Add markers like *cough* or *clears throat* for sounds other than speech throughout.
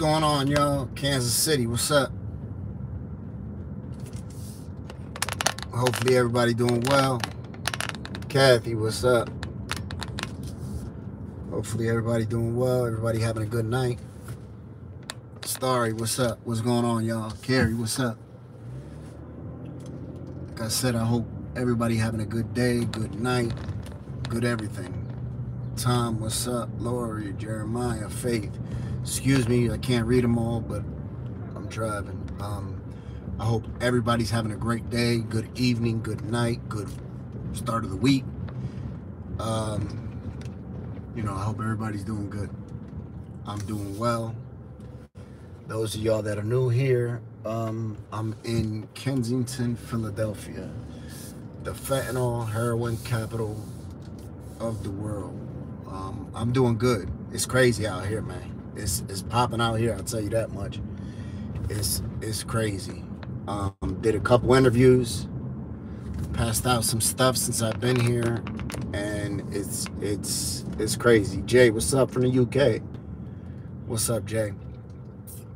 Going on, y'all? Kansas City, what's up? Hopefully everybody doing well. Kathy, what's up? Hopefully everybody doing well. Everybody having a good night. Starry, what's up? What's going on, y'all? Carrie, what's up? Like I said, I hope everybody having a good day, good night, good everything. Tom, what's up? Lori, Jeremiah, Faith. Excuse me, I can't read them all, but I'm driving. Um, I hope everybody's having a great day, good evening, good night, good start of the week. Um, you know, I hope everybody's doing good. I'm doing well. Those of y'all that are new here, um, I'm in Kensington, Philadelphia, the fentanyl heroin capital of the world. Um, I'm doing good. It's crazy out here, man. It's it's popping out here. I'll tell you that much. It's it's crazy. Um, did a couple interviews, passed out some stuff since I've been here, and it's it's it's crazy. Jay, what's up from the UK? What's up, Jay?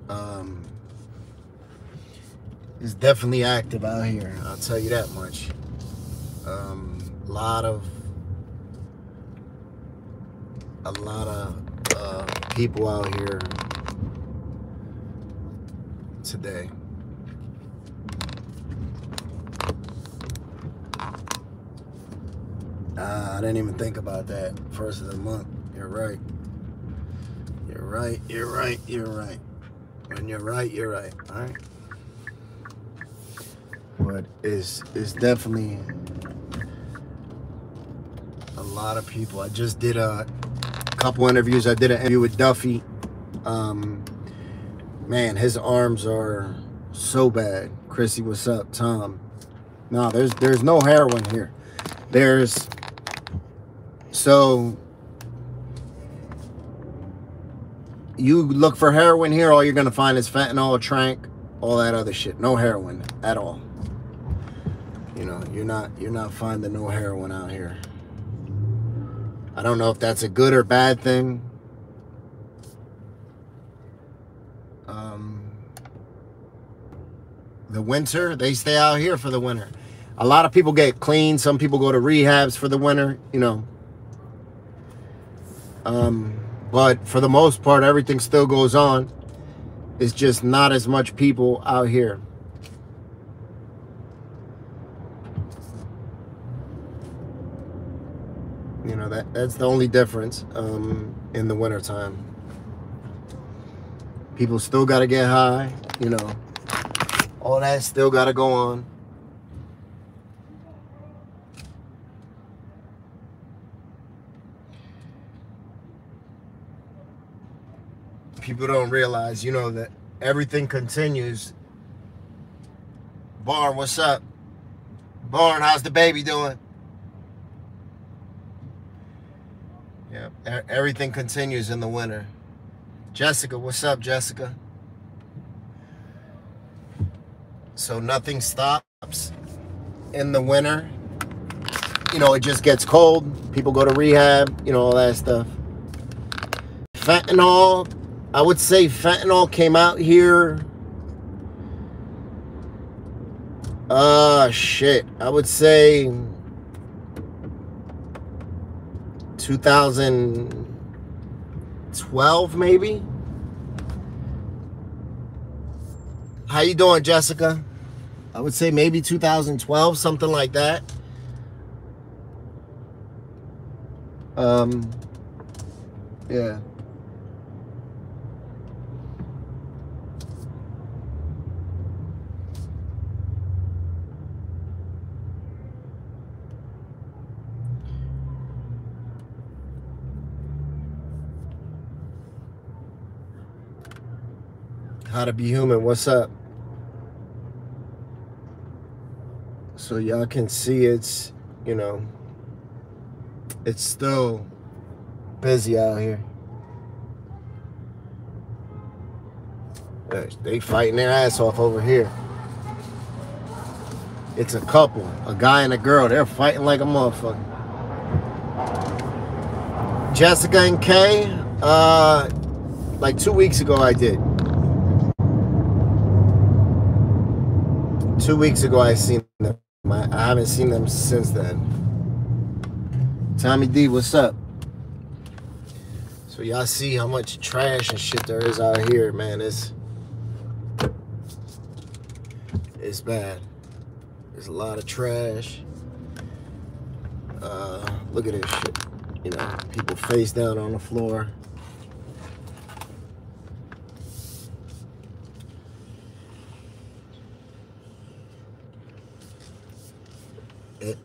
Um, it's definitely active out here. I'll tell you that much. Um, a lot of a lot of people out here today. I didn't even think about that. First of the month. You're right. You're right. You're right. You're right. When you're right, you're right. All right. But it's it's definitely a lot of people. I just did a couple interviews. I did an interview with Duffy. Um, man, his arms are so bad. Chrissy, what's up? Tom. No, there's there's no heroin here. There's so you look for heroin here, all you're gonna find is fentanyl, trank, all that other shit. No heroin at all. You know, you're not you're not finding no heroin out here. I don't know if that's a good or bad thing. Um, the winter, they stay out here for the winter. A lot of people get clean. Some people go to rehabs for the winter, you know. Um, but for the most part, everything still goes on. It's just not as much people out here. You know, that that's the only difference um, in the wintertime. People still got to get high, you know. All that still got to go on. People don't realize, you know, that everything continues. Barn, what's up? Barn, how's the baby doing? E- everything continues in the winter. Jessica, what's up, Jessica? So nothing stops in the winter. You know, it just gets cold. People go to rehab, you know, all that stuff. Fentanyl, I would say fentanyl came out here. Uh, shit. I would say 2012 maybe? How you doing jessica? I would say maybe 2012 something like that. Um yeah how to be human. What's up? So y'all can see it's you know it's still busy out here. They- fighting their ass off over here. It's a couple a guy and a girl. They're fighting like a motherfucker. Jessica and kay uh like two weeks ago I did. Two weeks ago I seen them. I, I haven't seen them since then. Tommy D, what's up? So y'all see how much trash and shit there is out here, man. It's it's bad. There's a lot of trash. Uh, look at this shit. You know, people face down on the floor.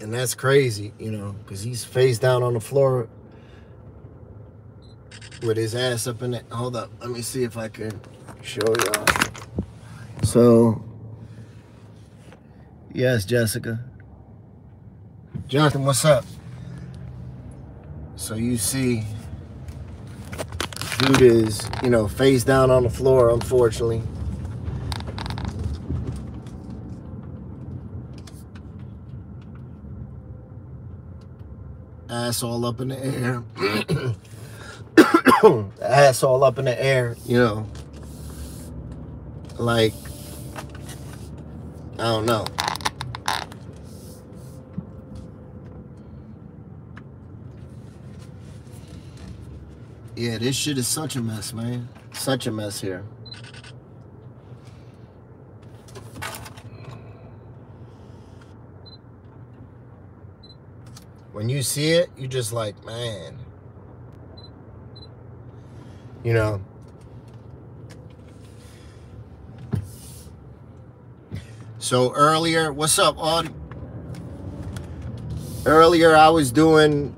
And that's crazy, you know, because he's face down on the floor with his ass up in it. Hold up. Let me see if I can show y'all. So, yes, Jessica. Jonathan, what's up? So you see, dude is, you know, face down on the floor, unfortunately. Ass all up in the air. *coughs* ass all up in the air, you know. Like, I don't know. Yeah, this shit is such a mess, man. Such a mess here. When you see it, you're just like, man. You know. So earlier, what's up, Audie? Earlier I was doing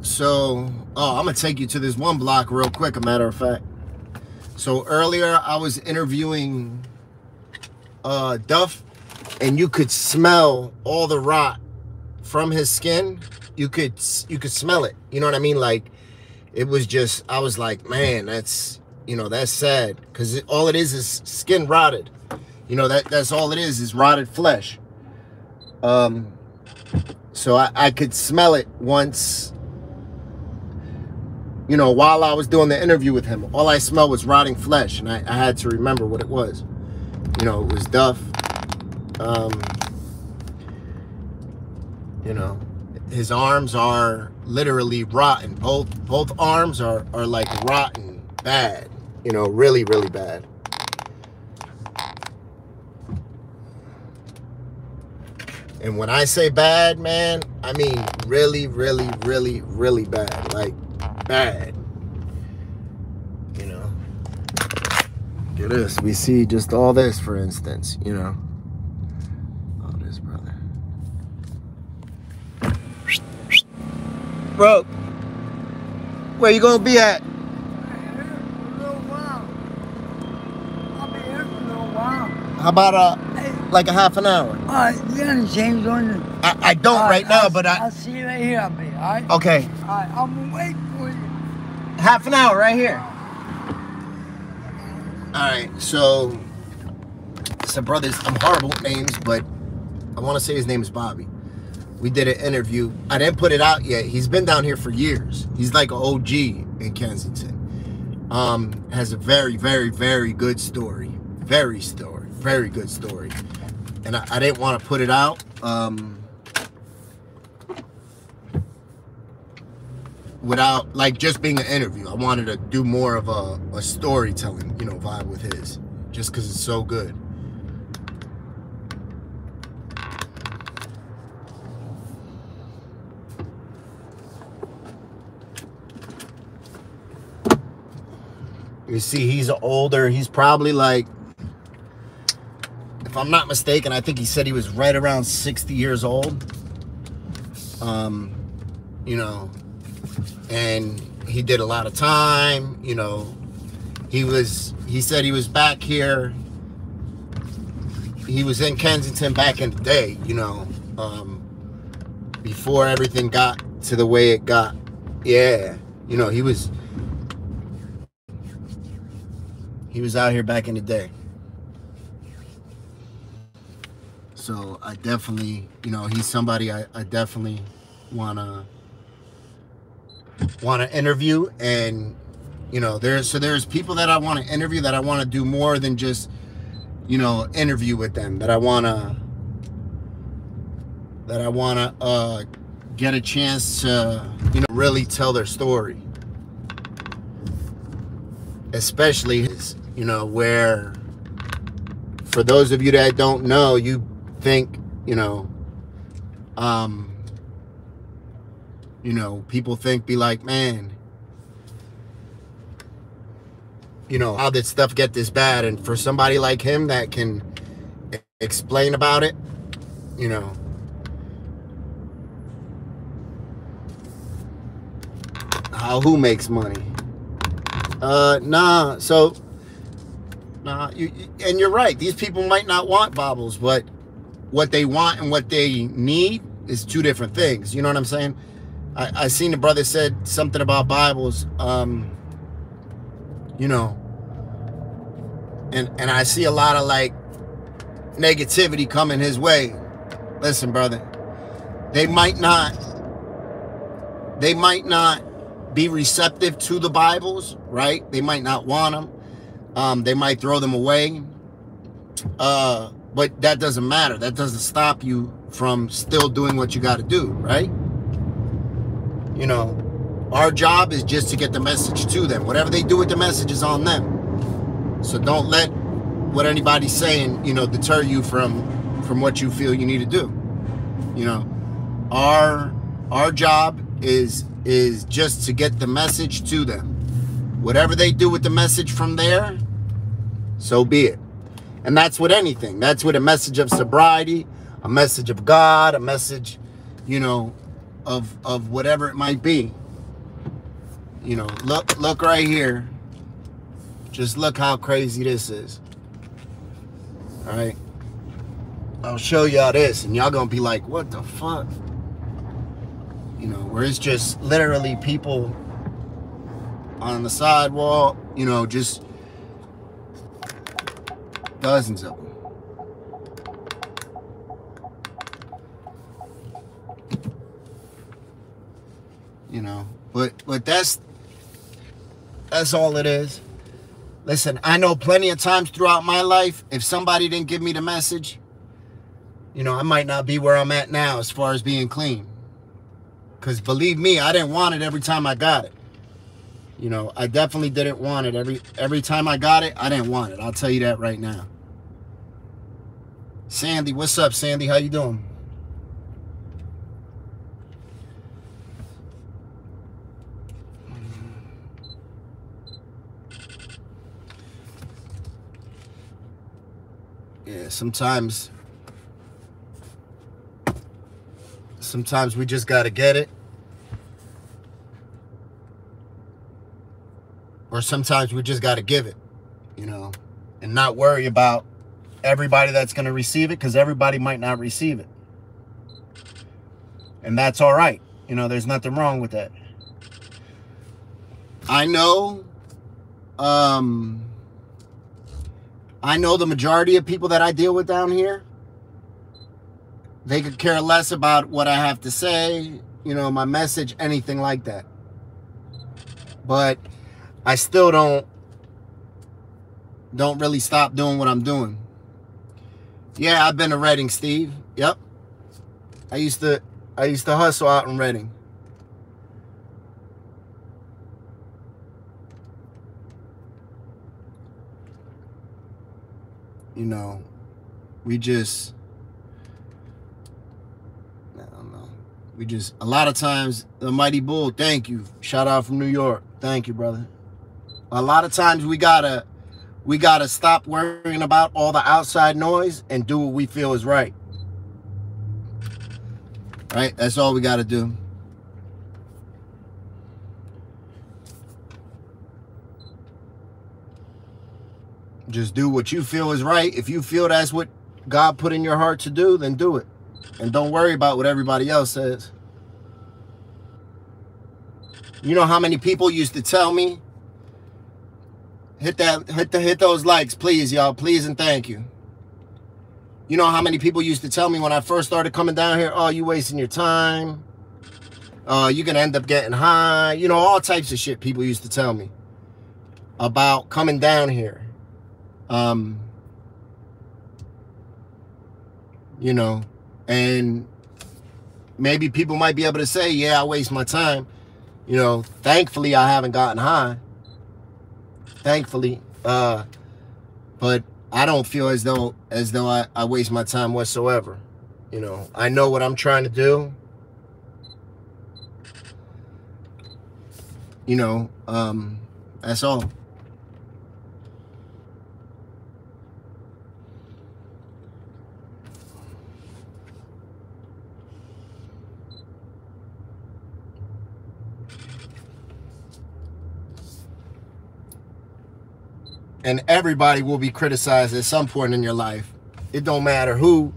So, oh, I'm gonna take you to this one block real quick. A matter of fact. So earlier I was interviewing uh, Duff, and you could smell all the rot from his skin. You could you could smell it. You know what I mean? Like it was just I was like, man, that's you know that's sad because all it is is skin rotted. You know that that's all it is is rotted flesh. Um, so I, I could smell it once you know, while I was doing the interview with him, all I smelled was rotting flesh, and I, I had to remember what it was. You know, it was Duff. Um, you know, his arms are literally rotten. Both both arms are are like rotten, bad. You know, really, really bad. And when I say bad, man, I mean really, really, really, really bad. Like bad. You know. Look at this. We see just all this, for instance, you know. All this, brother. Bro, where you gonna be at? How about uh, like a half an hour? Right, you got change on? I, I don't right, now, I'll, but I. I'll see you right here, I'll be, all right? Okay. All right, I'm wait for you. Half an hour right here. All right, so, so brothers, I'm horrible with names, but I want to say his name is Bobby. We did an interview. I didn't put it out yet. He's been down here for years. He's like an OG in Kensington. Um, has a very, very, very good story. Very story. Very good story. And I, I didn't want to put it out. Um, without like just being an interview. I wanted to do more of a, a storytelling, you know, vibe with his, just because it's so good. You see, he's older. He's probably like, if I'm not mistaken, I think he said he was right around 60 years old. Um, you know, and he did a lot of time you know he was he said he was back here he was in kensington back in the day you know um, before everything got to the way it got yeah you know he was he was out here back in the day. So i definitely you know he's somebody i, I definitely want to want to interview and you know there's so there's people that I want to interview that I want to do more than just you know interview with them that I want to that I want to uh get a chance to you know really tell their story. Especially you know where for those of you that don't know you think you know um you know people think be like man you know how did stuff get this bad and for somebody like him that can explain about it you know how who makes money uh, nah. So, nah. You, and you're right. These people might not want bobbles, but what they want and what they need is two different things. You know what I'm saying? I, I seen the brother said something about Bibles. Um, you know, and and I see a lot of like negativity coming his way. Listen, brother, they might not. They might not be receptive to the Bibles, right? They might not want them. Um, they might throw them away. Uh, but that doesn't matter. That doesn't stop you from still doing what you got to do, right? You know, our job is just to get the message to them. Whatever they do with the message is on them. So don't let what anybody's saying, you know, deter you from from what you feel you need to do. You know, our our job is is just to get the message to them. Whatever they do with the message from there, so be it. And that's with anything. That's with a message of sobriety, a message of God, a message, you know, of of whatever it might be. You know, look look right here. Just look how crazy this is. All right. I'll show y'all this and y'all gonna be like, what the fuck? you know, where it's just literally people on the sidewalk, you know, just dozens of them. You know, but but that's that's all it is. Listen, I know plenty of times throughout my life, if somebody didn't give me the message, you know, I might not be where I'm at now as far as being clean. Because believe me, I didn't want it every time I got it. You know, I definitely didn't want it. Every every time I got it, I didn't want it. I'll tell you that right now. Sandy, what's up, Sandy? How you doing? Yeah, sometimes Sometimes we just got to get it. Or sometimes we just got to give it, you know, and not worry about everybody that's going to receive it because everybody might not receive it. And that's all right. You know, there's nothing wrong with that. I know um I know the majority of people that I deal with down here they could care less about what I have to say, you know, my message, anything like that. But I still don't don't really stop doing what I'm doing. Yeah, I've been to Reading, Steve. Yep. I used to I used to hustle out in Reading. You know, we just we just a lot of times the mighty bull thank you shout out from new york thank you brother a lot of times we gotta we gotta stop worrying about all the outside noise and do what we feel is right. Right? That's all we gotta do. Just do what you feel is right. If you feel that's what god put in your heart to do then do it. And don't worry about what everybody else says. You know how many people used to tell me, hit that, hit the, hit those likes, please, y'all, please and thank you. You know how many people used to tell me when I first started coming down here, oh, you wasting your time. Uh, you're gonna end up getting high. You know, all types of shit people used to tell me about coming down here. Um, you know, and maybe people might be able to say, yeah, I waste my time. You know, thankfully I haven't gotten high. Thankfully. Uh, but I don't feel as though as though I, I waste my time whatsoever. You know, I know what I'm trying to do. You know, um, that's all. And everybody will be criticized at some point in your life. It don't matter who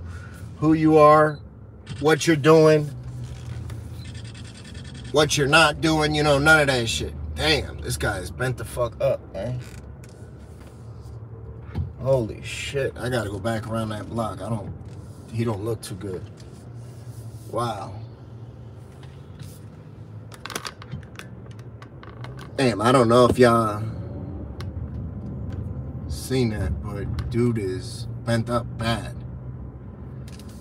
who you are, what you're doing, what you're not doing, you know, none of that shit. Damn, this guy is bent the fuck up, man. Holy shit. I gotta go back around that block. I don't he don't look too good. Wow. Damn, I don't know if y'all seen that, but dude is bent up bad.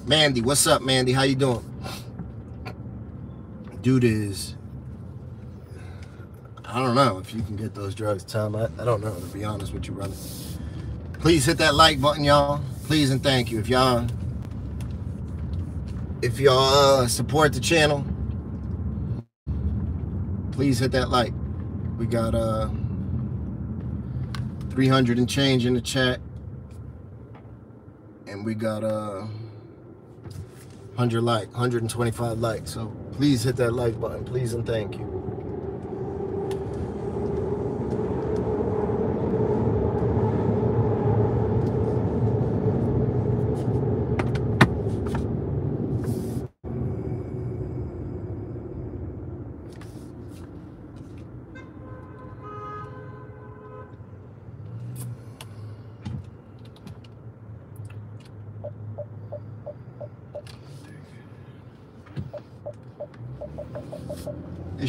Mandy, what's up, Mandy? How you doing? Dude is I don't know if you can get those drugs, Tom. I, I don't know, to be honest with you, brother. Please hit that like button, y'all. Please and thank you. If y'all if y'all uh, support the channel, please hit that like. We got uh 300 and change in the chat. And we got uh 100 like, 125 likes. So please hit that like button. Please and thank you.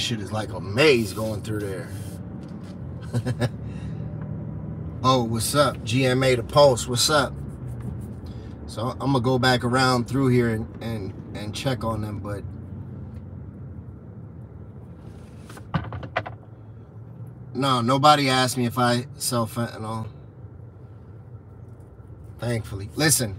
Shit is like a maze going through there. *laughs* oh, what's up? GMA the Pulse, what's up? So I'm gonna go back around through here and, and, and check on them, but no, nobody asked me if I sell fentanyl. Thankfully. Listen,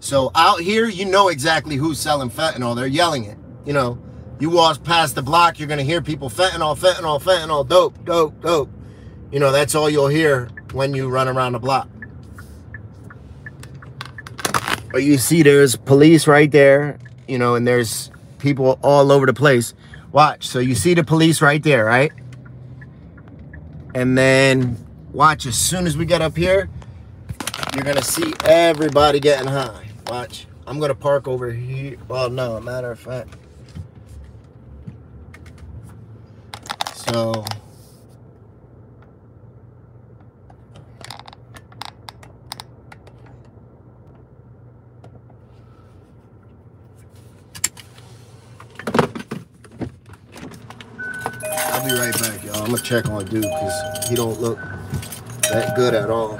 so out here, you know exactly who's selling fentanyl. They're yelling it, you know. You walk past the block, you're going to hear people fentanyl, fentanyl, fentanyl, dope, dope, dope. You know, that's all you'll hear when you run around the block. But you see there's police right there, you know, and there's people all over the place. Watch. So you see the police right there, right? And then watch, as soon as we get up here, you're going to see everybody getting high. Watch. I'm going to park over here. Well, no, matter of fact. So I'll be right back, y'all. I'm gonna check on dude because he don't look that good at all.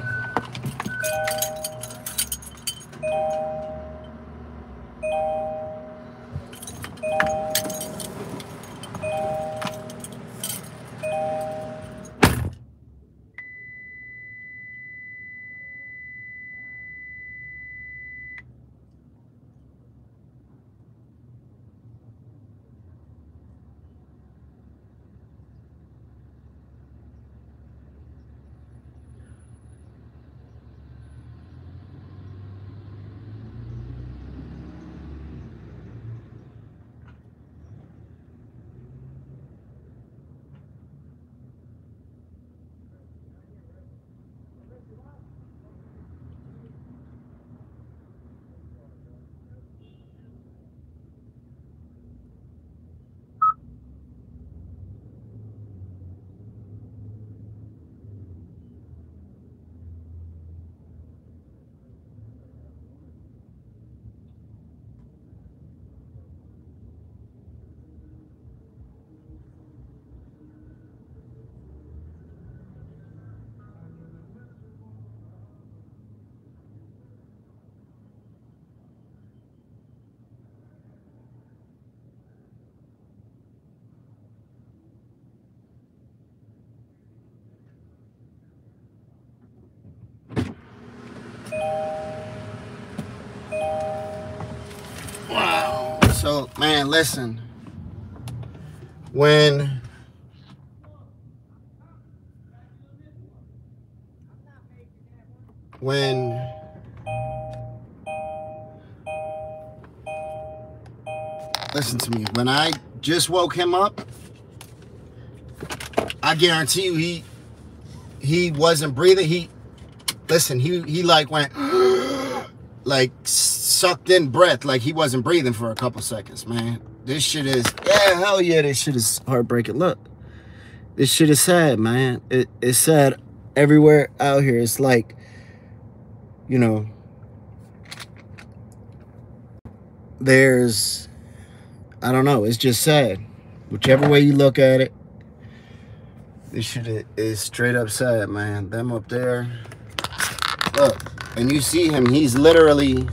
Man, listen. When when listen to me when i just woke him up i guarantee you he he wasn't breathing he listen he he like went *gasps* like sucked in breath like he wasn't breathing for a couple seconds man. This shit is yeah hell yeah this shit is heartbreaking. Look this shit is sad man. It, it's sad everywhere out here. It's like you know there's i don't know it's just sad. Whichever way you look at it this shit is straight up sad man. Them up there look and you see him he's literally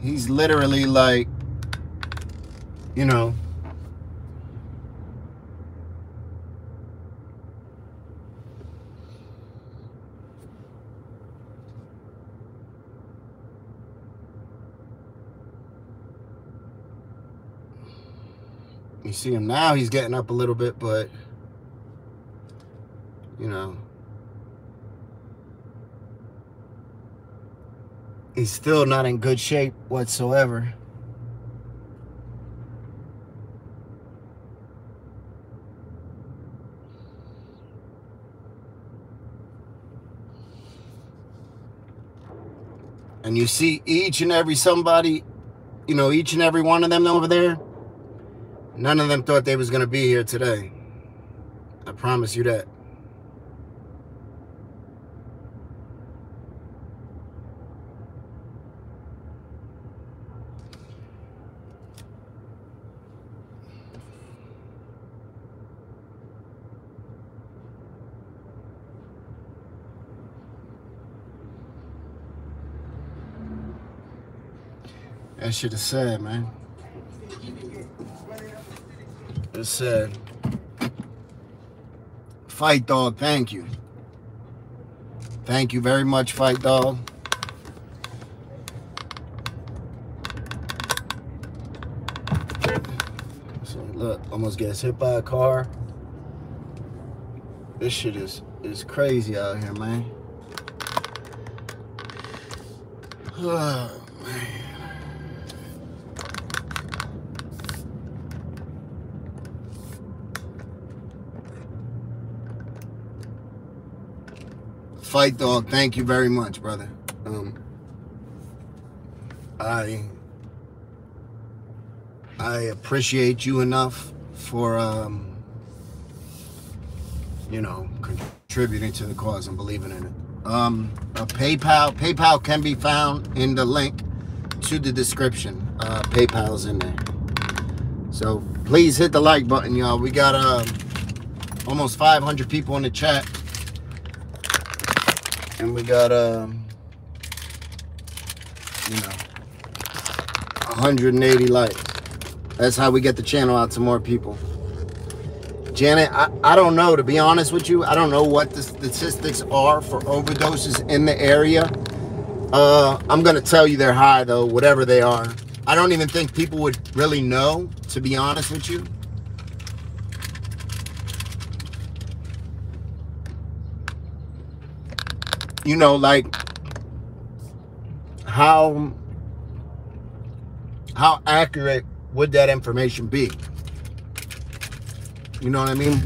he's literally like you know You see him now, he's getting up a little bit, but, you know, he's still not in good shape whatsoever. And you see each and every somebody, you know, each and every one of them over there, none of them thought they was going to be here today. I promise you that. That shit is sad, man. It's sad. Fight Dog, thank you. Thank you very much, Fight Dog. So look, almost gets hit by a car. This shit is is crazy out here, man. *sighs* Man. Fight Dog, thank you very much, brother. Um, I I appreciate you enough for um, you know contributing to the cause and believing in it. Um, a PayPal PayPal can be found in the link to the description. Uh, PayPal's in there. So please hit the like button, y'all. We got uh, almost 500 people in the chat and we got um you know 180 likes. That's how we get the channel out to more people. Janet I, I don't know to be honest with you i don't know what the statistics are for overdoses in the area. Uh i'm gonna tell you they're high though whatever they are. I don't even think people would really know to be honest with you you know, like how how accurate would that information be? You know what I mean?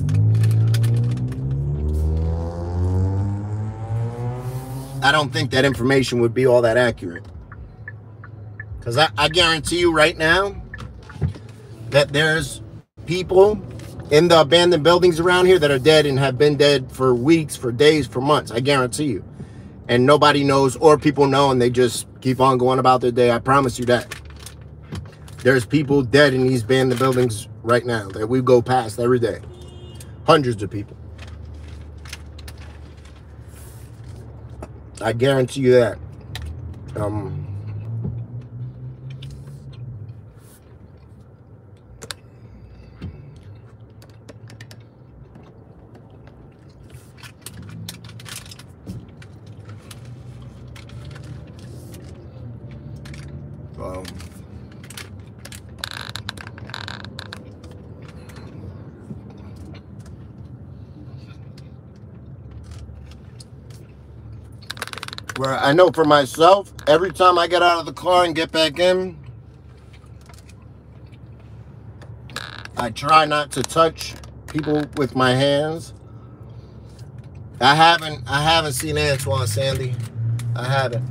I don't think that information would be all that accurate. Because I, I guarantee you right now that there's people in the abandoned buildings around here that are dead and have been dead for weeks, for days, for months. I guarantee you and nobody knows or people know and they just keep on going about their day. I promise you that. There's people dead in these abandoned buildings right now that we go past every day. Hundreds of people. I guarantee you that. Um, I know for myself, every time I get out of the car and get back in, I try not to touch people with my hands. I haven't I haven't seen Antoine Sandy. I haven't.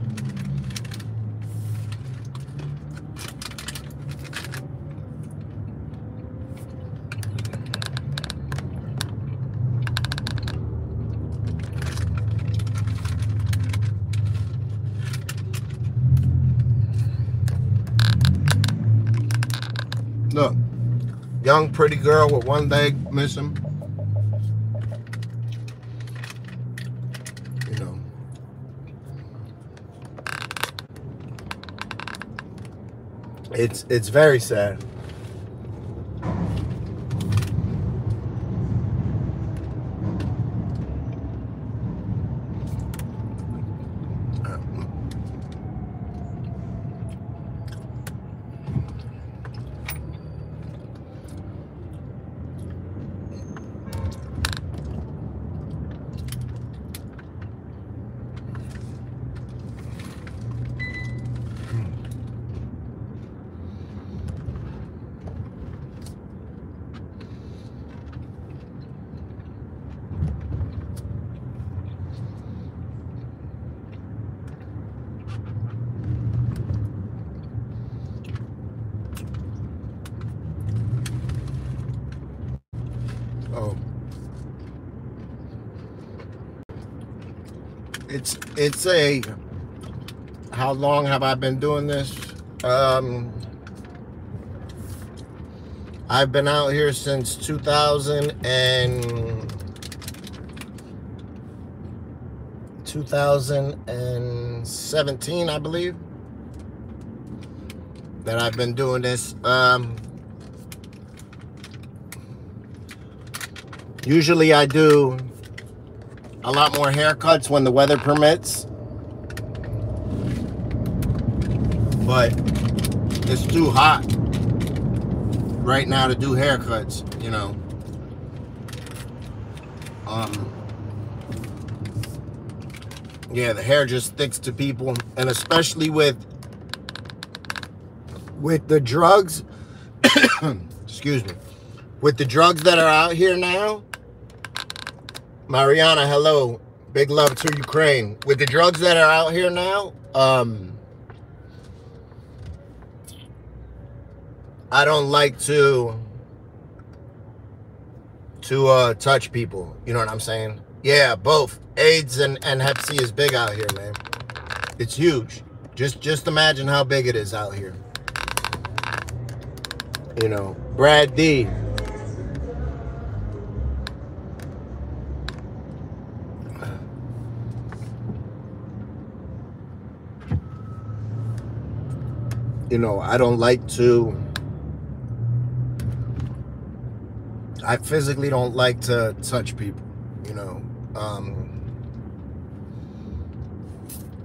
Look, young pretty girl with one leg missing. You know. It's it's very sad. Oh. It's a how long have I been doing this? Um I've been out here since 2000 and 2017, I believe. That I've been doing this. Um Usually I do a lot more haircuts when the weather permits. But it's too hot right now to do haircuts, you know. Um Yeah, the hair just sticks to people and especially with with the drugs *coughs* excuse me with the drugs that are out here now Mariana, hello. Big love to Ukraine. With the drugs that are out here now, um, I don't like to to uh, touch people. You know what I'm saying? Yeah, both. AIDS and, and Hep C is big out here, man. It's huge. Just just imagine how big it is out here. You know, Brad D. you know, I don't like to, I physically don't like to touch people, you know. Um,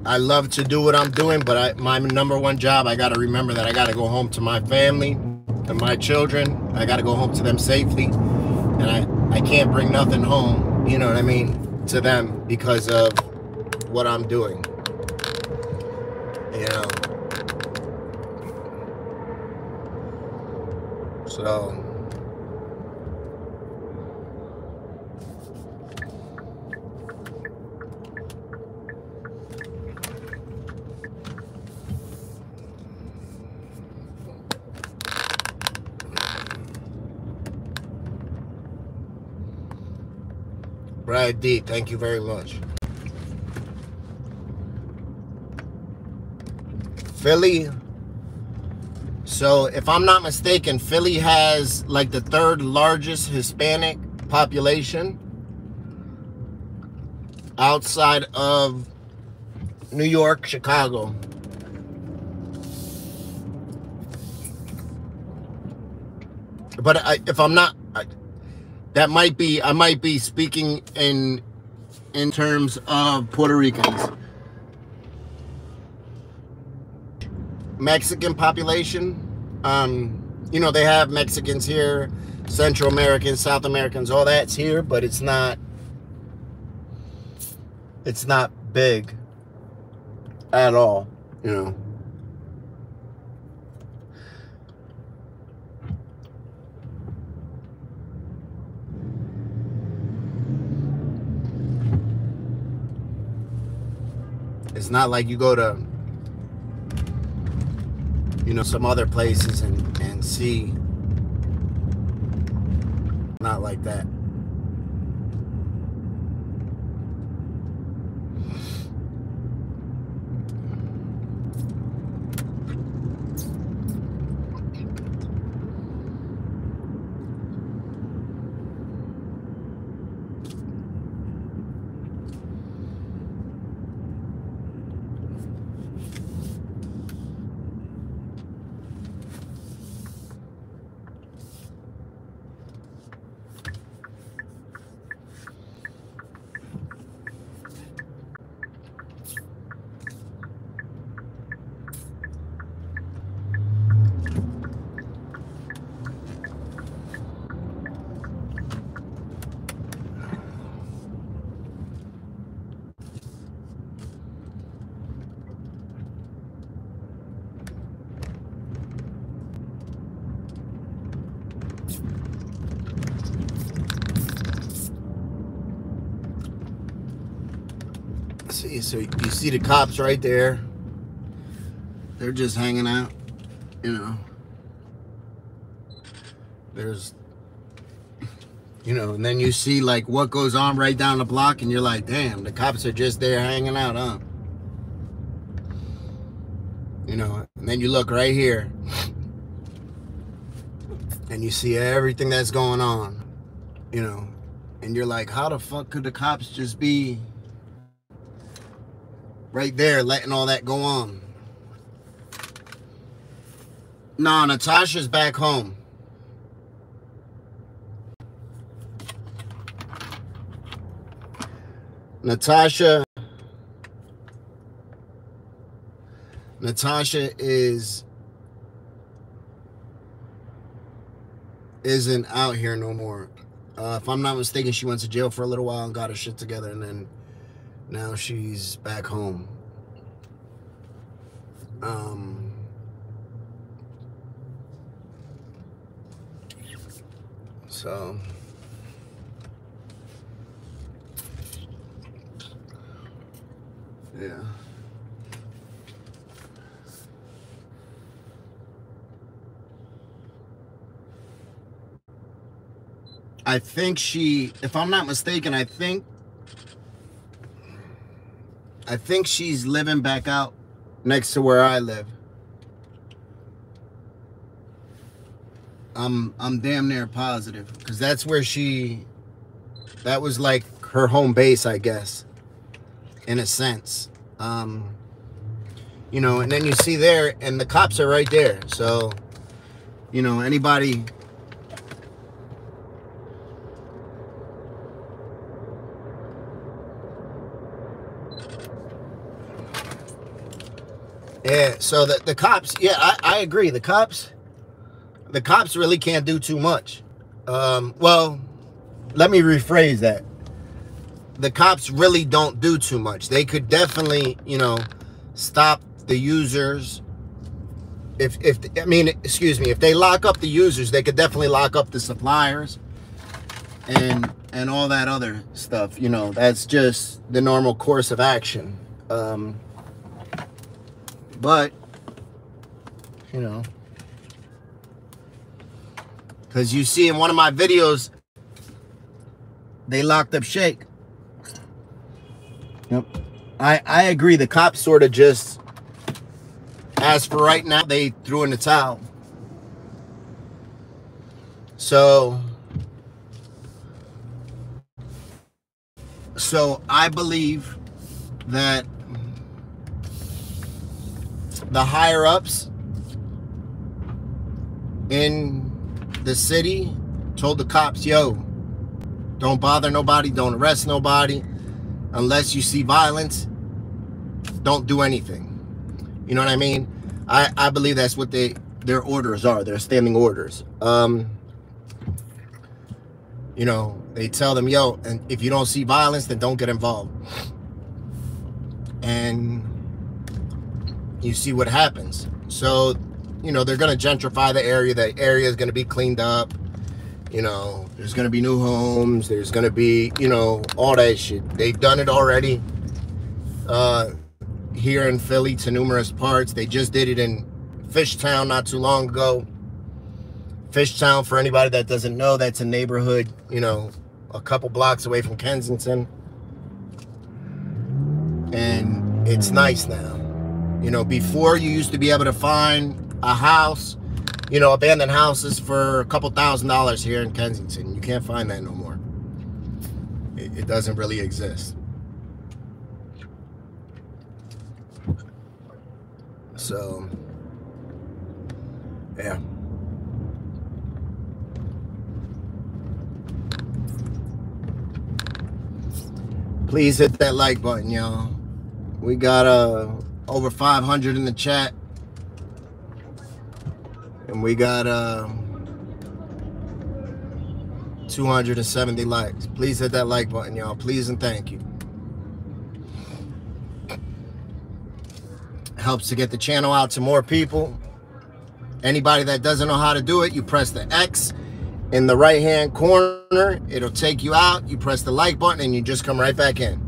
I love to do what I'm doing, but I, my number one job, I got to remember that I got to go home to my family and my children. I got to go home to them safely. And I, I can't bring nothing home, you know what I mean, to them because of what I'm doing. You know. So Brad D, thank you very much. Philly so, if I'm not mistaken, Philly has like the third largest Hispanic population outside of New York, Chicago. But I, if I'm not, I, that might be I might be speaking in in terms of Puerto Ricans. Mexican population. Um, you know, they have Mexicans here, Central Americans, South Americans, all that's here, but it's not it's not big. at all, you know. It's not like you go to you know some other places and and see not like that. see so you see the cops right there. They're just hanging out you know. There's you know and then you see like what goes on right down the block and you're like damn the cops are just there hanging out huh? You know and then you look right here and you see everything that's going on you know. And you're like how the fuck could the cops just be right there letting all that go on. No, Natasha's back home. Natasha Natasha is isn't out here no more. Uh, if I'm not mistaken, she went to jail for a little while and got her shit together and then now she's back home. Um, so yeah. I think she, if I'm not mistaken, I think I think she's living back out next to where I live. I'm I'm damn near positive because that's where she that was like her home base, I guess, in a sense. Um, you know, and then you see there, and the cops are right there. So, you know, anybody Yeah, so the, the cops, yeah, I, I agree. The cops, the cops really can't do too much. Um, well, let me rephrase that. The cops really don't do too much. They could definitely, you know, stop the users. If, if I mean, excuse me, if they lock up the users, they could definitely lock up the suppliers and and all that other stuff. You know, that's just the normal course of action. Um, but, you know, because you see in one of my videos, they locked up Shake. Yep. I, I agree. The cops sort of just, as for right now, they threw in the towel. So, so I believe that the higher ups in the city told the cops, yo, don't bother nobody, don't arrest nobody. Unless you see violence, don't do anything. You know what I mean? I, I believe that's what they their orders are, their standing orders. Um, you know, they tell them, yo, and if you don't see violence, then don't get involved. And you see what happens. So, you know, they're going to gentrify the area. The area is going to be cleaned up. You know, there's going to be new homes. There's going to be, you know, all that shit. They've done it already uh, here in Philly to numerous parts. They just did it in Fishtown not too long ago. Fishtown, for anybody that doesn't know, that's a neighborhood, you know, a couple blocks away from Kensington. And it's nice now. You know, before you used to be able to find a house, you know, abandoned houses for a couple thousand dollars here in Kensington. You can't find that no more. It, it doesn't really exist. So, yeah. Please hit that like button, y'all. We got uh over 500 in the chat. And we got uh 270 likes. Please hit that like button, y'all. Please and thank you. Helps to get the channel out to more people. Anybody that doesn't know how to do it, you press the X in the right hand corner. It'll take you out. You press the like button and you just come right back in.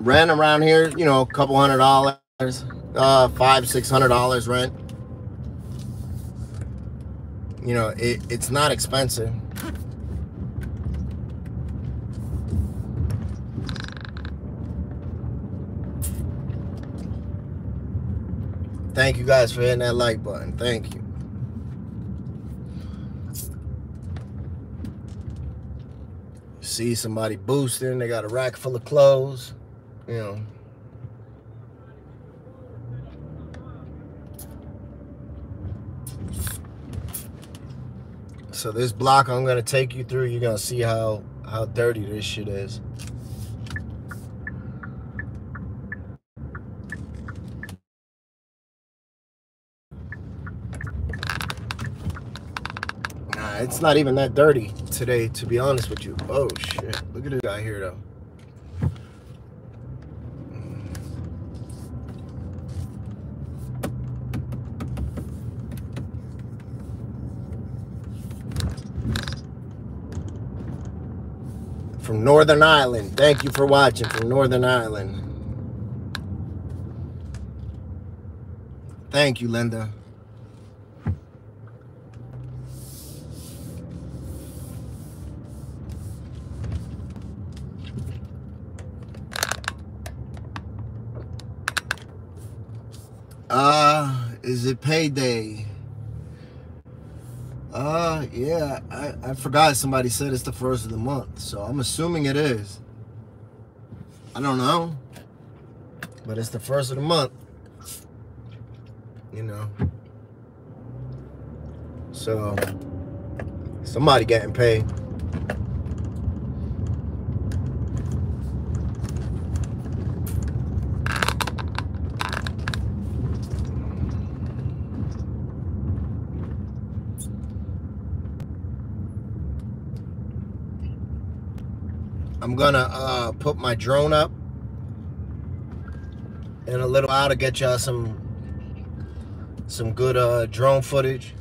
Rent around here, you know, a couple hundred dollars, uh, five, six hundred dollars rent. You know, it, it's not expensive. Thank you guys for hitting that like button. Thank you. See somebody boosting, they got a rack full of clothes, you know. So this block I'm gonna take you through, you're gonna see how how dirty this shit is. It's not even that dirty today, to be honest with you. Oh shit. Look at this guy here though. From Northern Ireland. Thank you for watching from Northern Ireland. Thank you, Linda. Uh, is it payday? Uh, yeah, I, I forgot somebody said it's the first of the month, so I'm assuming it is. I don't know, but it's the first of the month, you know. So, somebody getting paid. Gonna uh, put my drone up in a little while to get y'all some some good uh, drone footage.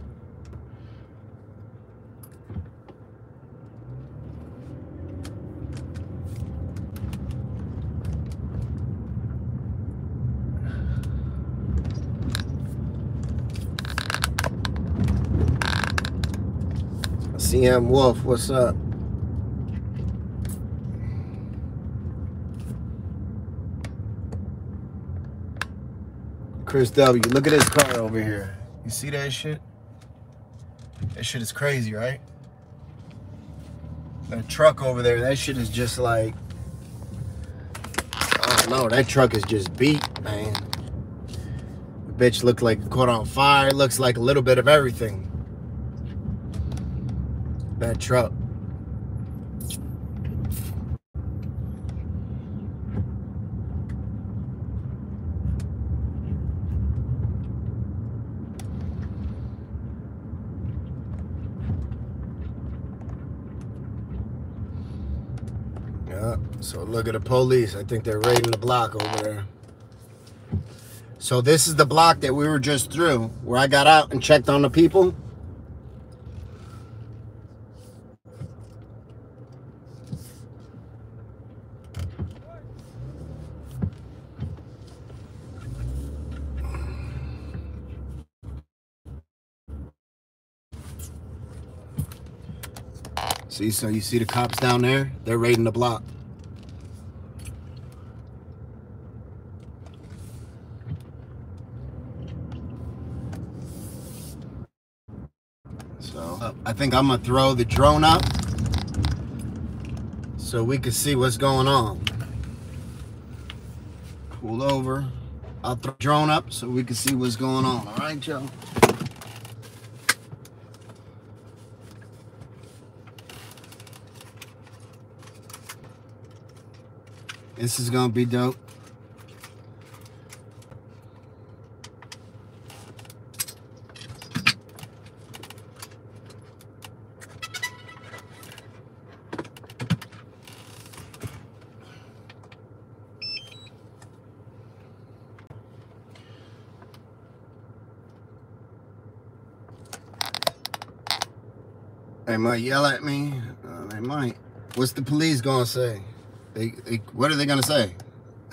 CM Wolf, what's up? Chris W. Look at this car over here. You see that shit? That shit is crazy, right? That truck over there, that shit is just like, I don't know, that truck is just beat, man. The bitch looked like caught on fire. Looks like a little bit of everything. That truck. Yeah, so look at the police. I think they're raiding the block over there. So this is the block that we were just through, where I got out and checked on the people. See, so you see the cops down there? They're raiding the block. So uh, I think I'm gonna throw the drone up so we can see what's going on. Pull over. I'll throw the drone up so we can see what's going on. All right, Joe. This is gonna be dope. Might yell at me. Uh, they might. What's the police gonna say? They, they what are they gonna say?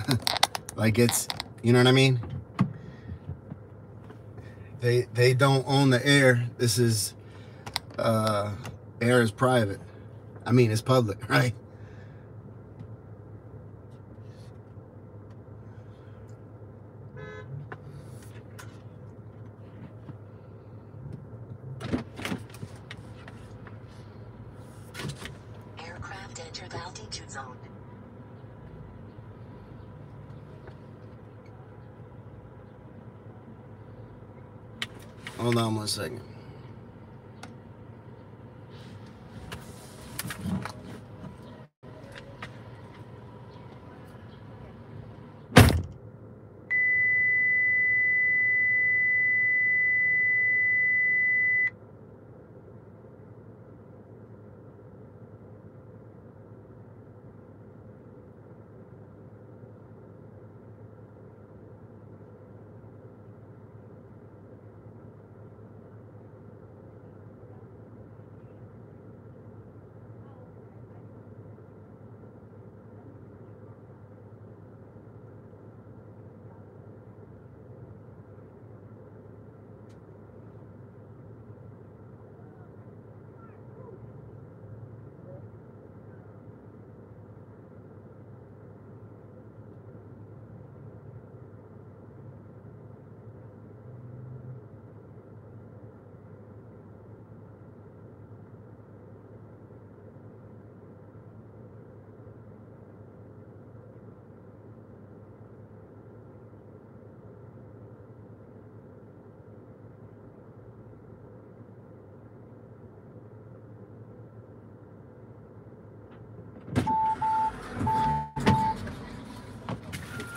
*laughs* like it's, you know what I mean? They they don't own the air. This is uh, air is private. I mean, it's public, *laughs* right? One second.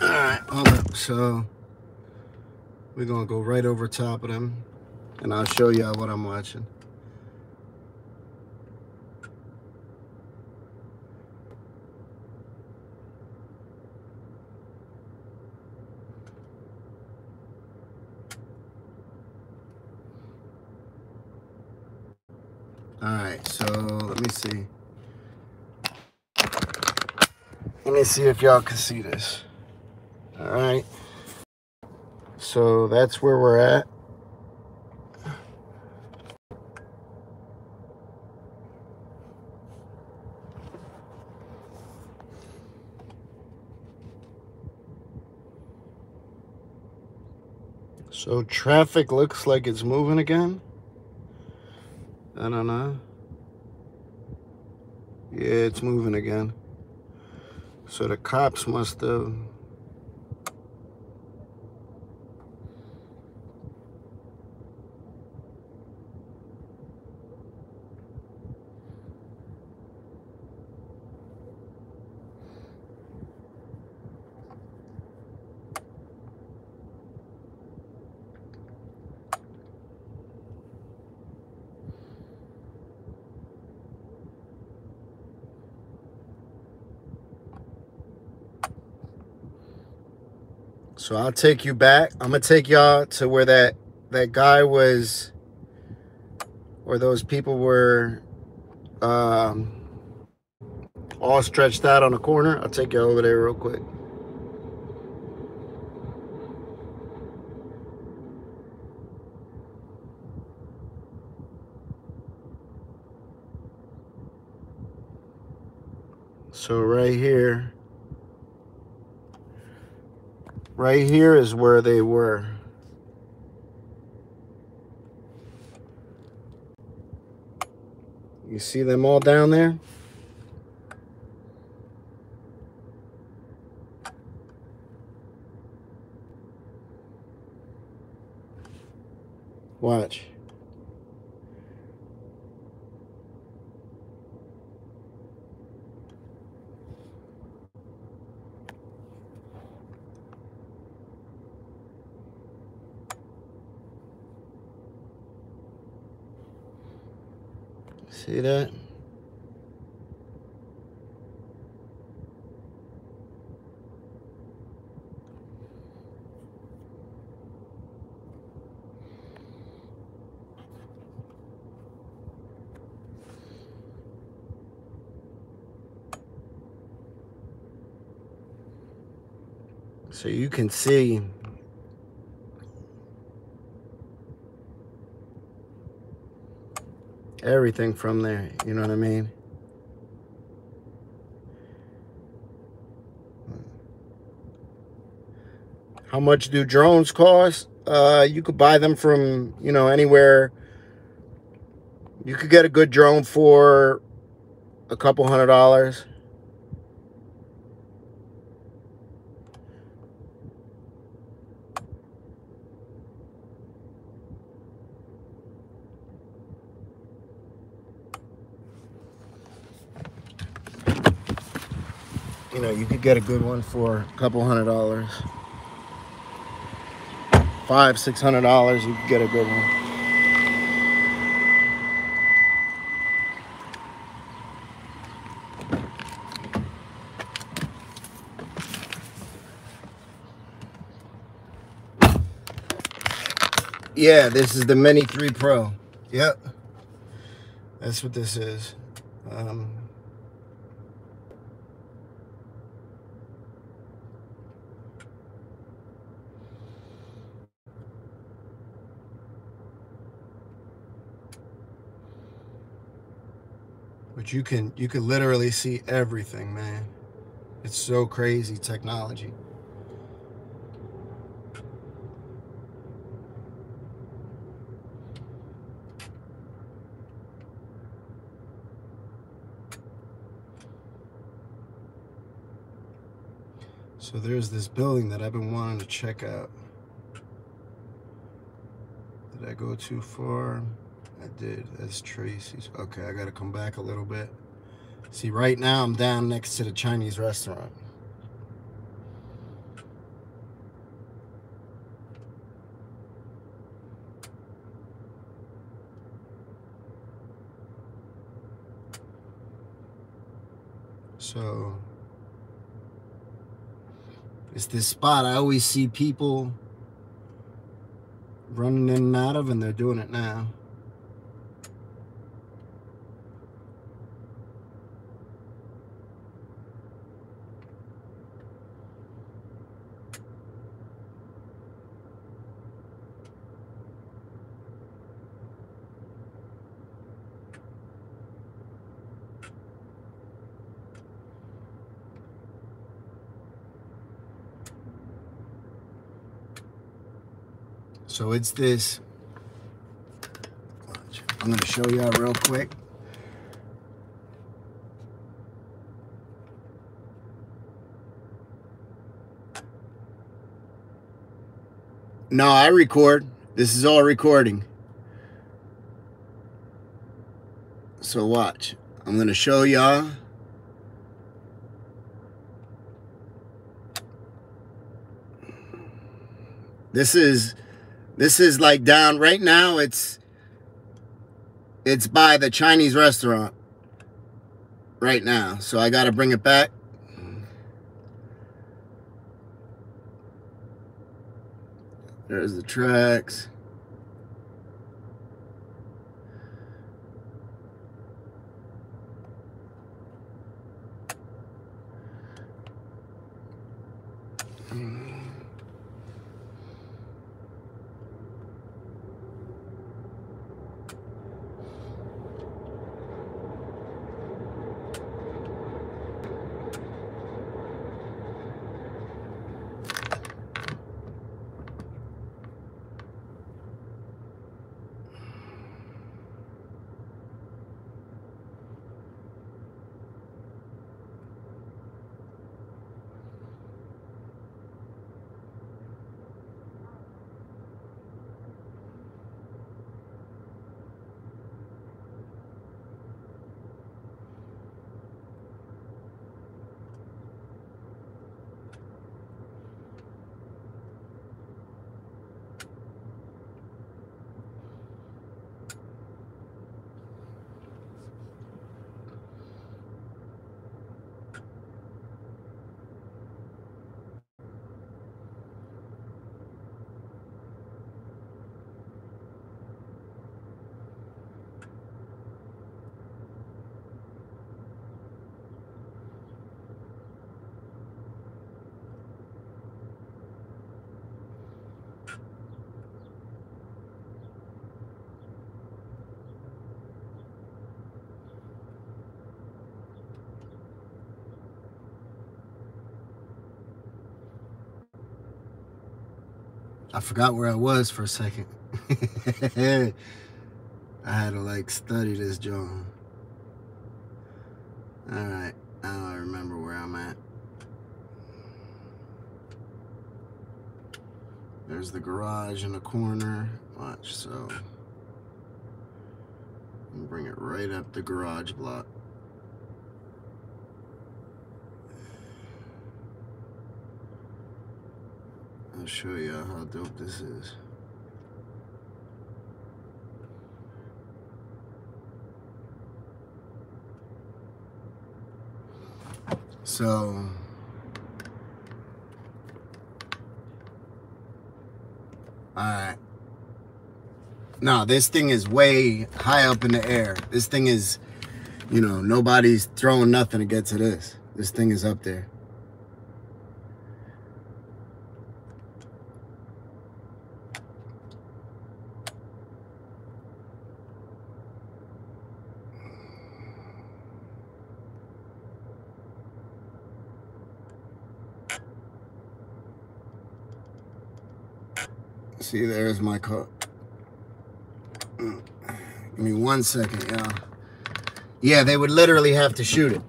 All right, hold up. So we're gonna go right over top of them, and I'll show y'all what I'm watching. All right, so let me see. Let me see if y'all can see this. All right. So that's where we're at. So traffic looks like it's moving again. I don't know. Yeah, it's moving again. So the cops must have So I'll take you back. I'm gonna take y'all to where that that guy was, where those people were, um, all stretched out on the corner. I'll take y'all over there real quick. So right here, right here is where they were. You see them all down there? Watch. See that? So you can see everything from there. You know what I mean? How much do drones cost? Uh, you could buy them from, you know, anywhere. You could get a good drone for a couple hundred dollars. you you could get a good one for a couple hundred dollars. Five, six hundred dollars, you could get a good one. Yeah, this is the Mini 3 Pro. Yep. That's what this is. Um, But you can you can literally see everything, man. It's so crazy technology. So there's this building that I've been wanting to check out. Did I go too far? I did. That's Tracy's. Okay, I got to come back a little bit. See, right now I'm down next to the Chinese restaurant. So, it's this spot I always see people running in and out of, and they're doing it now. So it's this. I'm going to show you all real quick. No, I record. This is all recording. So watch. I'm going to show y'all. This is this is like down right now. It's it's by the Chinese restaurant right now. So I got to bring it back. There's the tracks. I forgot where I was for a second. *laughs* I had to like study this John. Alright, I remember where I'm at. There's the garage in the corner. Watch, so. Bring it right up the garage block. I'll show you how dope this is. So, alright. No, this thing is way high up in the air. This thing is, you know, nobody's throwing nothing to get to this. This thing is up there. See, there's my car. Give me one second, y'all. Yeah, they would literally have to shoot it.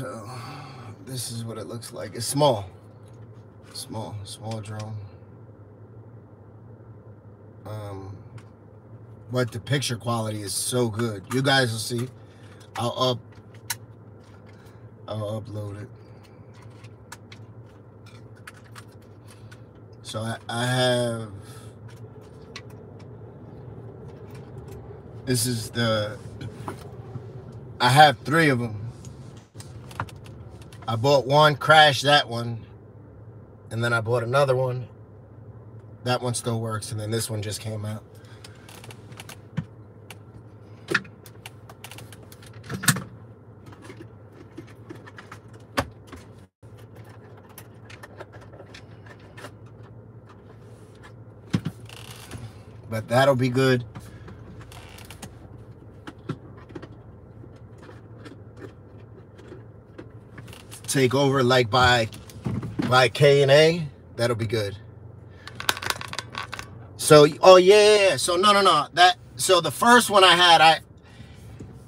So this is what it looks like. It's small, small, small drone. Um, but the picture quality is so good. You guys will see. I'll up. I'll upload it. So I, I have. This is the. I have three of them. I bought one, crashed that one, and then I bought another one. That one still works, and then this one just came out. But that'll be good. Take over like by by K and A. That'll be good. So oh yeah. So no no no. That so the first one I had I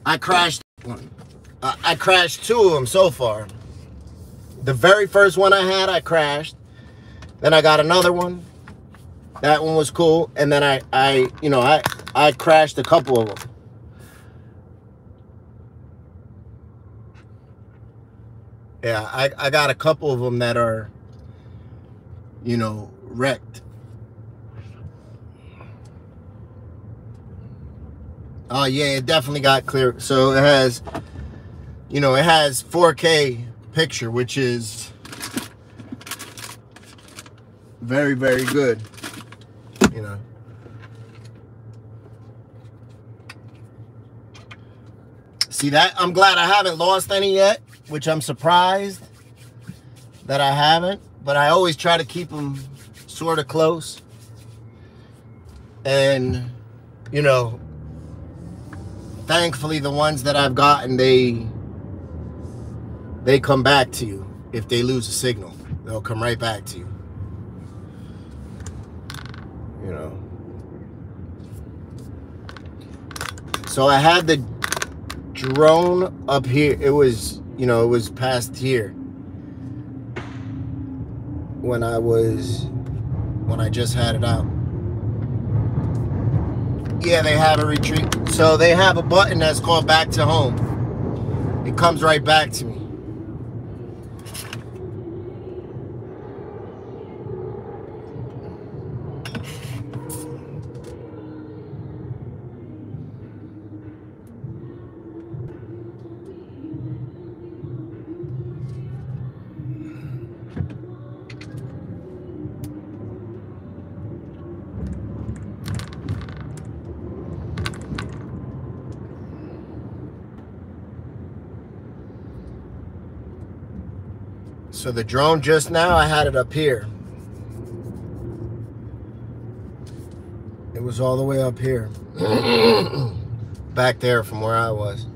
I crashed one. Uh, I crashed two of them so far. The very first one I had I crashed. Then I got another one. That one was cool. And then I I you know I I crashed a couple of them. Yeah, I, I got a couple of them that are, you know, wrecked. Oh yeah, it definitely got clear. So it has, you know, it has 4K picture, which is very, very good. You know. See that? I'm glad I haven't lost any yet which I'm surprised that I haven't, but I always try to keep them sort of close. And, you know, thankfully the ones that I've gotten, they they come back to you if they lose a signal. They'll come right back to you. You know. So I had the drone up here. It was you know, it was past here when I was when I just had it out. Yeah, they have a retreat. So they have a button that's called back to home. It comes right back to me. So the drone just now, I had it up here. It was all the way up here. *coughs* Back there from where I was.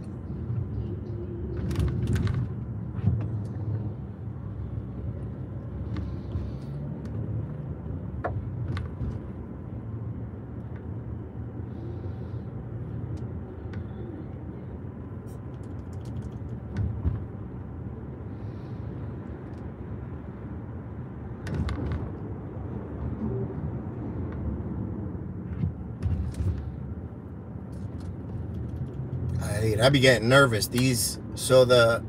I I be getting nervous. These so the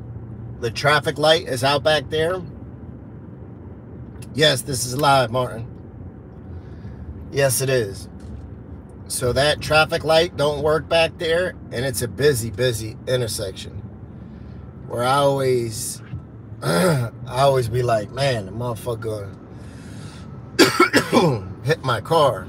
the traffic light is out back there. Yes, this is live, Martin. Yes, it is. So that traffic light don't work back there, and it's a busy, busy intersection. Where I always, *clears throat* I always be like, man, the motherfucker *coughs* hit my car.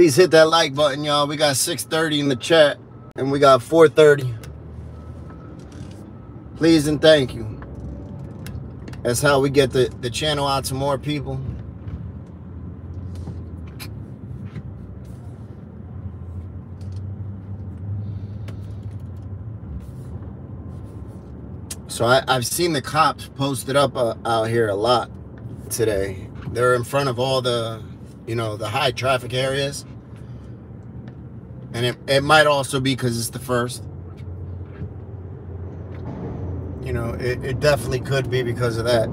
Please hit that like button, y'all. We got 630 in the chat and we got 430. Please and thank you. That's how we get the, the channel out to more people. So I, I've seen the cops posted up uh, out here a lot today. They're in front of all the, you know, the high traffic areas. And it, it might also be because it's the first. You know, it, it definitely could be because of that.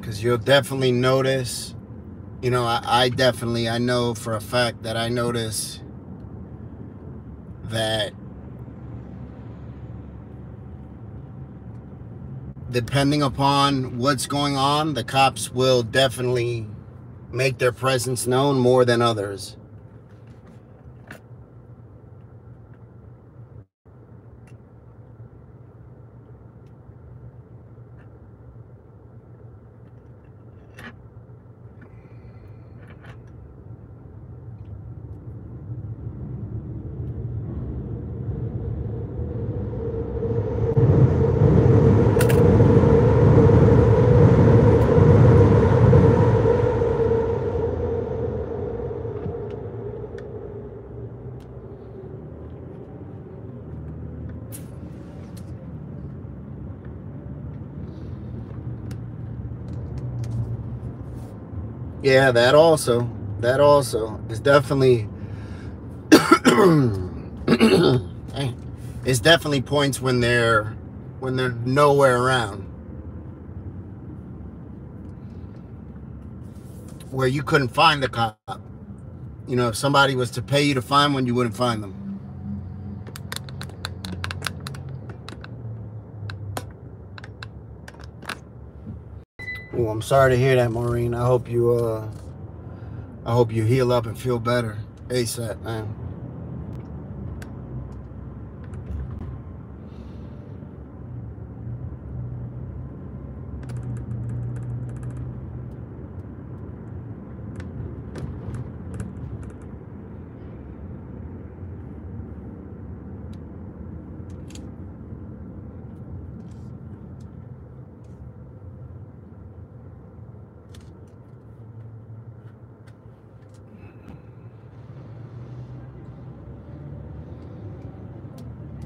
Because you'll definitely notice, you know, I, I definitely, I know for a fact that I notice that depending upon what's going on, the cops will definitely make their presence known more than others. Yeah, that also. That also. It's definitely *coughs* it's definitely points when they're when they're nowhere around. Where you couldn't find the cop. You know, if somebody was to pay you to find one, you wouldn't find them. Oh, I'm sorry to hear that, Maureen. I hope you uh I hope you heal up and feel better ASAP, man.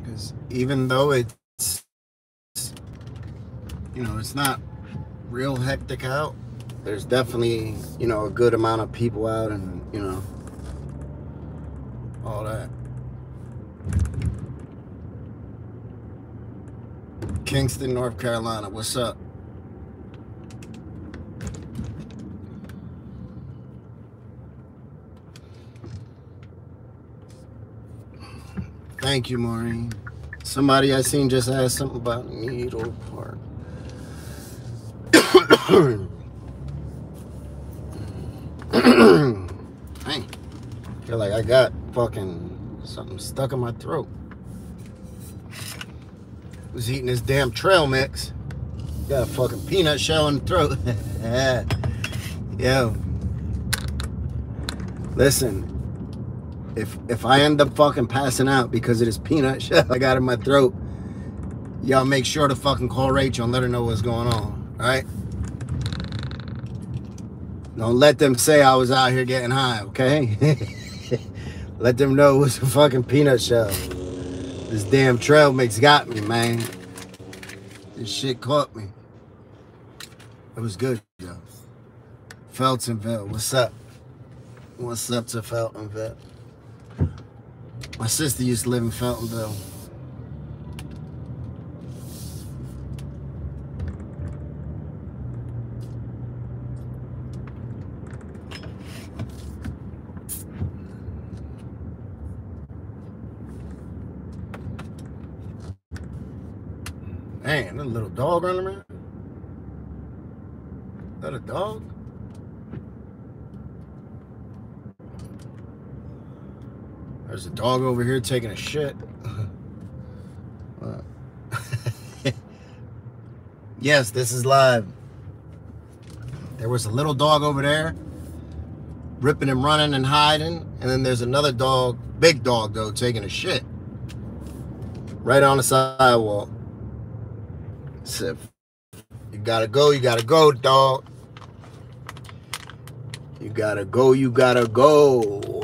Because even though it's, you know, it's not real hectic out, there's definitely, you know, a good amount of people out and, you know, all that. Kinston, North Carolina. What's up? Thank you, Maureen. Somebody I seen just asked something about Needle Park. *coughs* Dang. Feel like I got fucking something stuck in my throat. Was eating this damn trail mix. Got a fucking peanut shell in the throat. *laughs* Yo. Listen, if if I end up fucking passing out because of this peanut *laughs* shell I got in my throat, y'all make sure to fucking call Rachel and let her know what's going on. All right? Don't let them say I was out here getting high, okay? *laughs* let them know it was a fucking peanut shell. This damn trail mix got me, man. This shit caught me. It was good, though. Feltonville, what's up? What's up to Feltonville? My sister used to live in Feltonville. Man, that little dog running around. Is that a dog? There's a dog over here taking a shit. *laughs* Yes, this is live. There was a little dog over there, ripping and running and hiding, and then there's another dog, big dog though, taking a shit. Right on the sidewalk. Said, you gotta go, you gotta go, dog. You gotta go, you gotta go.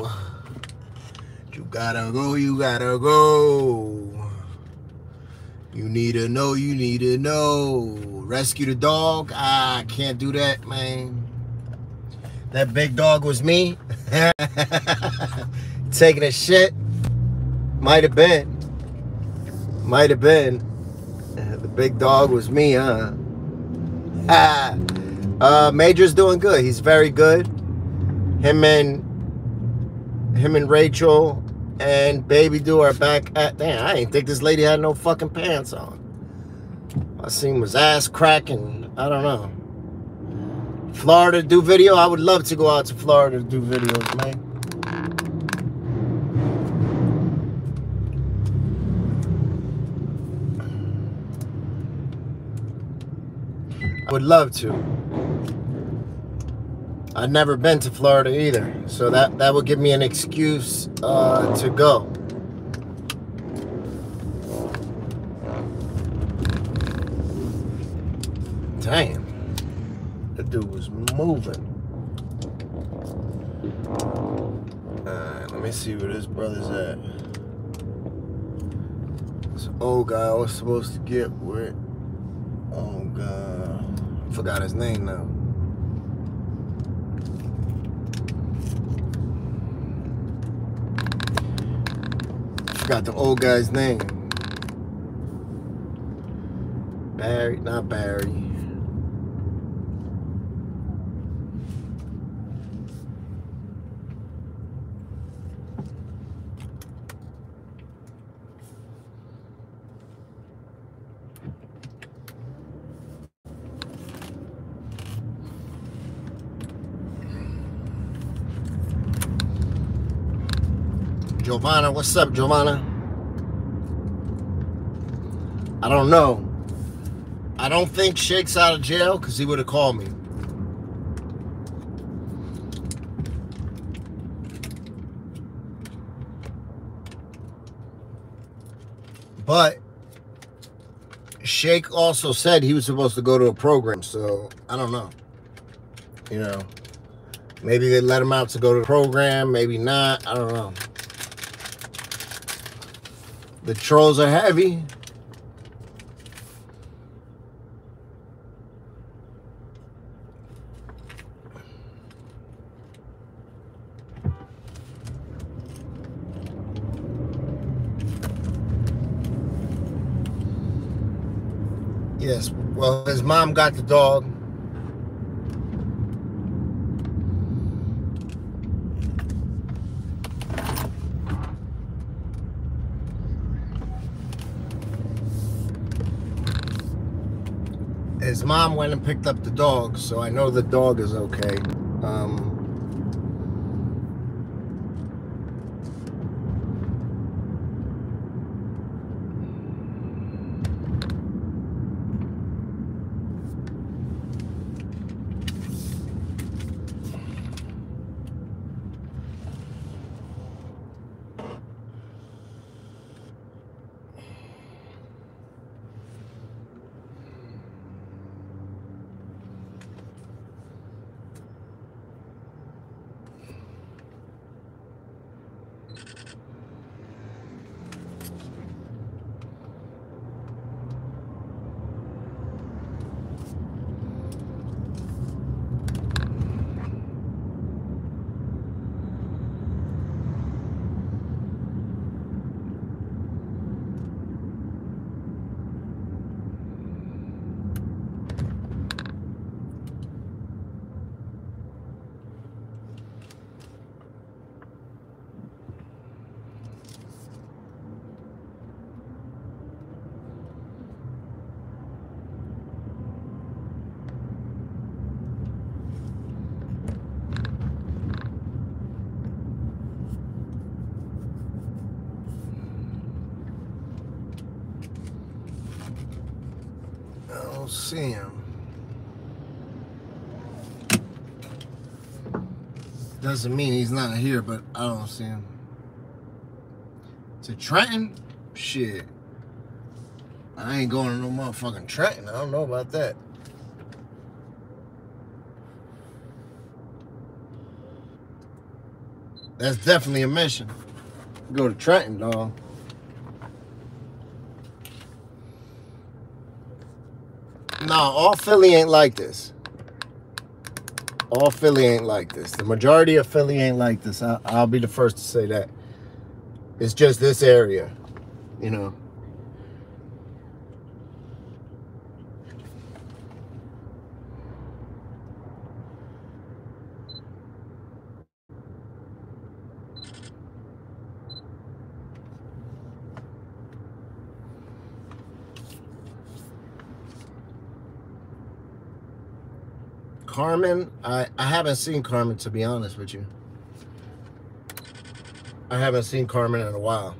Gotta go, you gotta go. You need to know, you need to know. Rescue the dog? Ah, I can't do that, man. That big dog was me. *laughs* Taking a shit. Might have been. Might have been. The big dog was me, huh? *laughs* Uh, Major's doing good. He's very good. Him and him and Rachel and Baby Do are back at. Damn, I didn't think this lady had no fucking pants on. I seen was ass cracking. I don't know. Florida do video. I would love to go out to Florida to do videos, man. I would love to. I've never been to Florida either, so that that would give me an excuse uh, to go. Damn, that dude was moving. Alright, let me see where this brother's at. This old guy I was supposed to get with. Oh god, I forgot his name now. Forgot the old guy's name. Barry, not Barry. Giovanna, what's up, Giovanna? I don't know. I don't think Shake's out of jail because he would have called me. But Shake also said he was supposed to go to a program, so I don't know. You know, maybe they let him out to go to the program, maybe not. I don't know. The trolls are heavy. Yes, well, his mom got the dog. His mom went and picked up the dog, so I know the dog is okay. Um, Doesn't mean he's not here, but I don't see him. To Trenton? Shit. I ain't going to no motherfucking Trenton. I don't know about that. That's definitely a mission. Go to Trenton, dog. No, all Philly ain't like this. All Philly ain't like this. The majority of Philly ain't like this. I, I'll be the first to say that. It's just this area, you know. Carmen, I, I haven't seen Carmen to be honest with you. I haven't seen Carmen in a while.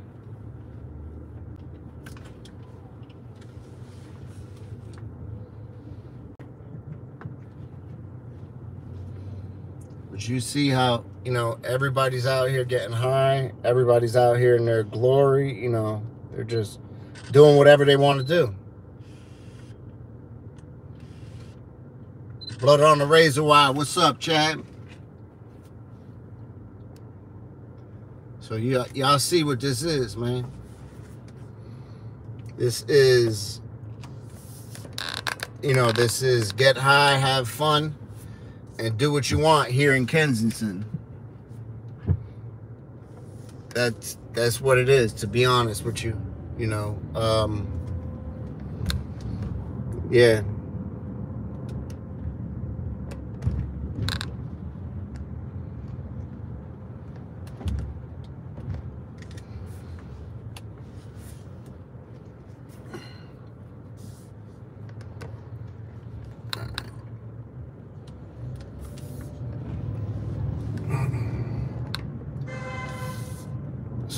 But you see how, you know, everybody's out here getting high. Everybody's out here in their glory. You know, they're just doing whatever they want to do. Blood on the razor wire. What's up, Chad? So y'all see what this is, man. This is you know, this is get high, have fun, and do what you want here in Kensington. That's that's what it is, to be honest with you. You know, um yeah,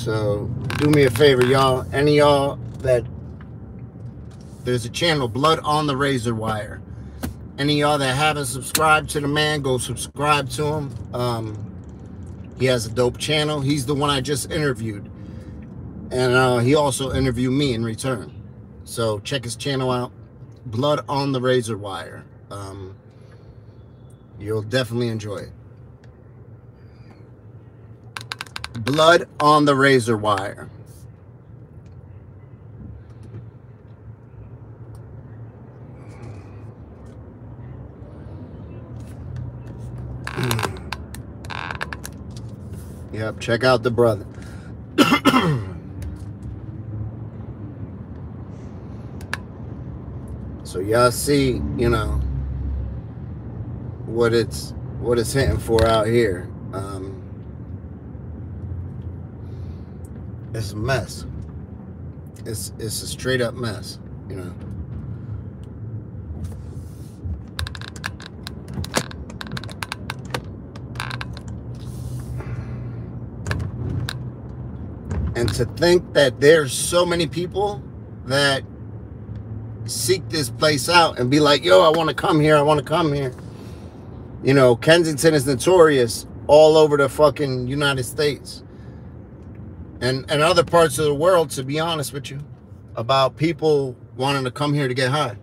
So do me a favor, y'all. Any y'all that there's a channel, Blood on the Razor Wire. Any y'all that haven't subscribed to the man, go subscribe to him. Um, he has a dope channel. He's the one I just interviewed. And uh, he also interviewed me in return. So check his channel out. Blood on the Razor Wire. Um, you'll definitely enjoy it. blood on the razor wire. Yep, check out the brother. *clears throat* so y'all see, you know, what it's what it's hitting for out here. Um, It's a mess. It's it's a straight up mess, you know. To think that there's so many people that seek this place out and be like, yo, I want to come here. I want to come here. You know, Kensington is notorious all over the fucking United States and and other parts of the world to be honest with you about people wanting to come here to get high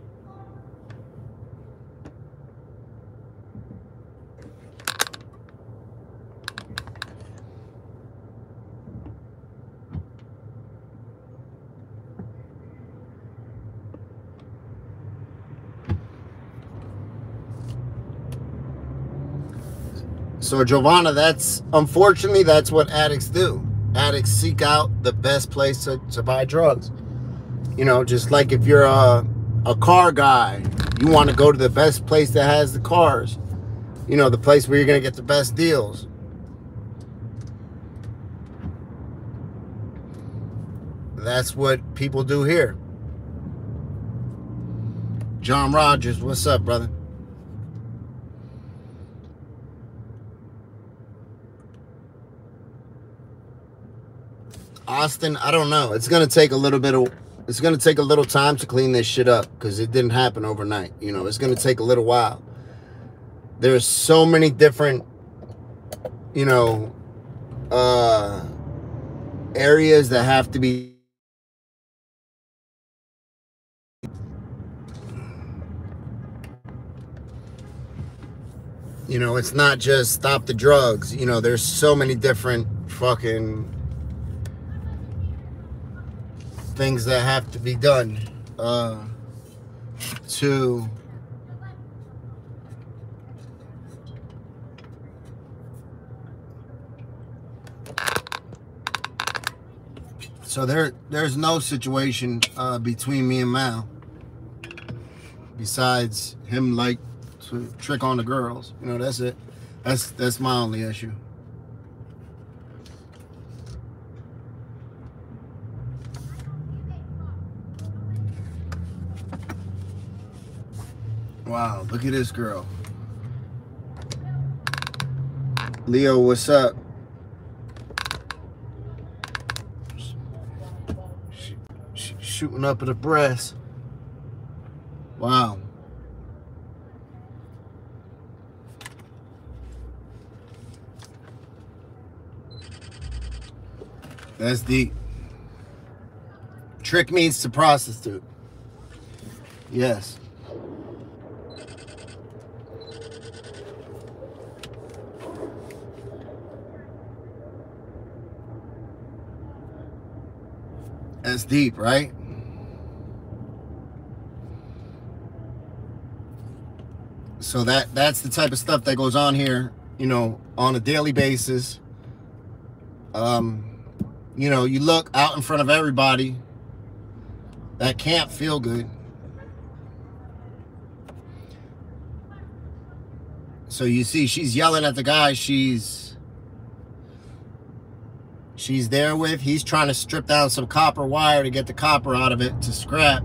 So Giovanna, that's unfortunately that's what addicts do addicts seek out the best place to, to buy drugs. You know, just like if you're a, a car guy, you want to go to the best place that has the cars. You know, the place where you're going to get the best deals. That's what people do here. John Rogers, what's up, brother? Austin, I don't know. It's gonna take a little bit of it's gonna take a little time to clean this shit up because it didn't happen overnight. You know, it's gonna take a little while. There's so many different, you know, uh areas that have to be you know it's not just stop the drugs you know there's so many different fucking things that have to be done uh to So there, there's no situation uh, between me and Mal. Besides him like to trick on the girls, you know. That's it. That's that's my only issue. Wow, look at this girl. Leo, what's up? She, shooting up at the breast. Wow. That's deep. Trick means to prostitute. Yes. That's deep, right? So that that's the type of stuff that goes on here, you know, on a daily basis. Um, you know, you look out in front of everybody. That can't feel good. So you see, she's yelling at the guy she's she's there with. He's trying to strip down some copper wire to get the copper out of it to scrap.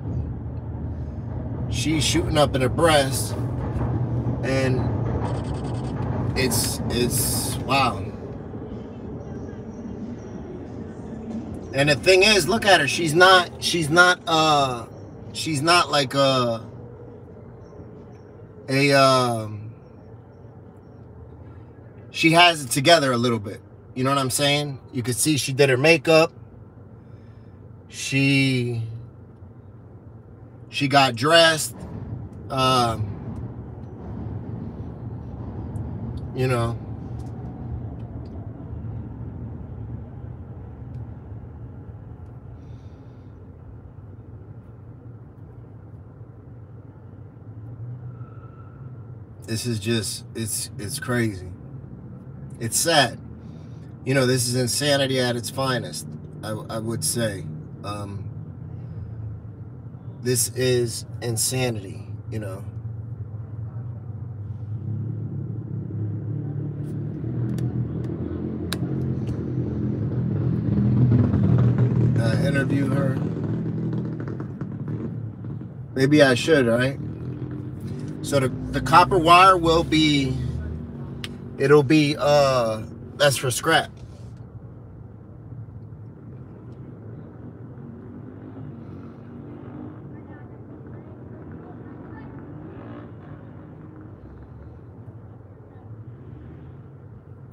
She's shooting up in her breast. And it's it's wow. And the thing is, look at her. She's not she's not uh she's not like a a um she has it together a little bit. You know what I'm saying? You could see she did her makeup. She she got dressed. Um you know. This is just it's it's crazy. It's sad. You know, this is insanity at its finest. I, I would say. Um, this is insanity. You know. uh, interview her. Maybe I should, right? So the, the copper wire will be, it'll be, uh, that's for scrap.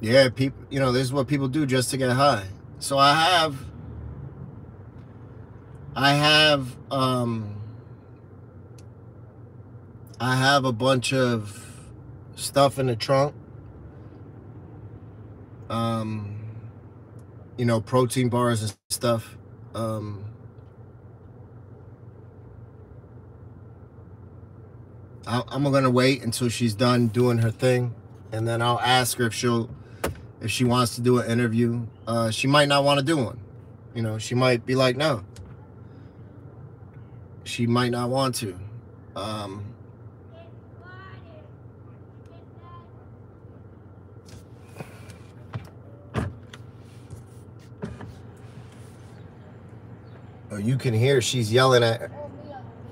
Yeah, people, you know, this is what people do just to get high. So I have I have um I have a bunch of stuff in the trunk. Um you know, protein bars and stuff. Um I, I'm gonna wait until she's done doing her thing, and then I'll ask her if she'll, if she wants to do an interview. Uh, she might not want to do one. You know, she might be like, no, she might not want to. Um, you can hear she's yelling at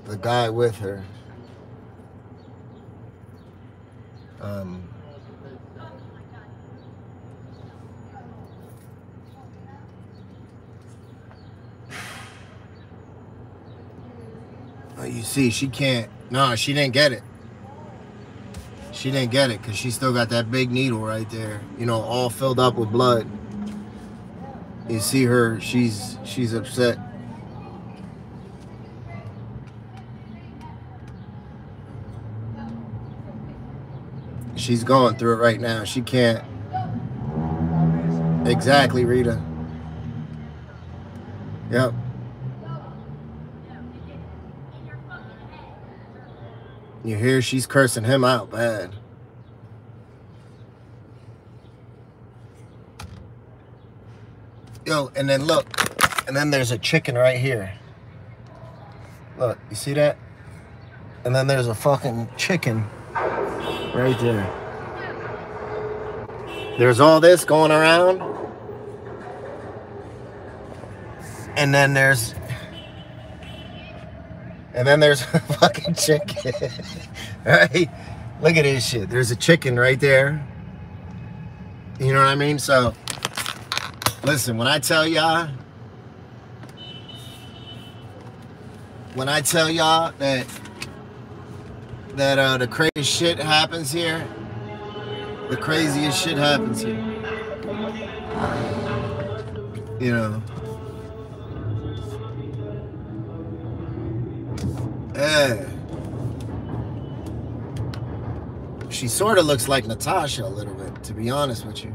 the guy with her. Um, You see, she can't. No, she didn't get it. She didn't get it because she still got that big needle right there. You know, all filled up with blood. You see her, she's she's upset. She's going through it right now. She can't. Exactly, Rita. Yep. You hear she's cursing him out bad. Yo, and then look, and then there's a chicken right here. Look, you see that? And then there's a fucking chicken right there. There's all this going around. And then there's and then there's *laughs* a fucking chicken. *laughs* right? Look at this shit. There's a chicken right there. You know what I mean? So listen, when I tell y'all when I tell y'all that that uh, the craziest shit happens here, the craziest shit happens here. You know. Yeah. She sort of looks like Natasha a little bit, to be honest with you.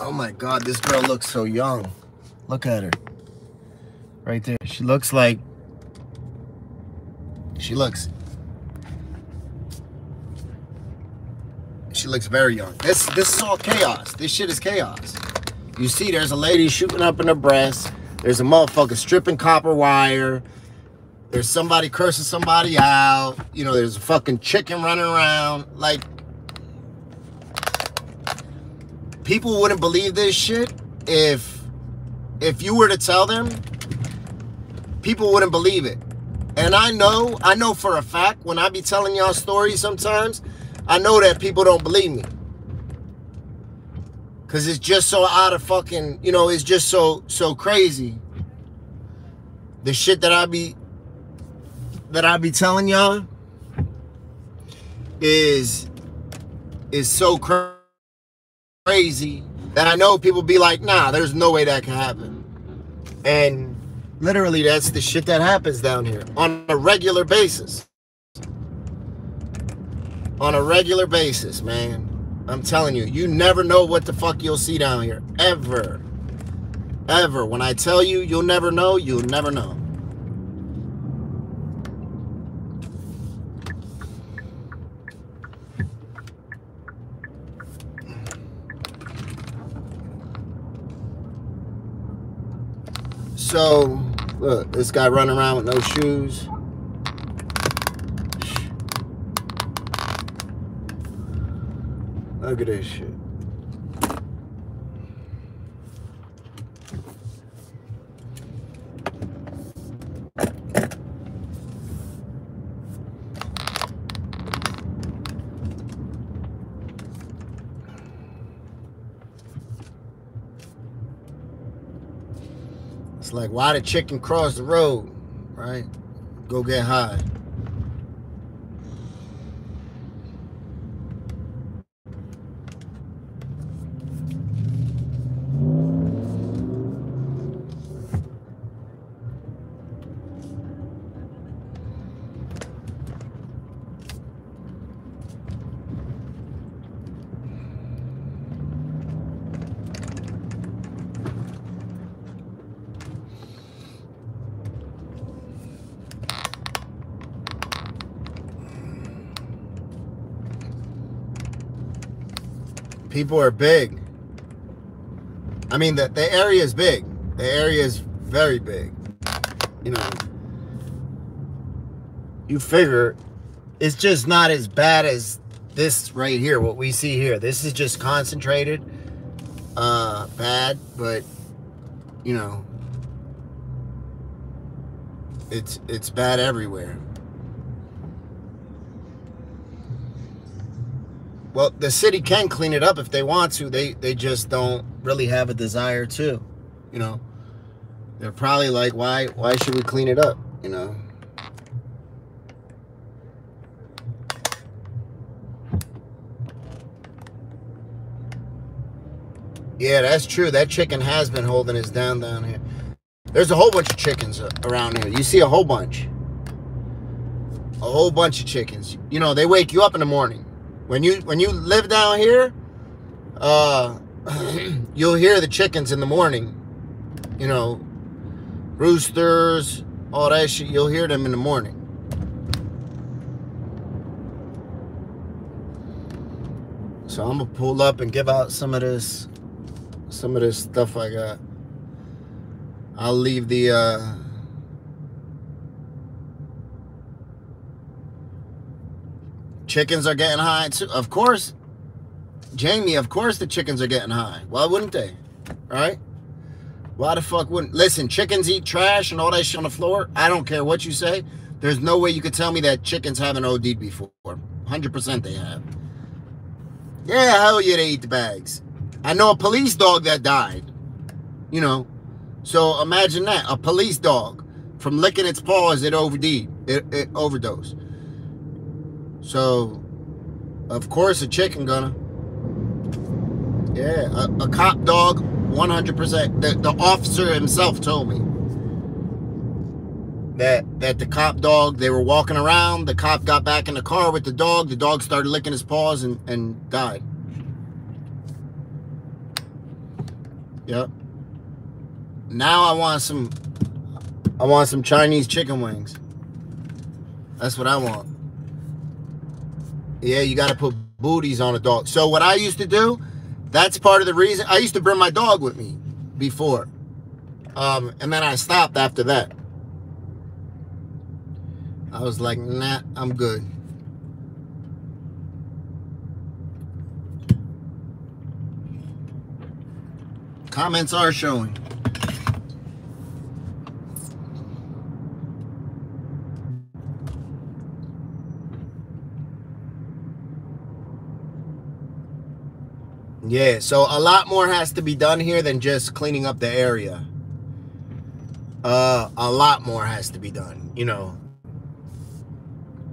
Oh my God, this girl looks so young. Look at her. Right there. She looks like. She looks. She looks very young. This this is all chaos. This shit is chaos. You see, there's a lady shooting up in her breast. There's a motherfucker stripping copper wire. There's somebody cursing somebody out. You know, there's a fucking chicken running around. Like, people wouldn't believe this shit if if you were to tell them. People wouldn't believe it. And I know, I know for a fact when I be telling y'all stories sometimes, I know that people don't believe me. Cause it's just so out of fucking, you know, it's just so so crazy. The shit that I be that I be telling y'all is is so cra- crazy that I know people be like, nah, there's no way that can happen. And literally that's the shit that happens down here on a regular basis. On a regular basis, man. I'm telling you, you never know what the fuck you'll see down here. Ever. Ever. When I tell you you'll never know, you'll never know. So, look, this guy running around with no shoes. Look at this shit. Like, why the chicken cross the road, right? Go get high. People are big. I mean, the, the area is big. The area is very big. You know, you figure it's just not as bad as this right here, what we see here. This is just concentrated, uh, bad, but, you know, it's, it's bad everywhere. Well, the city can clean it up if they want to. They they just don't really have a desire to. You know, they're probably like, why why should we clean it up? You know. Yeah, that's true. That chicken has been holding us down down here. There's a whole bunch of chickens around here. You see a whole bunch. A whole bunch of chickens. You know, they wake you up in the morning. When you when you live down here, uh *clears throat* you'll hear the chickens in the morning. You know, roosters, all that shit. You'll hear them in the morning. So I'm gonna pull up and give out some of this some of this stuff I got. I'll leave the uh chickens are getting high too. Of course, Jamie, of course the chickens are getting high. Why wouldn't they? Right? Why the fuck wouldn't listen, chickens eat trash and all that shit on the floor? I don't care what you say. There's no way you could tell me that chickens haven't OD'd before. 100% they have. Yeah, hell yeah, they eat the bags. I know a police dog that died. You know. So imagine that. A police dog from licking its paws, it OD'd. It, it overdosed. So, of course, a chicken gonna. Yeah, a, a cop dog, 100%. The, the officer himself told me that that the cop dog, they were walking around. The cop got back in the car with the dog. The dog started licking his paws and, and died. Yep. Now I want some I want some Chinese chicken wings. That's what I want. Yeah, you got to put booties on a dog. So what I used to do, that's part of the reason I used to bring my dog with me before. Um, and then I stopped after that. I was like, nah, I'm good. Comments are showing. Yeah, so a lot more has to be done here than just cleaning up the area. Uh, a lot more has to be done. You know,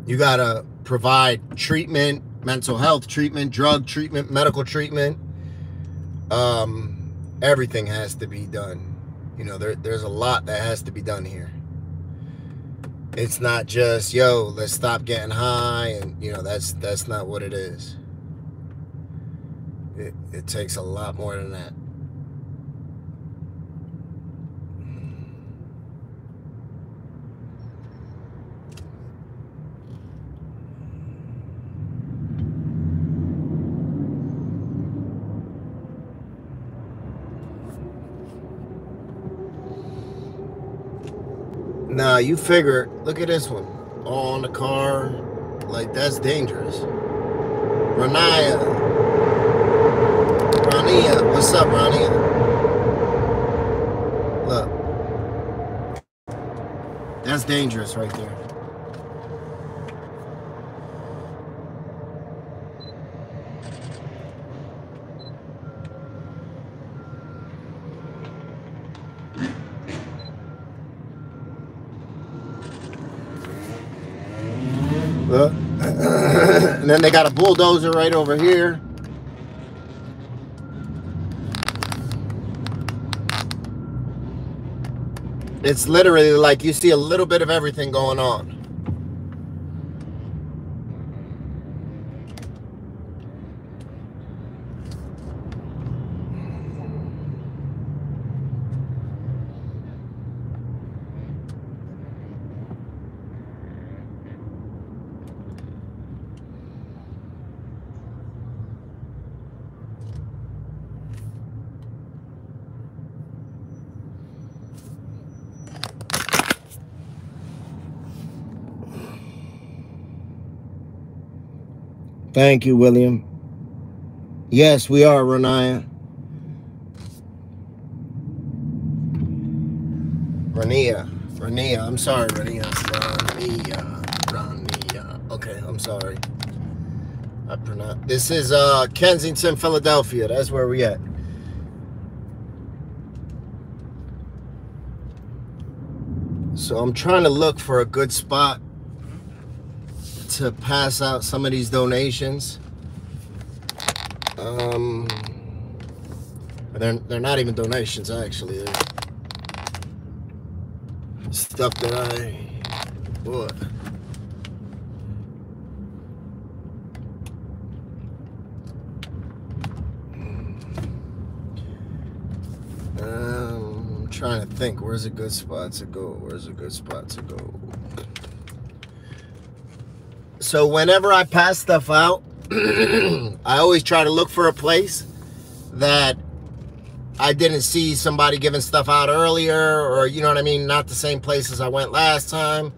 you gotta provide treatment, mental health treatment, drug treatment, medical treatment. Um, everything has to be done. You know, there, there's a lot that has to be done here. It's not just yo, let's stop getting high, and you know that's that's not what it is. It, it takes a lot more than that. Now you figure, look at this one. All on the car. Like, that's dangerous. Renaya. What's up, Rania? Look. That's dangerous right there. *coughs* And then they got a bulldozer right over here. It's literally like you see a little bit of everything going on. Thank you, William. Yes, we are, Rania. Rania. Rania. I'm sorry, Rania. Rania. Rania. Okay, I'm sorry. I pronounce this is uh Kensington, Philadelphia. That's where we at. So I'm trying to look for a good spot to pass out some of these donations. Um, they're, they're not even donations, actually. They're stuff that I bought. Um, I'm trying to think. Where's a good spot to go? Where's a good spot to go? So whenever I pass stuff out, *clears throat* I always try to look for a place that I didn't see somebody giving stuff out earlier, or you know what I mean, not the same places I went last time.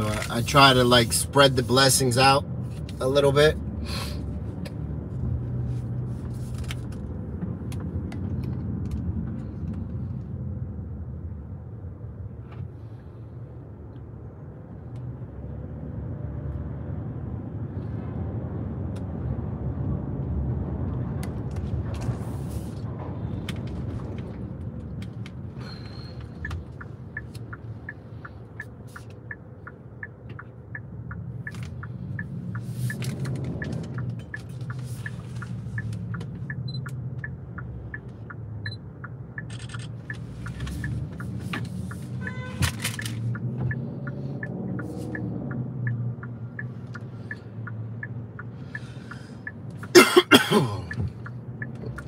So I, I try to like spread the blessings out a little bit.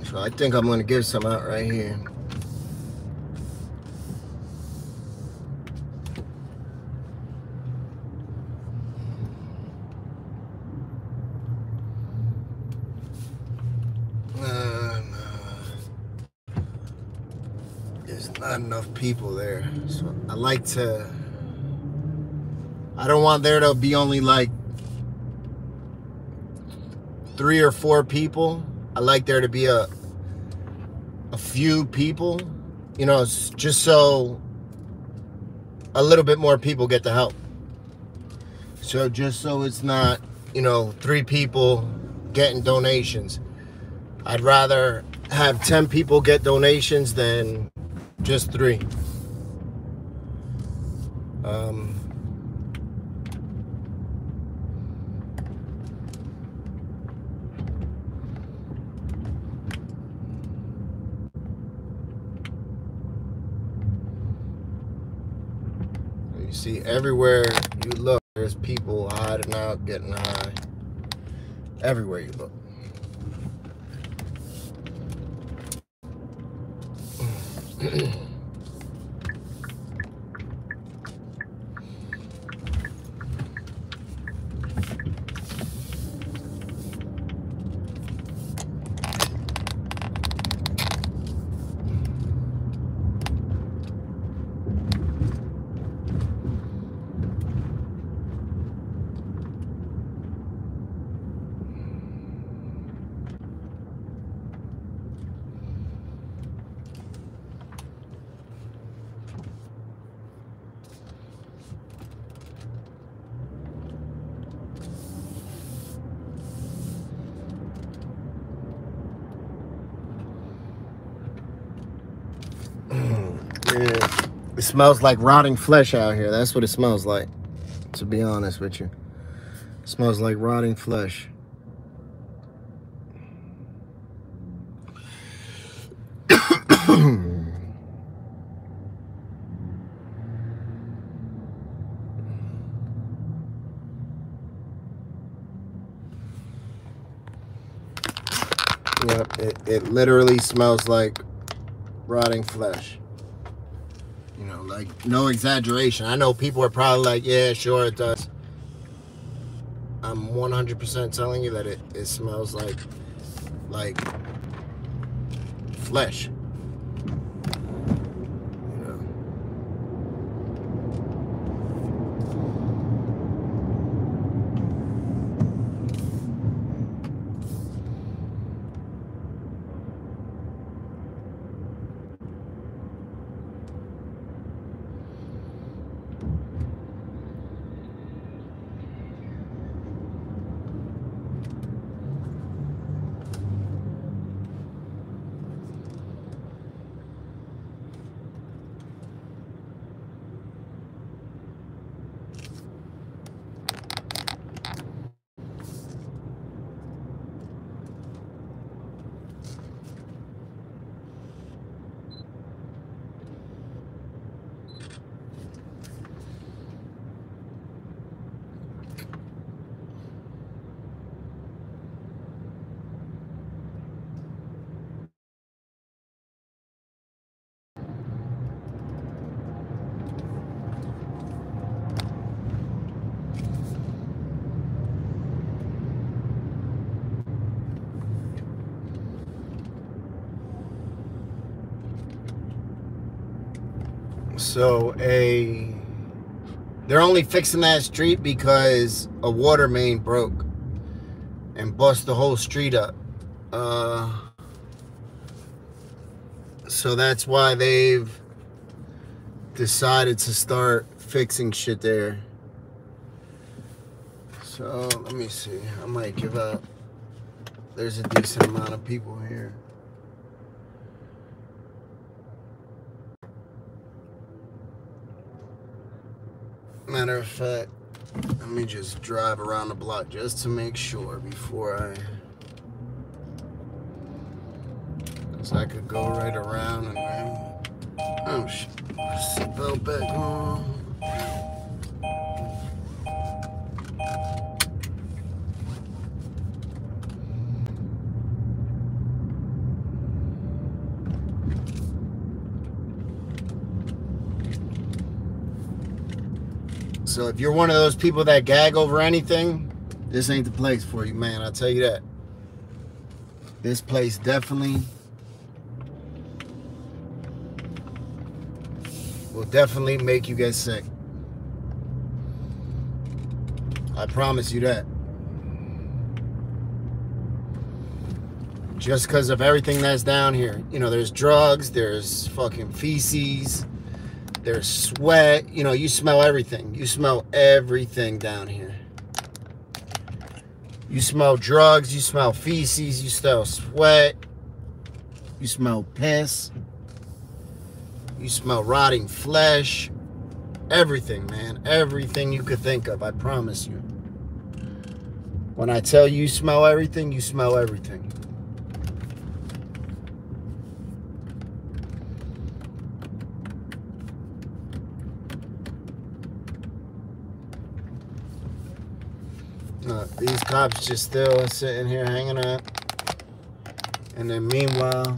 So I think I'm gonna give some out right here. There's not enough people there. So I like to I don't want there to be only like three or four people. I like there to be a few people, you know, just so a little bit more people get the help. So just so it's not, you know, three people getting donations. I'd rather have 10 people get donations than just 3. Um You see, everywhere you look, there's people hiding out, getting high. Everywhere you look. *clears throat* Yeah. It smells like rotting flesh out here. That's what it smells like. To be honest with you. It smells like rotting flesh. *coughs* Yep, it, it literally smells like rotting flesh. Like no exaggeration. I know people are probably like, yeah, sure it does. I'm 100% telling you that it, it smells like like flesh. You know. So a they're only fixing that street because a water main broke and bust the whole street up. Uh, so that's why they've decided to start fixing shit there. So let me see. I might give up. There's a decent amount of people here. Matter of fact, let me just drive around the block just to make sure before I. Because I could go right around and then. Oh shit. Seatbelt back on. So if you're one of those people that gag over anything, this ain't the place for you, man. I'll tell you that. This place definitely will definitely make you get sick. I promise you that. Just because of everything that's down here. You know, there's drugs, there's fucking feces, there's sweat. You know, you smell everything. You smell everything down here. You smell drugs, you smell feces, you smell sweat, you smell piss, you smell rotting flesh. Everything, man. Everything you could think of, I promise you. When I tell you, you smell everything, you smell everything. Uh, these cops just still sitting here hanging out. And then meanwhile,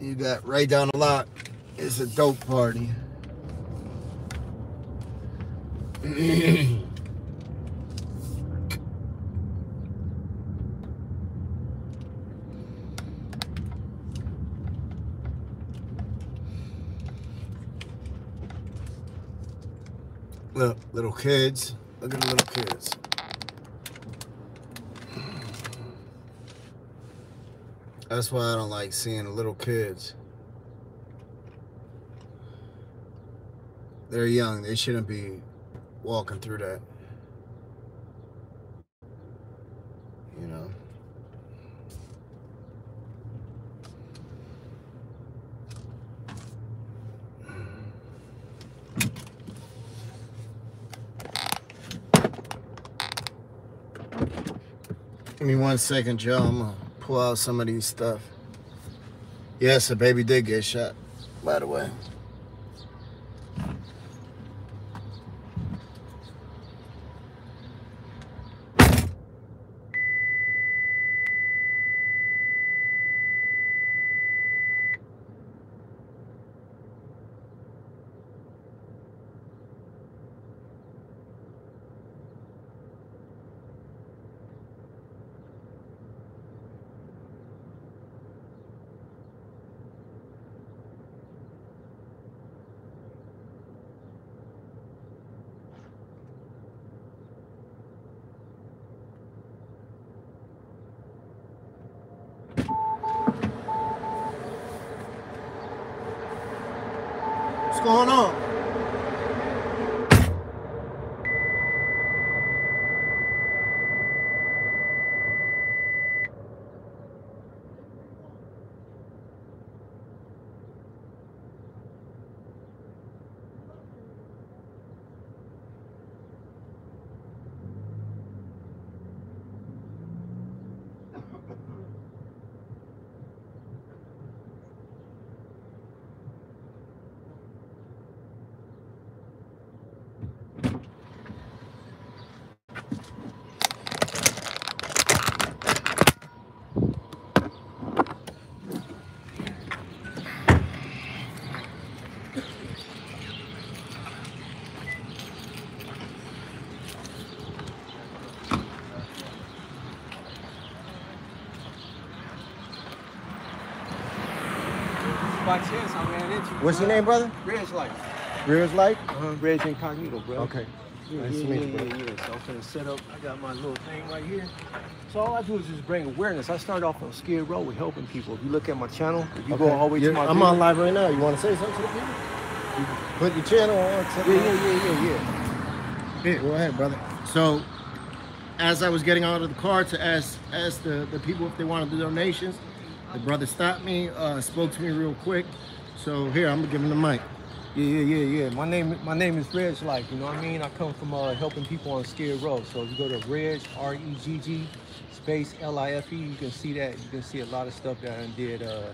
you got right down the lot is a dope party. *clears throat* Look, little kids. Look at the little kids. That's why I don't like seeing little kids. They're young. They shouldn't be walking through that. You know. Give me one second, Joe. I'm gonna pull out some of these stuff. Yes, a baby did get shot, by the way. What's your name, brother? Reg Life. Rears Life? Uh-huh. Reg Incognito, bro. Okay. Yeah, Nice yeah, to meet yeah, you, bro. yeah, yeah. So I'm gonna set up. I got my little thing right here. So all I do is just bring awareness. I started off on Skid Row with helping people. If you look at my channel, if you go all the way to my I'm video- on live right now. You want to say something to the people? You put your channel on. Yeah, yeah, yeah, yeah, yeah. Yeah, go ahead, brother. So, as I was getting out of the car to ask ask the, the people if they wanted the donations, the brother stopped me, uh, spoke to me real quick. So here, I'm gonna give him the mic. Yeah, yeah, yeah, yeah. My name, my name is Reg Life. You know what I mean? I come from uh, helping people on Skid Row. So if you go to Reg R E G G space L I F E, you can see that. You can see a lot of stuff that I did. Uh,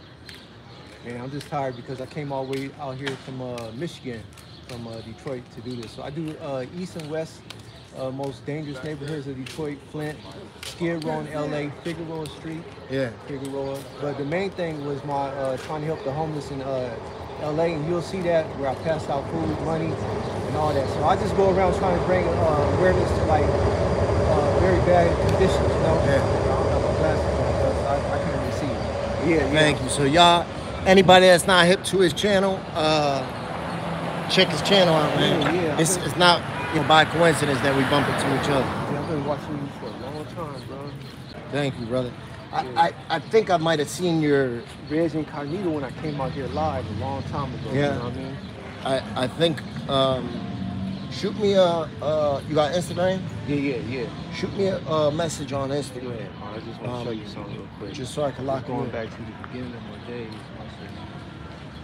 and I'm just tired because I came all the way out here from uh, Michigan, from uh, Detroit to do this. So I do uh, east and west, uh, most dangerous neighborhoods of Detroit, Flint, Skid Row in LA, Figueroa Street, Yeah. Figueroa. But the main thing was my uh, trying to help the homeless in uh, LA, and you'll see that where I pass out food, money, and all that. So I just go around trying to bring uh, awareness to like uh, very bad conditions. You know, Yeah. I don't have my glasses on because I, I can't really see. Yeah, yeah. Thank you. So y'all, anybody that's not hip to his channel, uh, check his channel out, man. Yeah, yeah. It's it's not you know, by coincidence that we bump into each other. Yeah, I've been watching you for a long time, bro. Thank you, brother. I, I, I think I might have seen your Reg Incognito when I came out here live a long time ago. Yeah. You know what I mean? I, I think um, shoot me a uh, you got Instagram? Yeah, yeah, yeah. Shoot me a, uh message on Go Instagram ahead. I just want to Um, show you something real quick. just so I can lock you going in. back to the beginning of my days. I said,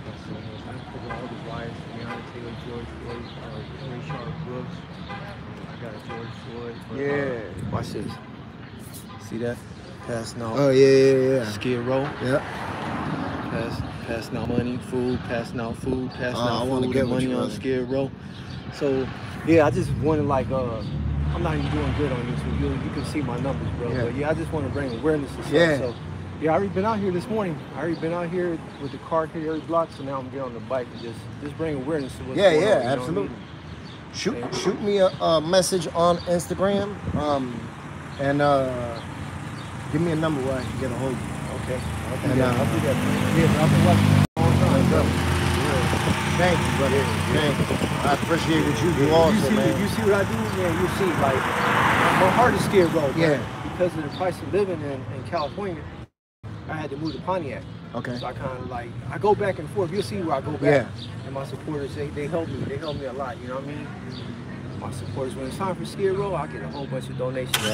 I said, I put all the riots, Breonna Taylor, George Floyd, uh, Rayshard Brooks. I got a George Floyd. but, uh, Yeah. Watch this. See that? Passing out. Oh yeah, yeah, yeah. Skid Row. Yeah. Pass, passing out money, food, passing out food, passing Uh, I out wanna food get money on. Skid Row. So, yeah, I just wanted like, uh, I'm not even doing good on YouTube. You, you can see my numbers, bro. Yeah. But yeah, I just want to bring awareness to stuff. Yeah. So, yeah, I already been out here this morning. I already been out here with the car hit every block. So now I'm getting on the bike and just just bring awareness to what's Yeah, going yeah, on. what I absolutely. Shoot Yeah. shoot me a, a message on Instagram. Um, and uh, give me a number where I can get a hold of you. Okay. I'll do And, that. uh, I'll do that. Yeah, I've been watching a long time, bro. Thank you, brother. Thank you. I appreciate what you do Yeah, also, you see, man. You see what I do, man, you see like my heart is scared, bro. Yeah. Because of the price of living in, in California, I had to move to Pontiac. Okay. So I kind of like I go back and forth. You'll see where I go back. Yeah. And my supporters, they, they help me. They help me a lot. You know what I mean? My supporters, when it's time for Skid Row, I get a whole bunch of donations. Yeah.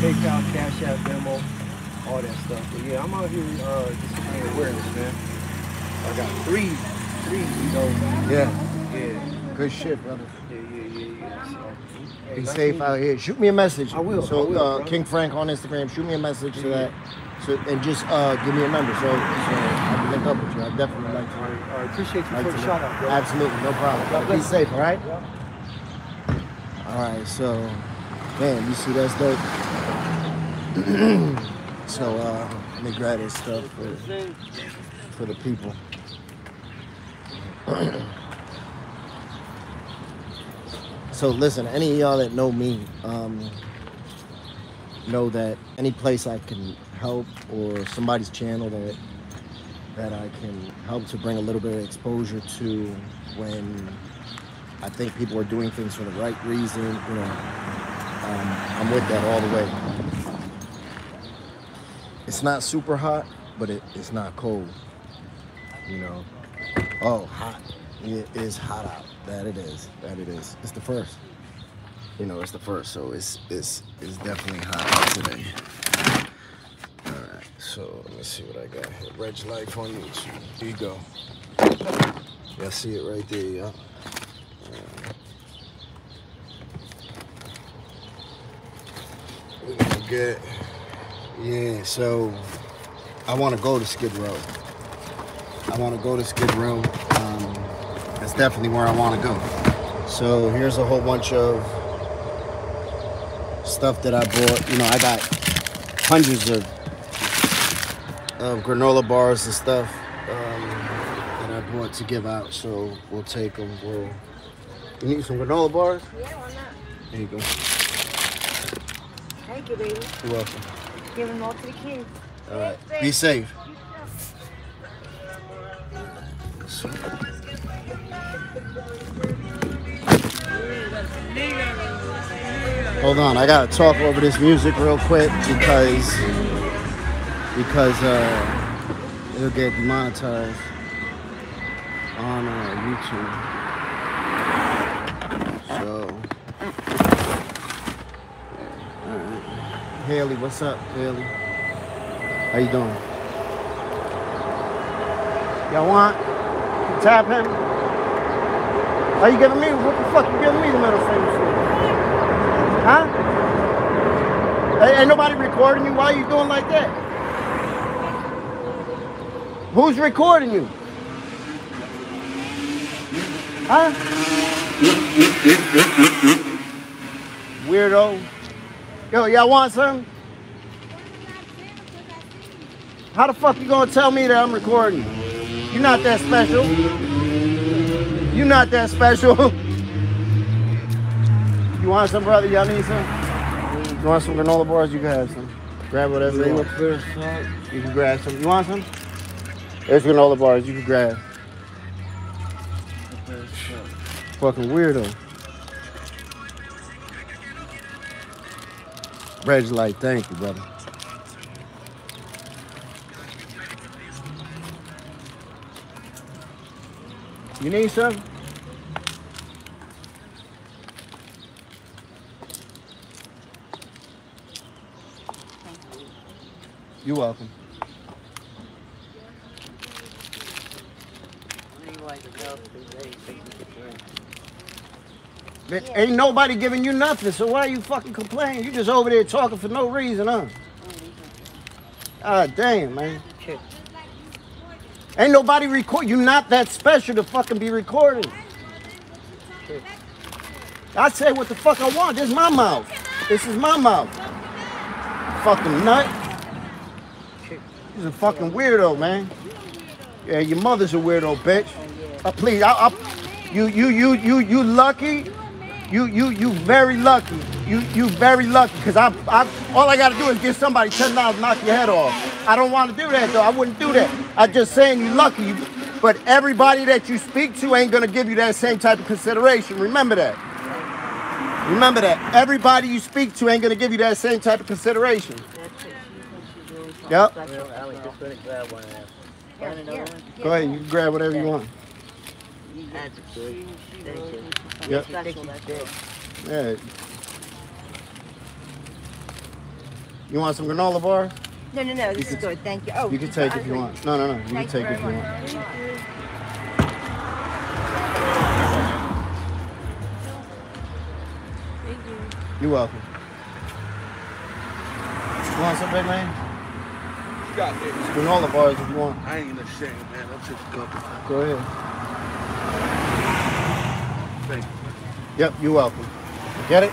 PayPal, Cash App, Venmo, all that stuff. But yeah, I'm out here uh, just to bring awareness, man. I got three, three, you know. Yeah. Yeah. Good shit, brother. Yeah, yeah, yeah, yeah. So, hey, Be safe out here. Shoot me a message. I will, So I will, uh. King Frank on Instagram. Shoot me a message to that. So and just uh, give me a number so, so I can link up with you. I definitely like to. Right, right. Appreciate you like for the shout out, bro. Absolutely, no problem. Be safe, all right? Yeah. All right, so, man, you see that's dope. *clears throat* so, uh, let me grab this stuff for, for the people. *clears throat* so, listen, any of y'all that know me, um, know that any place I can help or somebody's channel that that I can help to bring a little bit of exposure to when I think people are doing things for the right reason. You know, um, I'm with that all the way. It's not super hot, but it, it's not cold. You know. Oh, hot. It is hot out. That it is. That it is. It's the first. You know, it's the first, so it's it's it's definitely hot out today. Right. So let me see what I got here. Reg Life on YouTube. Here you go. Y'all see it right there, y'all. We're get, yeah, so I wanna go to Skid Row. I wanna go to Skid Row. Um, that's definitely where I wanna go. So here's a whole bunch of stuff that I bought. You know, I got hundreds of, of granola bars and stuff um, that I bought to give out. So we'll take them. We'll, you need some granola bars? Yeah, why not? There you go. Thank you, baby. You're welcome. Give them all to the kids. All right. Be safe. Hold on, I gotta talk over this music real quick because because uh, it'll get monetized on uh, YouTube. So, alright. Haley, what's up, Haley? How you doing? Y'all want? Tap him. Are you giving me? What the fuck you giving me the middle finger for? Huh? Ain't nobody recording you. Why are you doing like that? Who's recording you? Huh? Weirdo. Yo, y'all want some? How the fuck you gonna tell me that I'm recording? You're not that special. You're not that special. *laughs* you want some, brother? Y'all need some? You want some granola bars? You can have some. Grab whatever you want. You can grab some. You want some? There's granola bars. You can grab. Fucking weirdo. Reg's like, thank you, brother. You need some? You're welcome. Man, Ain't nobody giving you nothing, so why are you fucking complaining? You just over there talking for no reason, huh? God damn, man. Ain't nobody record. You not that special to fucking be recording. I say what the fuck I want. This is my mouth. This is my mouth. Fucking nut. He's a fucking weirdo, man. Yeah, your mother's a weirdo, bitch. Uh, please, I, I, you, you, you, you, you lucky. You, you, you very lucky. You, you very lucky. Cause I, I, all I gotta do is give somebody ten dollars, knock your head off. I don't want to do that though. I wouldn't do that. I'm just saying you lucky. But everybody that you speak to ain't gonna give you that same type of consideration. Remember that. Remember that. Everybody you speak to ain't gonna give you that same type of consideration. Yep. Go ahead. You can grab whatever you want. Yep. Yeah. You want some granola bar? No, no, no, this You is good, thank you. Oh, You can take if you want. No, no, no. You can Thank you take if you want. much. You're welcome. You want some big man? got this. Granola bars if you want. I ain't ashamed, man. I'm just a couple. Go ahead. Thank you. Yep, you're welcome. Get it?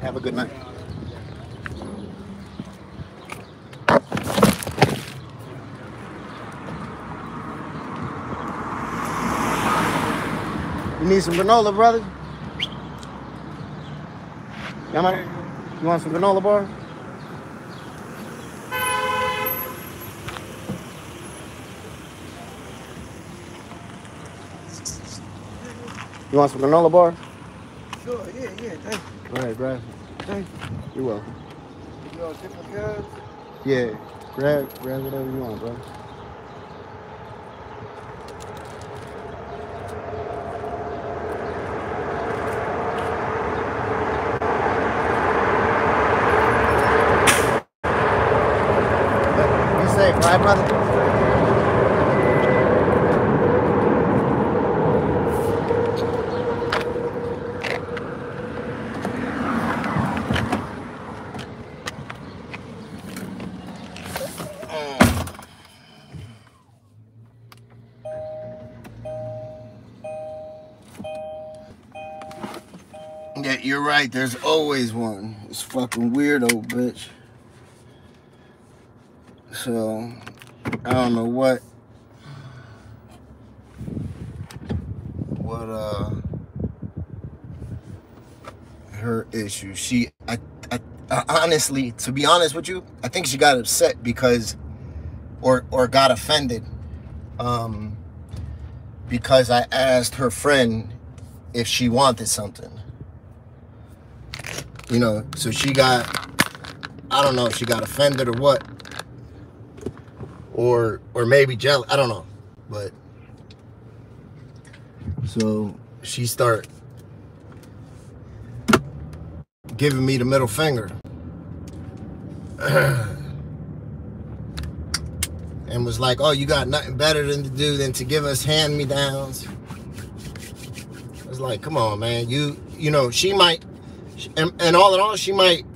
Have a good night. You need some granola, brother? Yeah, man. You want some granola bar? You want some granola bar? Sure, yeah, yeah. Thank you. Go ahead, grab. Thank You're welcome. you. You know, different kinds. Yeah, grab, grab whatever you want, bro. Right, brother? Yeah, you're right. There's always one. It's fucking weirdo, bitch. So, I don't know what. What, uh. her issue. She, I, I, I, honestly, to be honest with you, I think she got upset because, or or got offended, um, because I asked her friend if she wanted something. You know, so she got, I don't know if she got offended or what, or or maybe jealous. I don't know, but so she start giving me the middle finger. *clears throat* and was like, oh, you got nothing better than to do than to give us hand-me-downs. I was like, come on, man. You, you know, she might, and, and all in all, she might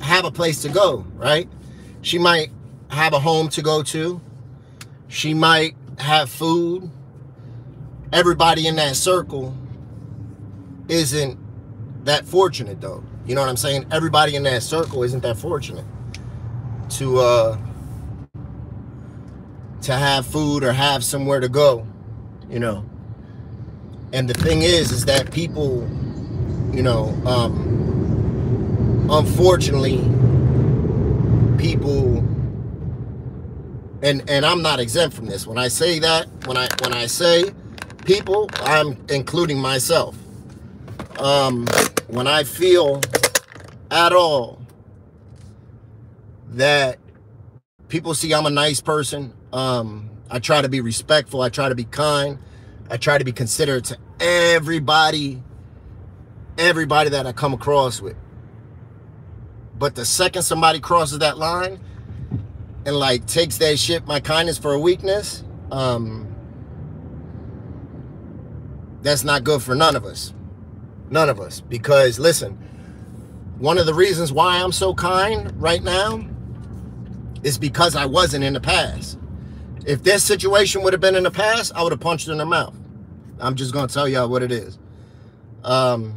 have a place to go, right? She might have a home to go to. She might have food. Everybody in that circle isn't that fortunate though. You know what I'm saying? Everybody in that circle isn't that fortunate to uh to have food or have somewhere to go, you know. And the thing is is that people, you know, um unfortunately people and and I'm not exempt from this. When I say that, when I when I say people, I'm including myself. Um when I feel at all that people see I'm a nice person, um, I try to be respectful, I try to be kind, I try to be considerate to everybody, everybody that I come across with. But the second somebody crosses that line and like takes that shit, my kindness for a weakness, um, that's not good for none of us. None of us. Because listen, one of the reasons why I'm so kind right now is because I wasn't in the past. If this situation would have been in the past, I would have punched her in the mouth. I'm just gonna tell y'all what it is. Um,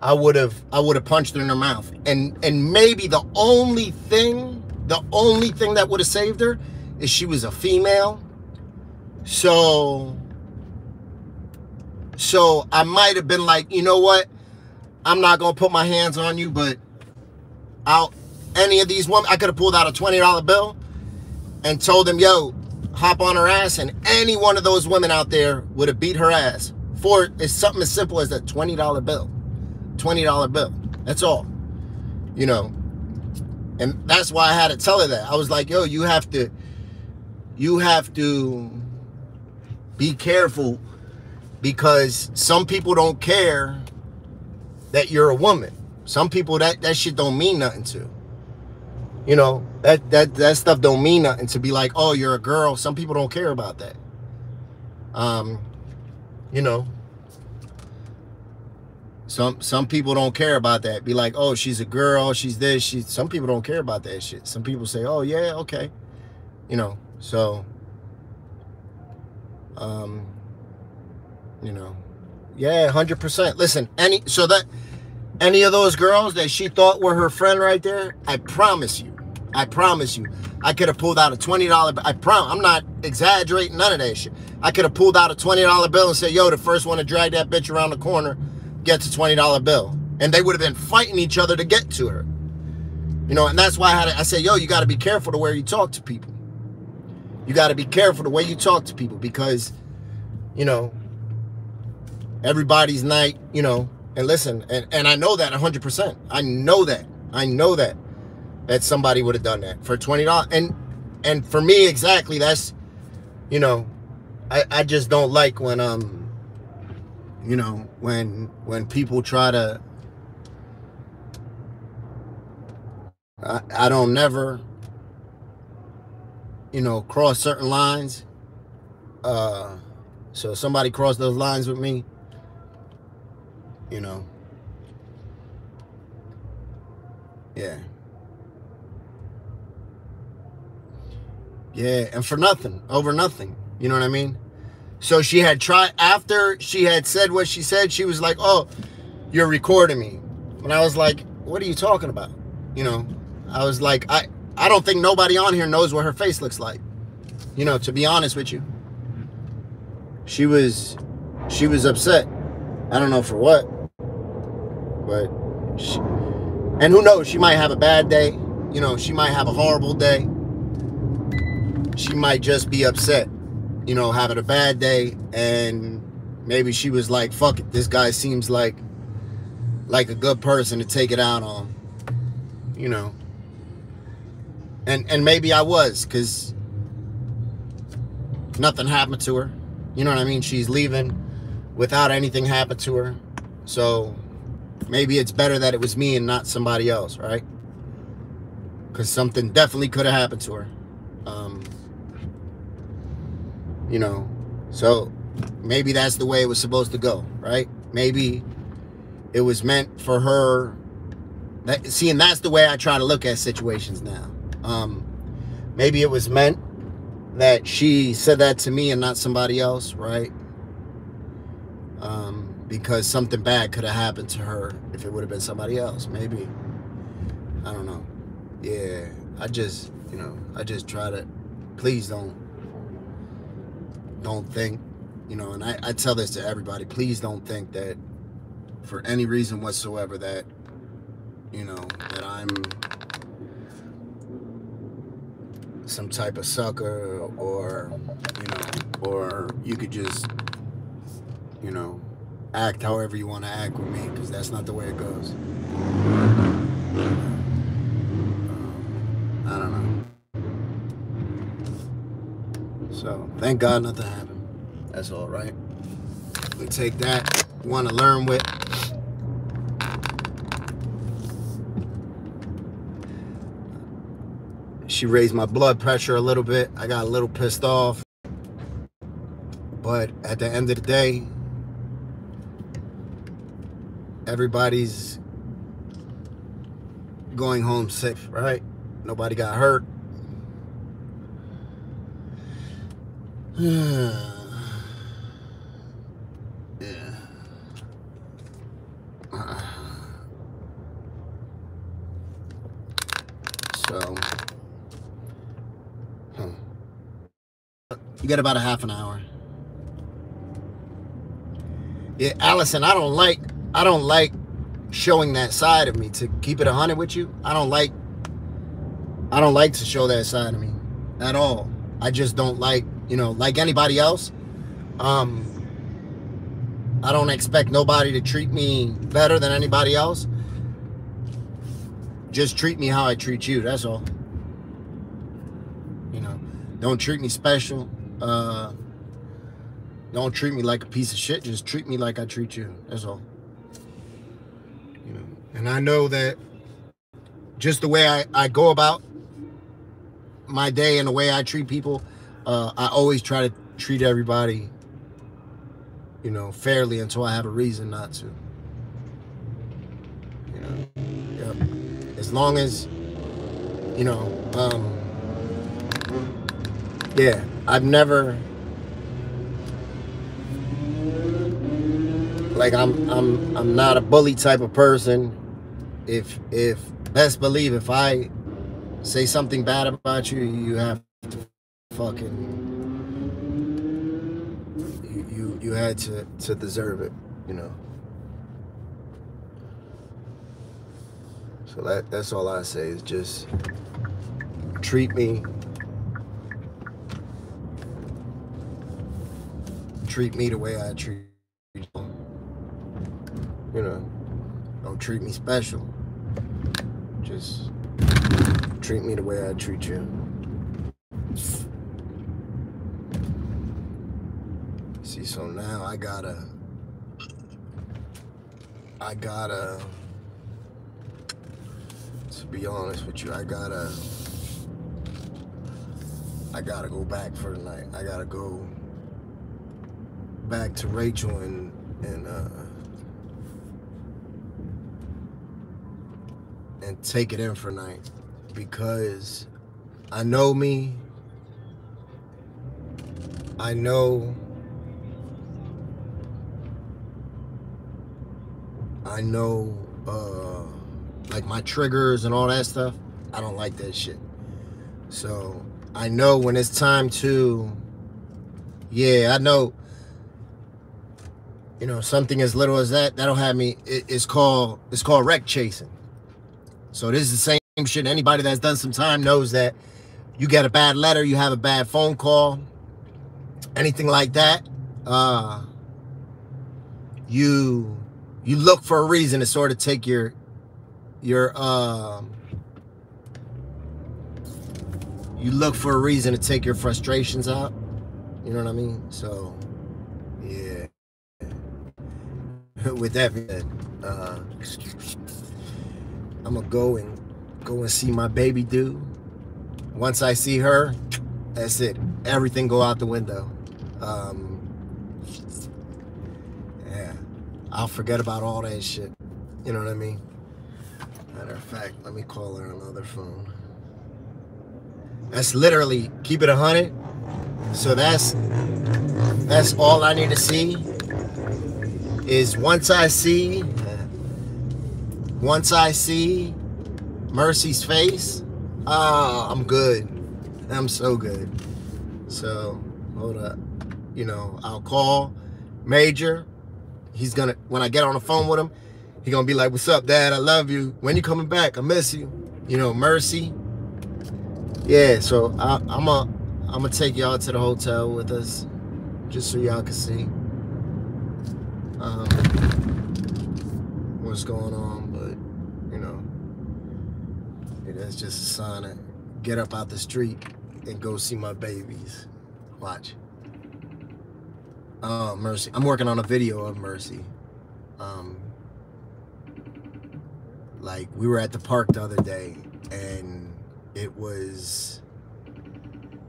I would have I would have punched her in the mouth. And and maybe the only thing, the only thing that would have saved her is she was a female. So so I might have been like, you know what? I'm not gonna put my hands on you, but out any of these women, I could have pulled out a $20 bill and told them, yo, hop on her ass, and any one of those women out there would have beat her ass for it's something as simple as a $20 bill. $20 bill. That's all. You know. And that's why I had to tell her that. I was like, yo, you have to you have to be careful because some people don't care that you're a woman. Some people that that shit don't mean nothing to. You know, that that that stuff don't mean nothing to be like, "Oh, you're a girl." Some people don't care about that. Um, you know, some some people don't care about that. Be like, "Oh, she's a girl, she's this, she's some people don't care about that shit. Some people say, "Oh, yeah, okay." You know, so um you know, yeah, hundred percent. Listen, any so that any of those girls that she thought were her friend right there, I promise you, I promise you, I could have pulled out a twenty dollar. I prom, I'm not exaggerating none of that shit. I could have pulled out a twenty dollar bill and said, "Yo, the first one to drag that bitch around the corner gets a twenty dollar bill," and they would have been fighting each other to get to her. You know, and that's why I had to, I said, "Yo, you got to be careful the way you talk to people. You got to be careful the way you talk to people because, you know, everybody's night, you know, and listen, and, and I know that 100%. I know that. I know that that somebody would have done that for $20 and and for me exactly that's you know I I just don't like when um you know when when people try to I, I don't never you know cross certain lines uh so somebody crossed those lines with me you know. Yeah yeah and for nothing over nothing. You know what i mean? So she had tried after she had said what she said she was like oh you're recording me. And i was like what are you talking about? You know? I was like i i don't think nobody on here knows what her face looks like. You know to be honest with you. She was she was upset. I don't know for what. But she, and who knows? She might have a bad day. You know, she might have a horrible day. She might just be upset. You know, having a bad day, and maybe she was like, "Fuck it, this guy seems like like a good person to take it out on." You know, and and maybe I was because nothing happened to her. You know what I mean? She's leaving without anything happened to her. So maybe it's better that it was me and not somebody else, right? Because something definitely could have happened to her. Um, you know, so maybe that's the way it was supposed to go, right? Maybe it was meant for her. That, see, and that's the way I try to look at situations now. Um, maybe it was meant that she said that to me and not somebody else, right? Um, because something bad could have happened to her if it would have been somebody else. Maybe. I don't know. Yeah, I just, you know, I just try to, please don't, don't think, you know, and I, I tell this to everybody, please don't think that for any reason whatsoever that, you know, that I'm some type of sucker or, you know, or you could just, you know, act however you want to act with me because that's not the way it goes. Um, I don't know. So thank God nothing happened. That's all right. We take that. Want to learn with. She raised my blood pressure a little bit. I got a little pissed off. But at the end of the day, everybody's going home safe, right? Nobody got hurt. yeah. Uh, *sighs* So, huh. you got about a half an hour. Yeah, Allison, I don't like I don't like showing that side of me to keep it a hundred with you. I don't like I don't like to show that side of me at all. I just don't like, you know, like anybody else. Um I don't expect nobody to treat me better than anybody else. Just treat me how I treat you, that's all. You know, don't treat me special. Uh don't treat me like a piece of shit. Just treat me like I treat you. That's all. You know, and I know that just the way I, I go about my day and the way I treat people, uh, I always try to treat everybody, you know, fairly until I have a reason not to. You know, yep. As long as, you know, um, yeah, I've never like I'm I'm I'm not a bully type of person. If if best believe if I say something bad about you, you have to fucking you you, had to to deserve it, you know. So that that's all I say is just treat me treat me the way I treat you. You know, don't treat me special. Just treat me the way I treat you. See, so now I gotta, I gotta, to be honest with you, I gotta, I gotta go back for the night. I gotta go back to Rachel and, and, uh, and take it in for night because I know me. I know. I know, uh, like my triggers and all that stuff. I don't like that shit. So I know when it's time to, yeah, I know you know, something as little as that, that'll have me. It, it's called it's called wreck chasing. So this is the same shit. Anybody that's done some time knows that you get a bad letter, you have a bad phone call, anything like that. Uh, you you look for a reason to sort of take your your um you look for a reason to take your frustrations out. You know what I mean? So yeah. *laughs* With that being said, uh, I'm gonna go and go and see my baby do. Once I see her, that's it. Everything go out the window. Um, yeah, I'll forget about all that shit. You know what I mean? Matter of fact, let me call her on another phone. That's literally keep it a hundred. So that's that's all I need to see. Is once I see once I see Mercy's face, ah, I'm good. I'm so good. So hold up. You know, I'll call Major. He's gonna when I get on the phone with him, he gonna be like, "What's up, Dad? I love you. When you coming back? I miss you." You know, Mercy. Yeah. So I, I'm a I'm gonna take y'all to the hotel with us, just so y'all can see um, what's going on. But you know, it is just a sign to get up out the street and go see my babies. Watch. Oh, Mercy. I'm working on a video of Mercy. Um, like we were at the park the other day and it was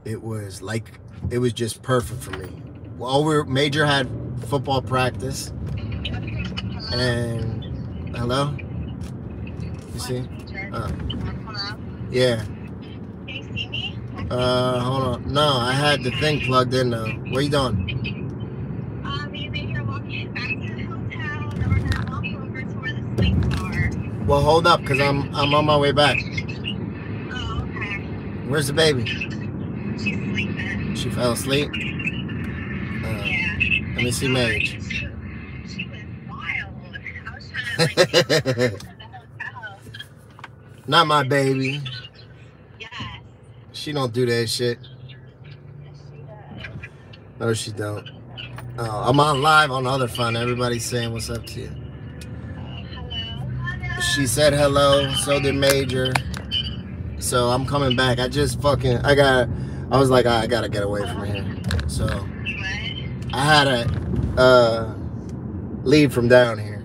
it was like it was just perfect for me. Well, we were, Major had football practice and hello? You see? Uh, yeah. Can you see me? Uh, hold on. No, I had the thing plugged in though. What are you doing? Um, me and Major are walking back to the hotel, and then we're gonna walk over to where the swings are. Well, hold up, cause I'm I'm on my way back. Oh, okay. Where's the baby? She's sleeping. She fell asleep. Uh, Yeah. let me see Mage. She, she was wild. I was trying to like take her to the hotel. Not my baby. Yes. She don't do that shit. Yes, she does. No, she don't. Oh, I'm on live on the other phone. Everybody's saying what's up to you. She said hello. So did Major. So I'm coming back. I just fucking I got. I was like I gotta get away from here. So I had to uh, leave from down here.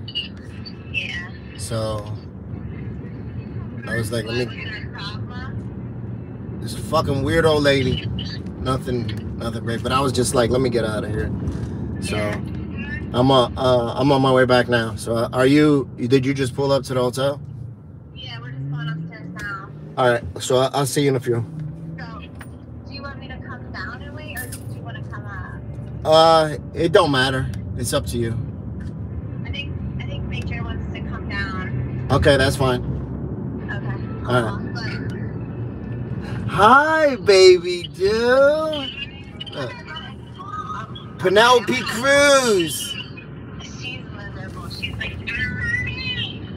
Yeah. So I was like, let me. was your problem? This fucking weird old lady. Nothing, nothing great. But I was just like, let me get out of here. So I'm on. Uh, I'm on my way back now. So uh, are you? Did you just pull up to the hotel? Yeah, we're just going upstairs now. All right. So I- I'll see you in a few. So, do you want me to come down and wait, or do you want to come up? Uh, it don't matter. It's up to you. I think I think Major wants to come down. Okay, that's fine. Okay. All but- Hi, baby dude. Uh, Penelope Cruz.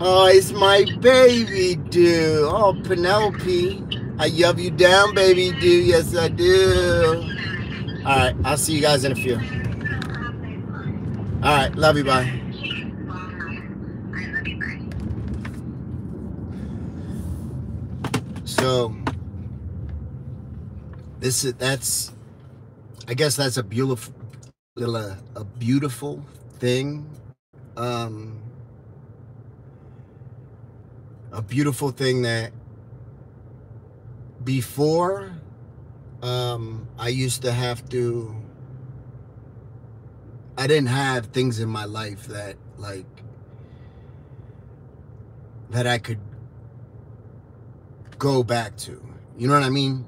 Oh, it's my baby dude. Oh, Penelope. I love you down, baby dude. Yes, I do. All right, I'll see you guys in a few. All right, love you. Bye. So this is that's I guess that's a beautiful a, a beautiful thing. Um a beautiful thing that before um I used to have to I didn't have things in my life that like that I could go back to. You know what I mean?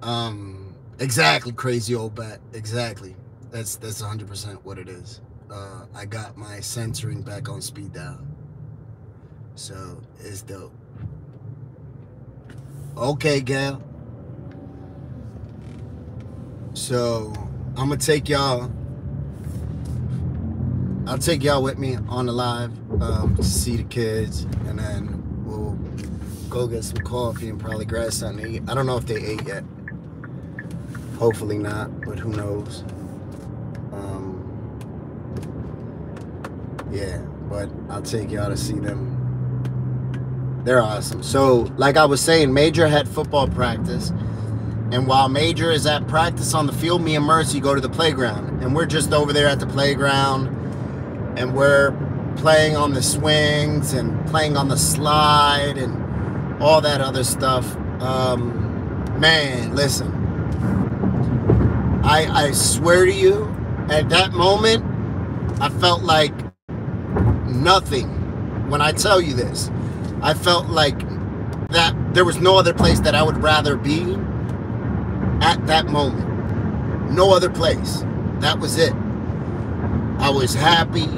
Um, exactly, crazy old bat. Exactly. That's that's 100% what it is. Uh, I got my censoring back on speed dial. So it's dope. Okay, gal. So I'm gonna take y'all. I'll take y'all with me on the live um, to see the kids, and then we'll go get some coffee and probably grab something to eat. I don't know if they ate yet. Hopefully not, but who knows? Um, yeah, but I'll take y'all to see them. They're awesome. So, like I was saying, Major had football practice. And while Major is at practice on the field, me and Mercy go to the playground. And we're just over there at the playground. And we're playing on the swings and playing on the slide and all that other stuff. Um, man, listen. I, I swear to you, at that moment, I felt like nothing when I tell you this. I felt like that there was no other place that I would rather be at that moment. No other place. That was it. I was happy.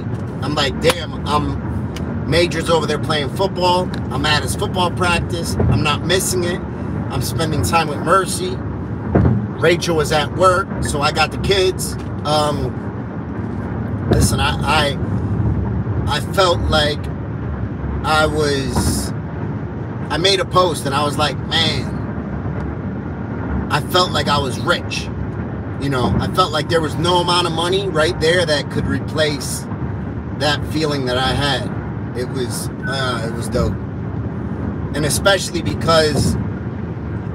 I'm like, damn, I'm Major's over there playing football. I'm at his football practice. I'm not missing it. I'm spending time with Mercy. Rachel was at work, so I got the kids. Um, listen, I, I I felt like I was I made a post and I was like, man, I felt like I was rich. You know, I felt like there was no amount of money right there that could replace that feeling that I had. It was uh, it was dope. And especially because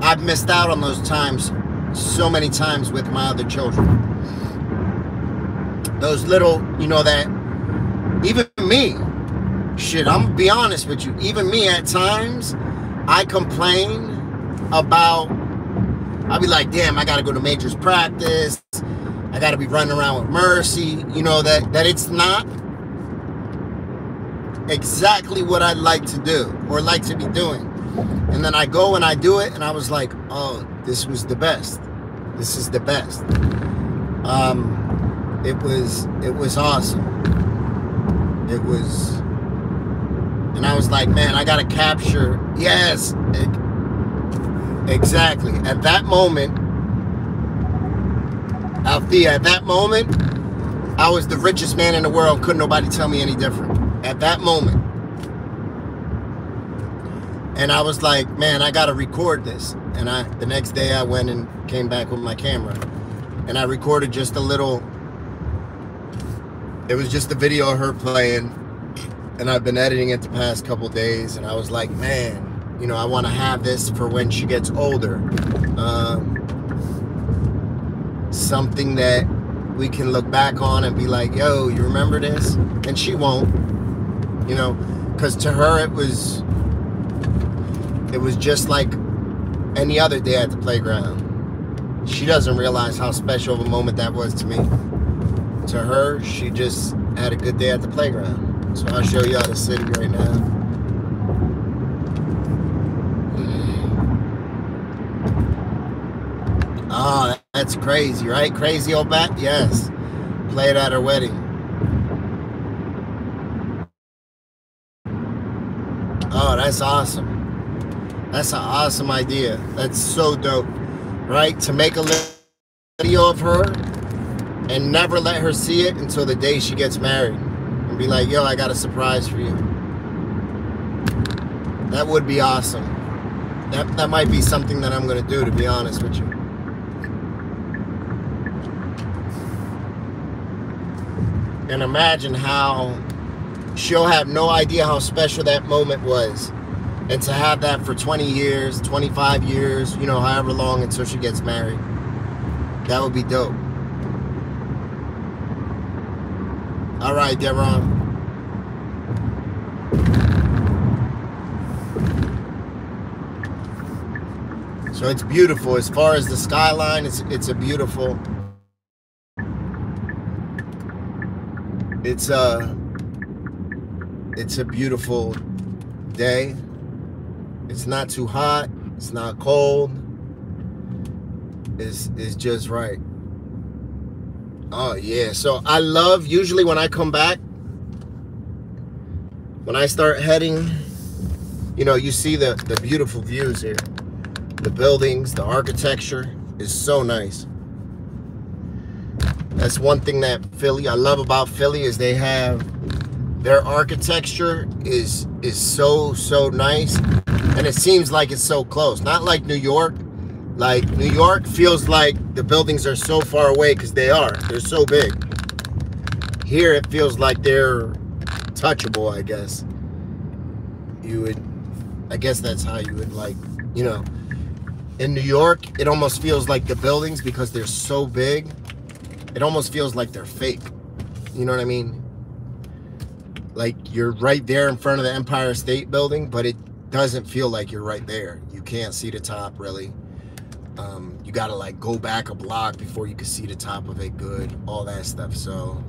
I've missed out on those times so many times with my other children. Those little, you know, that even me, shit, I'm gonna be honest with you, even me at times, I complain about, I'll be like, damn, I gotta go to majors practice, I gotta be running around with Mercy, you know, that, that it's not exactly what I'd like to do or like to be doing. And then I go and I do it, and I was like, oh, this was the best. This is the best. Um, it was it was awesome. It was, and I was like, man, I gotta capture. Yes, exactly. At that moment, Althea, at that moment, I was the richest man in the world. Couldn't nobody tell me any different. At that moment. And I was like, man, I gotta record this. And I the next day I went and came back with my camera. And I recorded just a little it was just a video of her playing. And I've been editing it the past couple days. And I was like, man, you know, I want to have this for when she gets older. Um, something that we can look back on and be like, yo, you remember this? And she won't, you know, because to her it was, it was just like any other day at the playground. She doesn't realize how special of a moment that was to me. To her, she just had a good day at the playground. So I'll show y'all the city right now. Oh, that's crazy, right? Crazy old bat? Yes. Played at her wedding. Oh, that's awesome. That's an awesome idea. That's so dope, right? To make a little video of her and never let her see it until the day she gets married. Be like, yo, I got a surprise for you. That would be awesome. That, that might be something that I'm going to do, to be honest with you. And imagine how she'll have no idea how special that moment was. And to have that for 20 years, 25 years, you know, however long until she gets married. That would be dope. All right, Deron. So it's beautiful. As far as the skyline, it's it's a beautiful. It's a it's a beautiful day. It's not too hot. It's not cold. It's it's just right. Oh yeah. So I love usually when I come back, when I start heading, you know, you see the the beautiful views here. The buildings, the architecture is so nice. That's one thing that Philly I love about Philly is they have their architecture is is so so nice and it seems like it's so close. Not like New York. Like New York feels like the buildings are so far away because they are. They're so big. Here it feels like they're touchable, I guess. You would I guess that's how you would like, you know. In New York, it almost feels like the buildings because they're so big, it almost feels like they're fake. You know what I mean? Like you're right there in front of the Empire State Building, but it doesn't feel like you're right there. You can't see the top really. Um, you gotta like go back a block before you can see the top of it good, all that stuff. So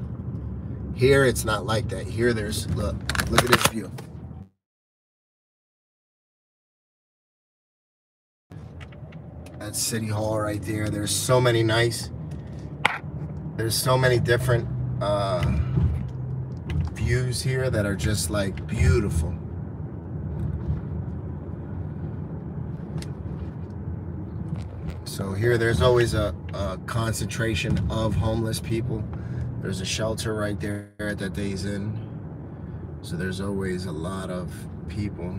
here it's not like that. Here there's look, look at this view. That's City Hall right there. There's so many nice, there's so many different uh, views here that are just like beautiful. So here, there's always a, a concentration of homeless people. There's a shelter right there at that they's in. So there's always a lot of people.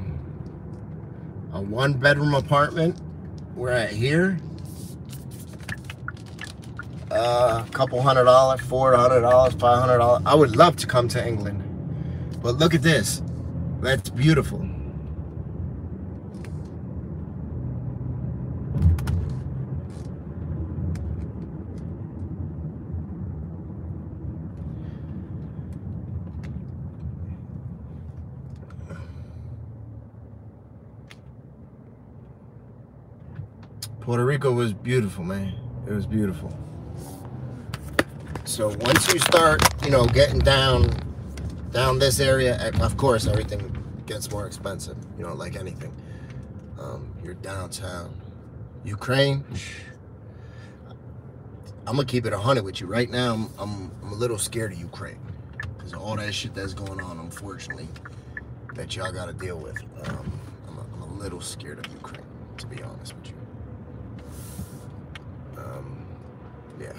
A one bedroom apartment we're at here. Uh, a couple hundred dollars, four hundred dollars, five hundred dollars. I would love to come to England, but look at this. That's beautiful. Puerto Rico was beautiful, man. It was beautiful. So once you start, you know, getting down down this area, eh, of course, everything gets more expensive. You know, like anything. Um, you're downtown, Ukraine. *sighs* I'm gonna keep it hundred with you right now. I'm, I'm I'm a little scared of Ukraine because all that shit that's going on. Unfortunately, that y'all got to deal with. Um, I'm, a, I'm a little scared of Ukraine, to be honest with you. Um, yeah.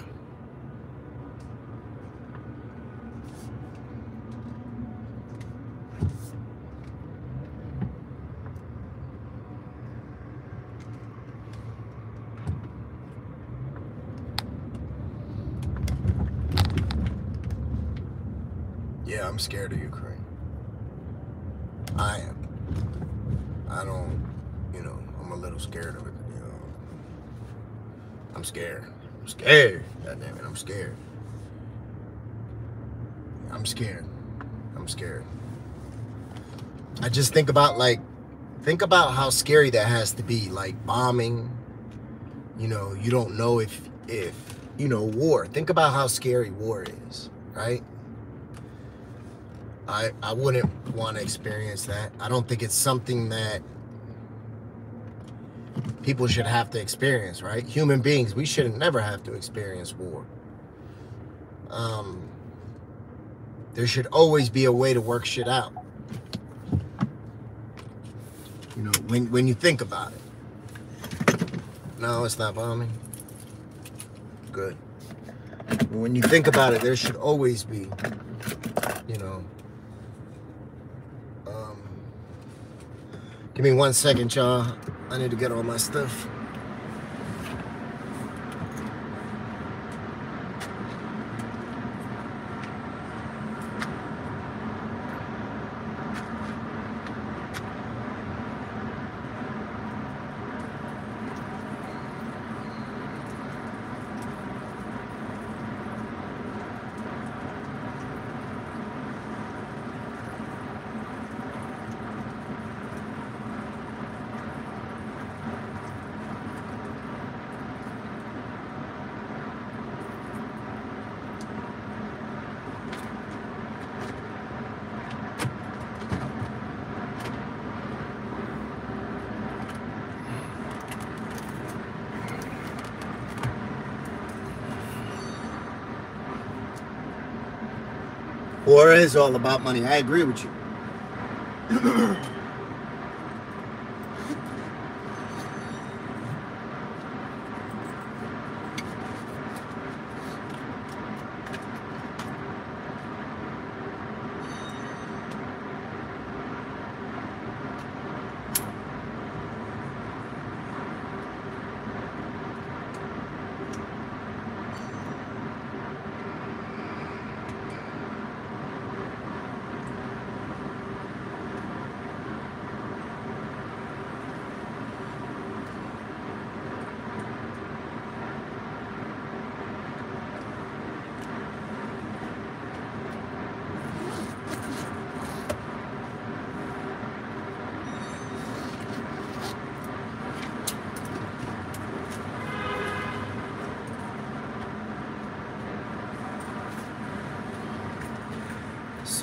Yeah, I'm scared of Ukraine. I am. I don't, you know, I'm a little scared of it, you know. I'm scared. I'm scared. God damn it, I'm scared. I'm scared. I'm scared. I just think about like think about how scary that has to be. Like bombing. You know, you don't know if if you know war. Think about how scary war is, right? I I wouldn't want to experience that. I don't think it's something that people should have to experience, right? Human beings, we should never have to experience war. Um, there should always be a way to work shit out. You know, when when you think about it. No, it's not bombing. Good. When you think about it, there should always be, you know. Um, give me one second, y'all. I need to get all my stuff. War is all about money. I agree with you. *clears throat*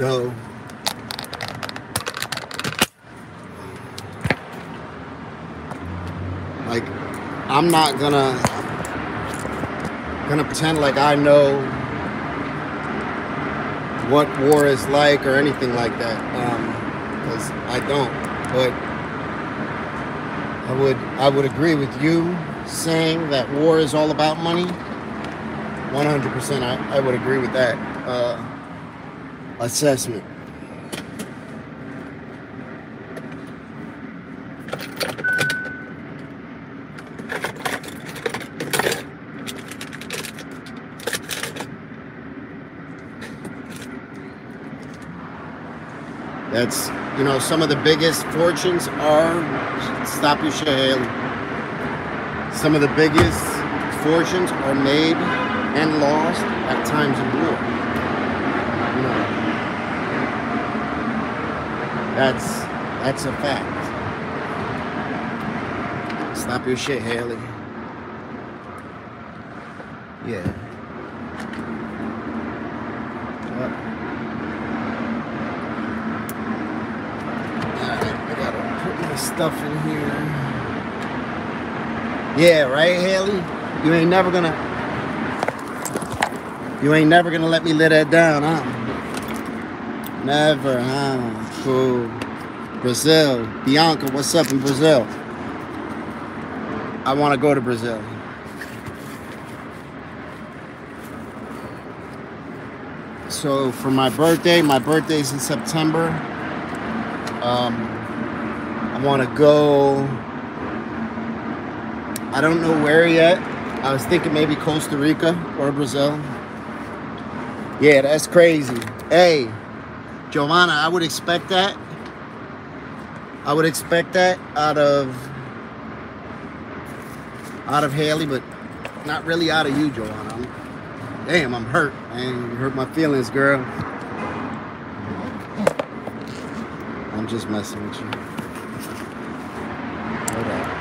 So like I'm not gonna gonna pretend like I know what war is like or anything like that because I don't. But I would I would agree with you saying that war is all about money. 100% I, I would agree with that. Uh, assessment That's you know some of the biggest fortunes are stop your shit, Haley. Some of the biggest fortunes are made and lost at times of war. You know, that's that's a fact. Stop your shit, Haley. Yeah. Yep. I gotta put my stuff in here. Yeah, right, Haley? You ain't never gonna. You ain't never gonna let me let that down, huh? Never, huh? Cool. Brazil. Bianca, what's up in Brazil? I wanna go to Brazil. So for my birthday, my birthday's in September. Um, I want to go. I don't know where yet. I was thinking maybe Costa Rica or Brazil. Yeah, that's crazy. Hey, Giovanna, I would expect that. I would expect that out of out of Haley, but not really out of you, Joanna. I'm, damn, I'm hurt. Man, you hurt my feelings, girl. I'm just messing with you. Hold on.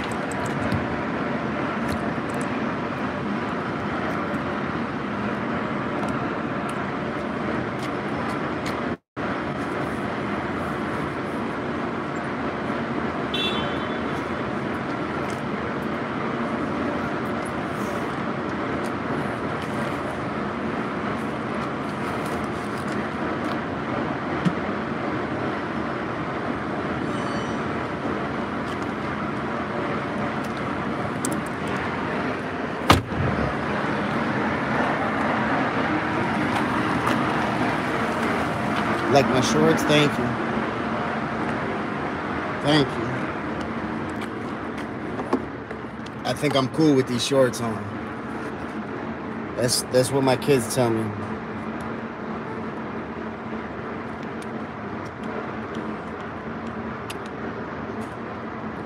Like my shorts, thank you. Thank you. I think I'm cool with these shorts on. That's that's what my kids tell me.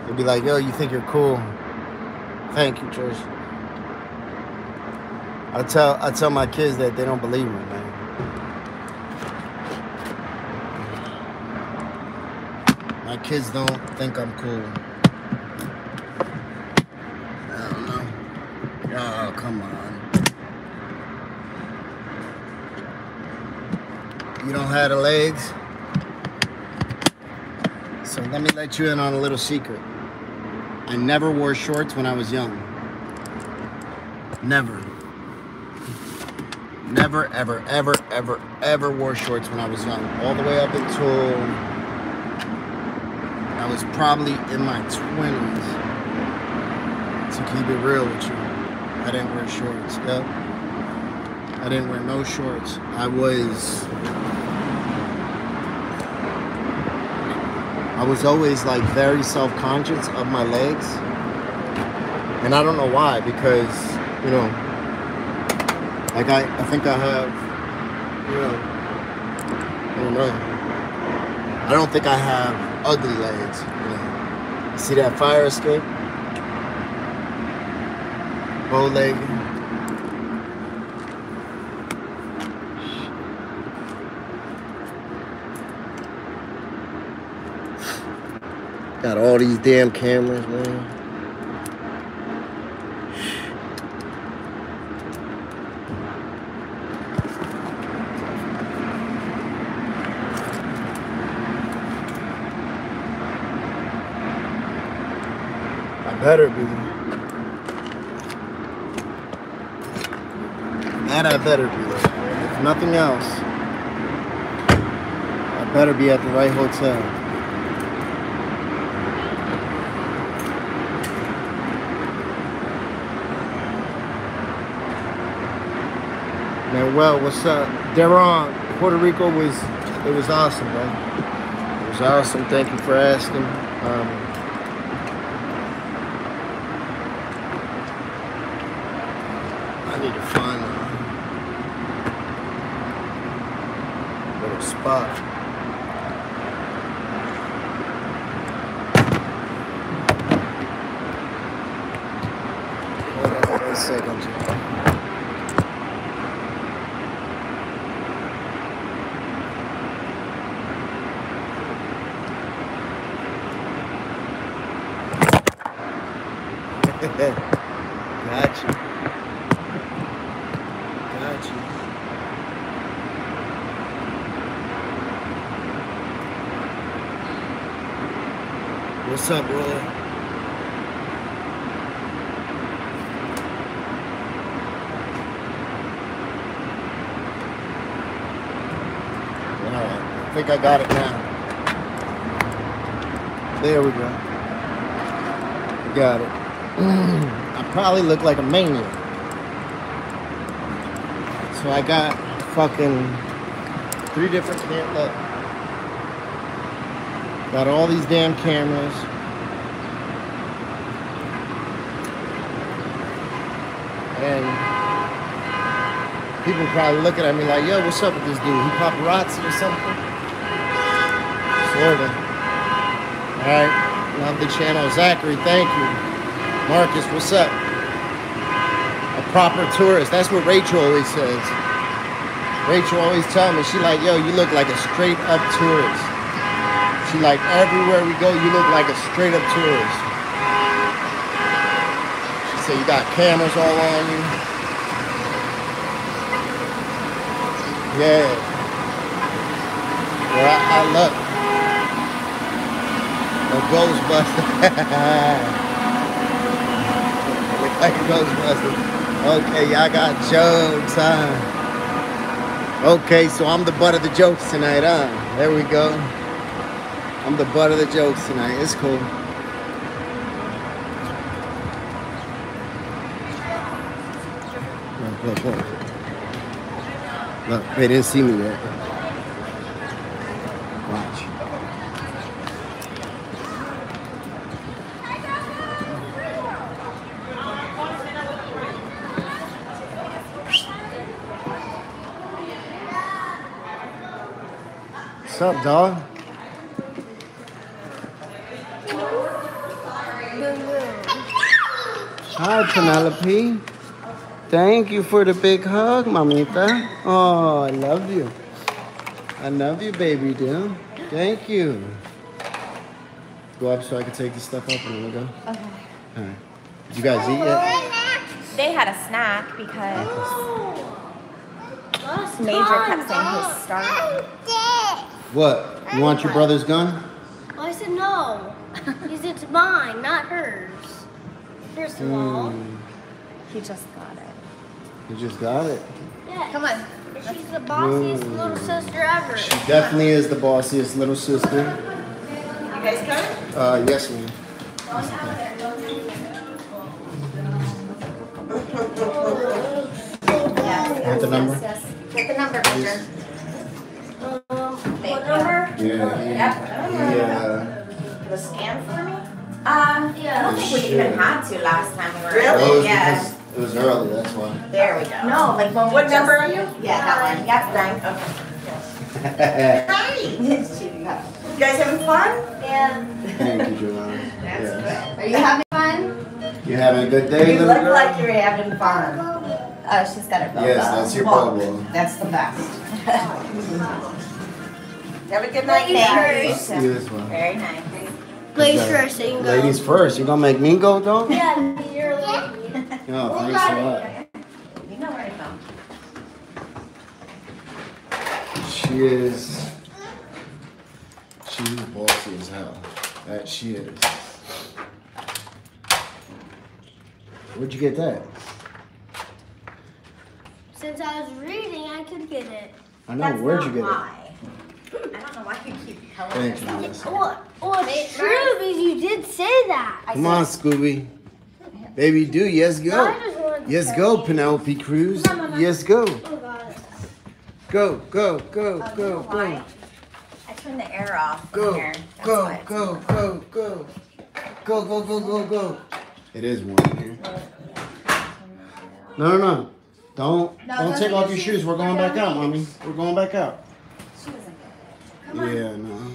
They'll be like, yo, you think you're cool. Thank you, Trish. I tell I tell my kids that they don't believe me, man. My kids don't think I'm cool. I don't know. Oh, come on. You don't have the legs? So let me let you in on a little secret. I never wore shorts when I was young. Never. Never, ever, ever, ever, ever wore shorts when I was young. All the way up until was probably in my 20s. To keep it real with you, I didn't wear shorts. Yep. I didn't wear no shorts. I was. I was always like very self conscious of my legs. And I don't know why, because, you know, like I, I think I have, you know, I don't know. I don't think I have ugly legs. You know. See that fire escape? Bow leg. Got all these damn cameras, man. Better be. That I better be. If nothing else, I better be at the right hotel. Man, well, what's up? Deron, Puerto Rico was, it was awesome, man. It was awesome. Thank you for asking. Um, I need to find a little spot. Hold on one second. Got you. Got you. What's up, brother? Alright, I got it now. There we go. Got it. Mm. I probably look like a maniac. So I got fucking three different look. Got all these damn cameras. And people probably looking at me like, yo, what's up with this dude? He paparazzi or something? Sorta. Alright. Love the channel. Zachary, thank you. Marcus, what's up? A proper tourist. That's what Rachel always says. Rachel always tell me, she like, yo, you look like a straight up tourist. She like, everywhere we go, you look like a straight up tourist. She said, you got cameras all on you. Yeah. Well, I, I look. A Ghostbuster. Look *laughs* like a Ghostbuster. Okay, y'all got jokes, huh? Okay, so I'm the butt of the jokes tonight, huh? There we go. I'm the butt of the jokes tonight. It's cool. Look, look, look. Look, they didn't see me yet. Dog? Hi, Penelope. Thank you for the big hug, mamita. Oh, I love you. I love you, baby dear. Thank you. Go up so I can take the stuff up and then we'll go. Okay. All right. Did you guys eat yet? They had a snack because Major kept saying he's starving. What? You want your brother's gun? I said no. Because it's mine, not hers. First of all. Hmm. He just got it. You just got it. Yeah. Come on. She's the bossiest Ooh. little sister ever. She definitely is the bossiest little sister. You guys coming? Uh, yes, ma'am. Yes. Want the number? Yes. Get the number, Major. Um, Thank what you. number? Yeah. He, yeah. The scan for me? Uh, I Yeah. don't think we even had to last time we were. Oh, it was Yeah. because it was early, that's why. There we go. No, like when we What number just- are you? Yeah, that one. Yep, nine. Okay. *laughs* Hi. You guys having fun? Yeah. Thank you, Joanna. That's Yes. good. Are you having fun? You having a good day, You little look girl? like you're having fun. Oh, she's got her bow. Yes, that's your bubble. That's the best. *laughs* Have a good night, night, Thank Karen. See you this one. Very nice. Ladies Okay. first, so you can go. Ladies first. You gonna make me go, dog? Yeah, you're a lady. Oh, thanks a lot. You know where to go. She is. She's bossy as hell. That she is. Where'd you get that? Since I was reading, I could get it. I know. That's Where'd not you get why. I don't know why you keep telling Thank you, yourself. Melissa. Well, well it's true because you did say that. I Come on, Scooby. Baby, do yes I go. just wanted Yes say- go, Penelope Cruz. Come on, Mama. Yes go. Oh, God. Go, go, go, Oh, you go, know go. why? I turned the air off from Go, here. That's go, why it's- go, go, go. Go, go, go, go, go. It is warm here. No, no, no. Don't No, don't take off your shoes. shoes. We're going back out, mommy. We're going back out. She doesn't get. Come on. Yeah, no.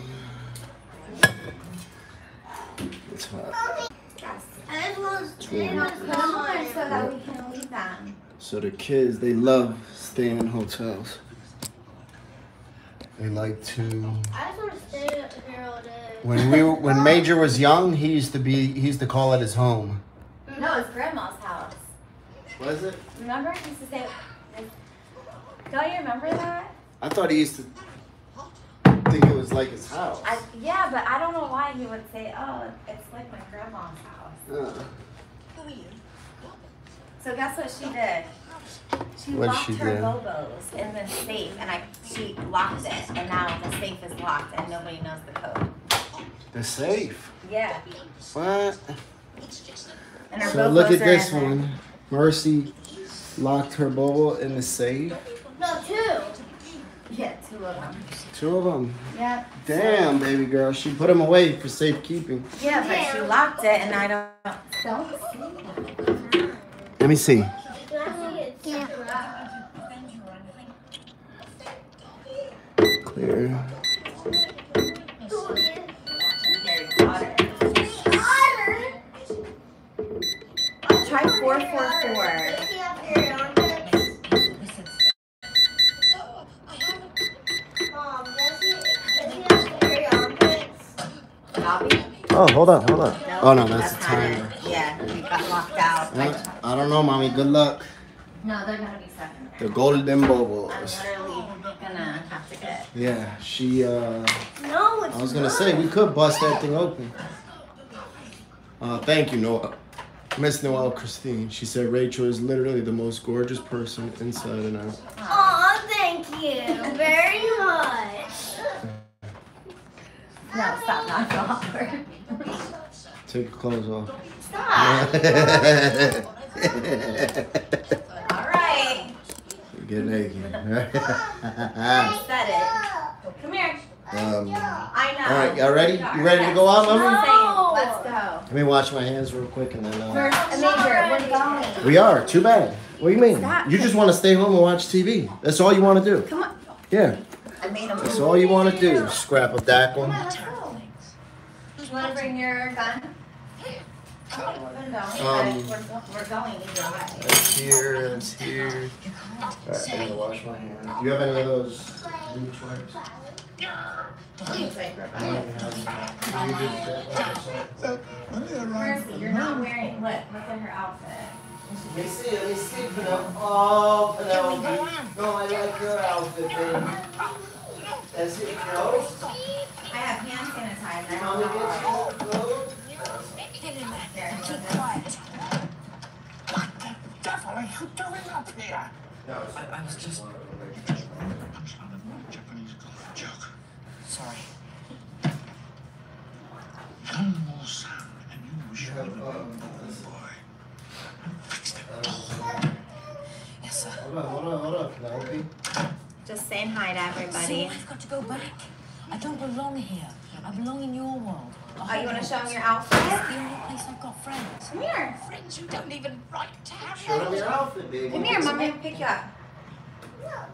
It's hot. Yes. I just want to say warm. this Put them on so that we can leave them. So the kids, they love staying in hotels. They like to. I just want to stay here all day. When we when *laughs* Major was young, he used to be he used to call it his home. No, it's grandma's house. Was it? Remember? He used to say, don't you remember that? I thought he used to think it was like his house. I, yeah, but I don't know why he would say, oh, it's like my grandma's house. Uh, So guess what she did? She What'd locked she her do? Bobos in the safe, and I she locked it, and now the safe is locked, and nobody knows the code. the safe. Yeah. What? And her So look at this in one. Mercy locked her bubble in the safe. No, two. Yeah, two of them. Two of them. Yeah. Damn, baby girl. She put them away for safekeeping. Yeah, but she locked it, and I don't. Don't. Let me see. Clear. Try four four four. Dobby? Oh, hold on, hold on. No, Oh no, that's the not timer. Yeah, we got locked out. Uh, I don't know, mommy. Good luck. No, they're gonna be stuck in there. The golden I'm bubbles. literally gonna have to get. Yeah, she. uh No, it's I was gonna not. say we could bust that thing open. Uh, thank you, Noah. Miss Noelle Christine. She said Rachel is literally the most gorgeous person inside and out. Aw, thank you very much. No, stop, not so awkward. Take your clothes off. Stop. All right. Get naked. I said it. Come here. um, I know. all right, y'all ready? You ready to go out, Yes. Mommy? I'm saying, Let's go. Let me wash my hands real quick and then. Uh, First, Major, we're going. we are. Too bad. What do you mean? Stop. You just want to stay home and watch TV. That's all you want to do. Come on. Yeah. I made him. That's all you want to do. Scrap a that Come on, one. let's go. You want to bring your gun? Oh, we're going. Um, but we're, going either way. That's here. That's here. Alright, I'm gonna wash my hands. Do you have any of those blue wipes? Please, like, I Rebecca. don't have them. You just get one. Mercy, you're not wearing. Look, look at her outfit. Let me see, let me see, Penelope. Oh, Penelope. No, I like your outfit, baby. That's it, Joe. I have hand sanitizer. Mommy gets you clothes. There, Keep so quiet. Devil are you doing up here? No, I, I was just. I'm trying to Japanese golf joke. Sorry. One more sound, and you will surely be a uh, boy. Uh, uh, fix it. Yes, sir. Hold on, hold on, hold on, Penelope. Just saying hi to See, everybody. I've got to go back. I don't belong here. I belong in your world. Oh, you want to show them your It's outfit? the only place I've got friends. Come here. Friends you don't even write to have. Show them your outfit, baby. Come here, mommy pick you up.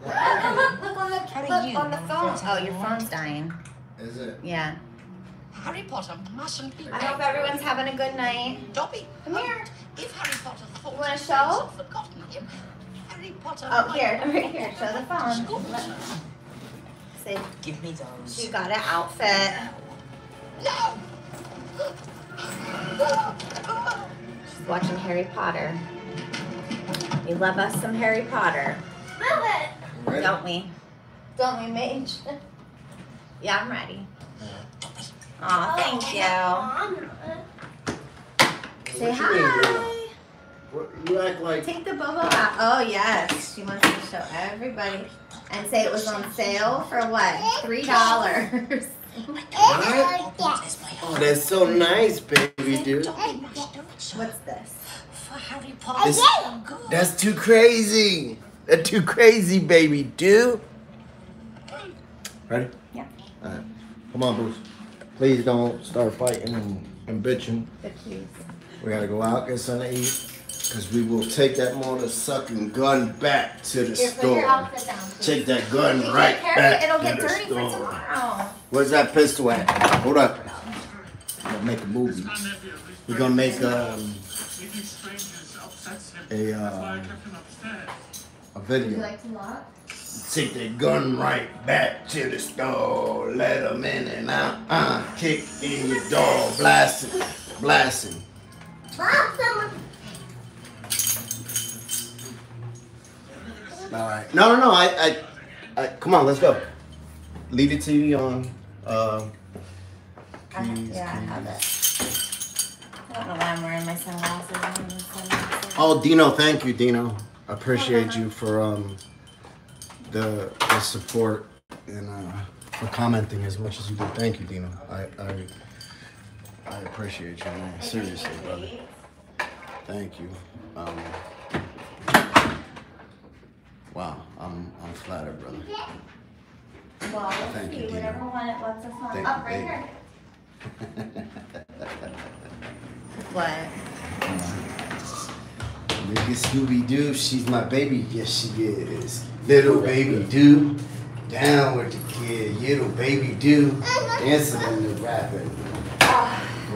Look, look, look on the, How do look you on the phone. Oh, your phone's dying. Is it? Yeah. Harry Potter mustn't be I hope everyone's having a good night. Dobby. Come here. Oh, if Harry Potter thought You wanna show? friends forgotten him, Harry Potter. Oh, might here, have right *laughs* here. Show the phone. School. Say, Give me those. she got an outfit. No. She's watching Harry Potter. We love us some Harry Potter, Move it. Ready? don't we? Don't we, Mage? yeah, I'm ready. Aw, thank oh, you. Mom. Say What you mean, hi. What- You act like Take the bubble out. Oh yes, she wants to show everybody and say it was on sale for what? Three dollars. what? Oh, that's so nice, baby dude. What's this? For Harry Potter. This- That's too crazy. That's too crazy, baby Do. Ready? Yeah. All right. Come on, Bruce. Please don't start fighting and, and bitching. The keys. We gotta go out, get something to eat. Cause we will take that mother sucking gun back to the Here, put your store. down. Take that gun You right take care back it. It'll to get the dirty for store. tomorrow. Where's that pistol at? Hold up. We're gonna make a movie. We're gonna make um, a uh, a Would you video. like to lock? Take that gun right back to the store. Let them in and out. Uh, kick in your door. Blasting. Blasting. All right. No, no, no. I, I, I, come on. Let's go. Leave the TV on. Uh, have, keys, yeah, I have it. I don't know why I'm wearing my sunglasses. I'm wearing sunglasses. Oh, Dino, thank you, Dino. I appreciate you for um the the support and uh, for commenting as much as you did. Thank you, Dino. I I, I appreciate you, man. Seriously, brother. Thank you. Um, wow, I'm I'm flattered, brother. Well, let's Thank see. you, Dina. Whatever one it lets us on. Thank Up you, right baby. here. *laughs* What? Look at Scooby Doo. She's my baby. Yes, she is. Little baby Doo. Down with the kid. Little baby Doo. Dancing in the rapping.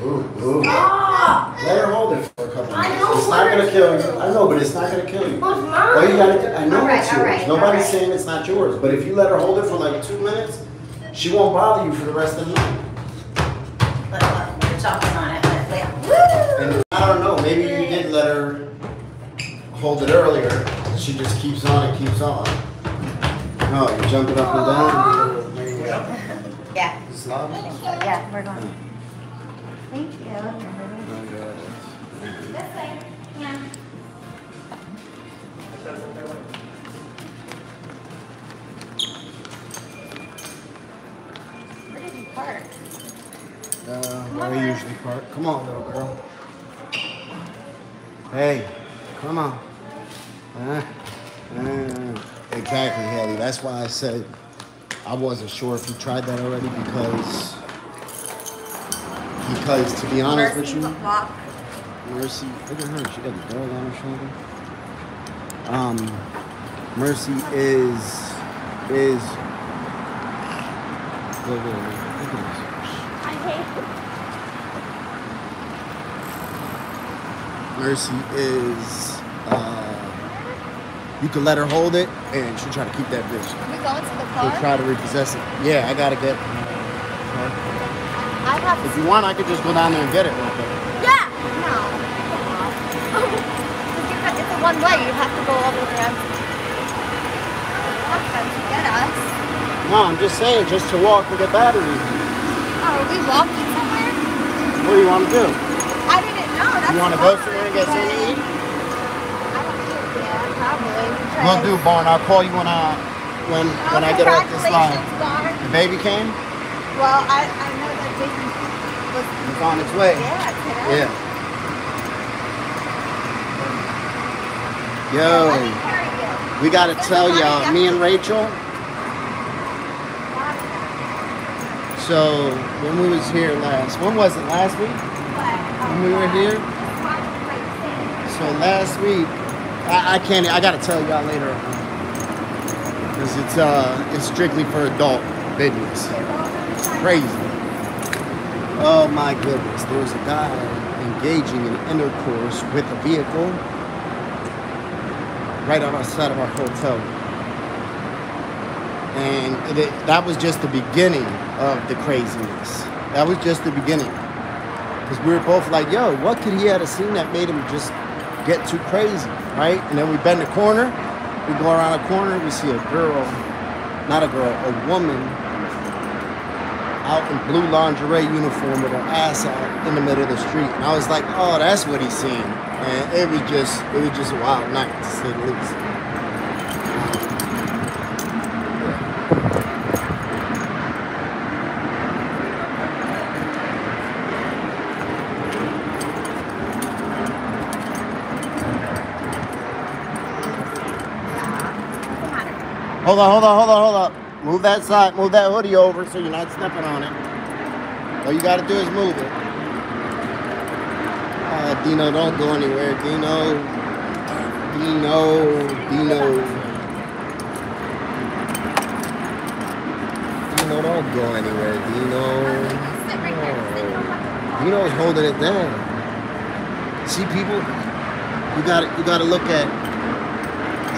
Ooh, ooh. Let her hold it for a couple minutes. It's not gonna kill you. I know, but it's not gonna kill you. All you gotta I know Alright, it's yours. alright, Nobody's alright. saying it's not yours. But if you let her hold it for like two minutes, she won't bother you for the rest of the night. But look, we're chopping on it. But. Woo! And I don't know, maybe you did let her hold it earlier. She just keeps on and keeps on. No, you jump it up and down. Go. Yeah. Slow. Yeah, we're going. Thank you. This way. Yeah. Where did you park? Uh, where we usually park. Come on, little girl. Hey, come on. Uh, uh, exactly, Haley. That's why I said I wasn't sure if you tried that already because because to be honest Mercy with you. Mercy, look at her. She got the dog on her shoulder. Um, Mercy is is. Look, look, look, look at this. I hate Mercy is. Uh, you can let her hold it, and she'll try to keep that bitch. Can we go into the car? She'll try to repossess it. Yeah, I gotta get. I have If you want, I could just go down there and get it real quick. Yeah! No. *laughs* It's a one way. You have to go all the way around. Them to get us. No, I'm just saying, just to walk with a battery. Oh, are we walking somewhere? What do you want to do? I didn't know. That's You want to go somewhere and get something to eat? I don't know. Yeah, We'll do, Barn. I'll call you when I when Oh, when I get off this line. Barn. The baby came. Well, I, I know that Jason was. It's on its way. Yeah, today. Yeah. Yo, we gotta tell y'all, me and Rachel. So when we was here last, when was it? Last week? When we were here. So last week, I, I can't. I gotta tell y'all later because it's uh it's strictly for adult business. Crazy. Oh my goodness! There was a guy engaging in intercourse with a vehicle right outside of our hotel. And it, that was just the beginning of the craziness. That was just the beginning. Because we were both like, yo, what could he have seen that made him just get too crazy, right? And then we bend a corner, we go around a corner, we see a girl, not a girl, a woman out in blue lingerie uniform with her ass out in the middle of the street. And I was like, oh, that's what he's seeing. And it was just, it was just a wild night to say the least. Hold on, hold on, hold on, hold on. Move that side, move that hoodie over so you're not stepping on it. All you gotta do is move it. Uh, Dino, don't go anywhere. Dino, Dino, Dino. Dino, don't go anywhere. Dino. Dino's holding it down. See, people, you got you got to look at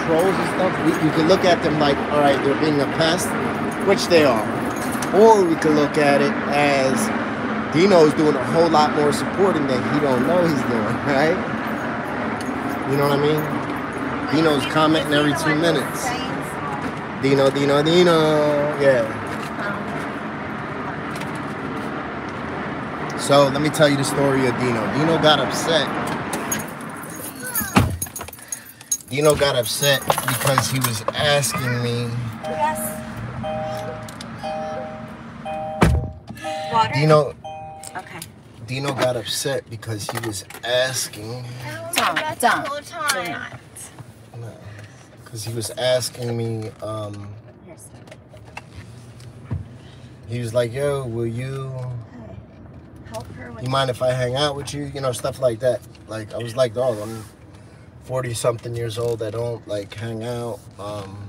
trolls and stuff. We, we can look at them like, all right, they're being a pest, which they are, or we can look at it as Dino's doing a whole lot more supporting that he don't know he's doing, *laughs* right? You know what I mean? Dino's commenting every two minutes. Dino, Dino, Dino. Yeah. So let me tell you the story of Dino. Dino got upset. Dino got upset because he was asking me. Water? Dino, Okay. Dino got upset because he was asking. Don't, don't. Do not. Because he was asking me. Um, he was like, "Yo, will you? Help her with You mind if I hang out with you? You know, stuff like that." Like I was like, "Dog, I'm 40 something years old. I don't like hang out." Um,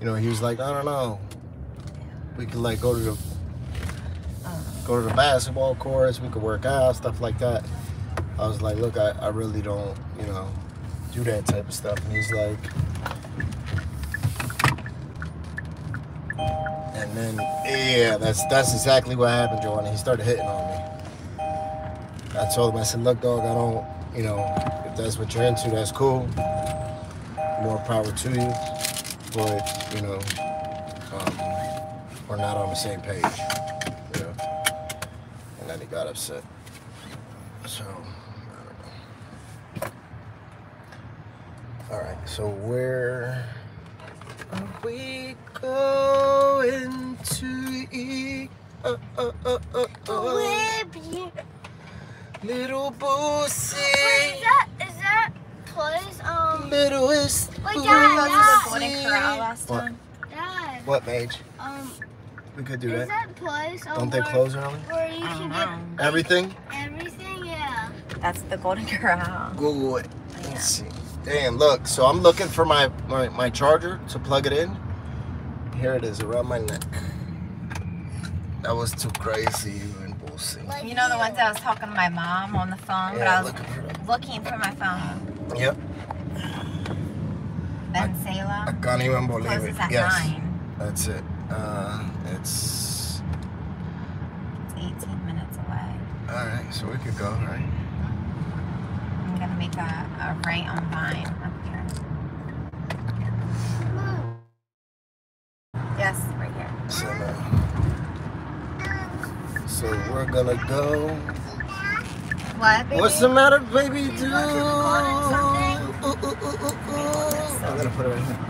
you know, he was like, "I don't know. We could like go to the go to the basketball courts. We could work out, stuff like that." I was like, "Look, I, I really don't, you know, do that type of stuff." And he's like. And then, yeah, that's that's exactly what happened, Joanna. He started hitting on me. I told him, I said, look, dog, I don't, you know, if that's what you're into, that's cool. More power to you. But, you know, um, we're not on the same page. You know? And then he got upset. So. All right, so where are we going to eat? Uh, uh, uh, uh, uh. Little Boosie. Is that is that place? Um, Littlest Wait, Dad, Dad, the Corral last What? time. Dad. What, Mage? Um, We could do is that. that place? Don't they close early? Where you can get know. Everything? everything? Yeah. That's the Golden Corral. Google it. Let's see. Damn, look. So I'm looking for my, my, my charger to plug it in. Here it is around my neck. That was too crazy, you and Boosie. You know the ones I was talking to my mom on the phone, but I was looking for them. looking for my phone. Yep. Ben I Sala can't even believe it. at Yes. nine. That's it. Uh, it's It's 18 minutes away. all right. So we could go, right? I'm gonna make a, a right on Vine up here. Yes, right here. So, uh, so we're gonna go. What, baby? What's the matter, baby? Do. something? Ooh, ooh, ooh, ooh, ooh. I'm gonna put it right here.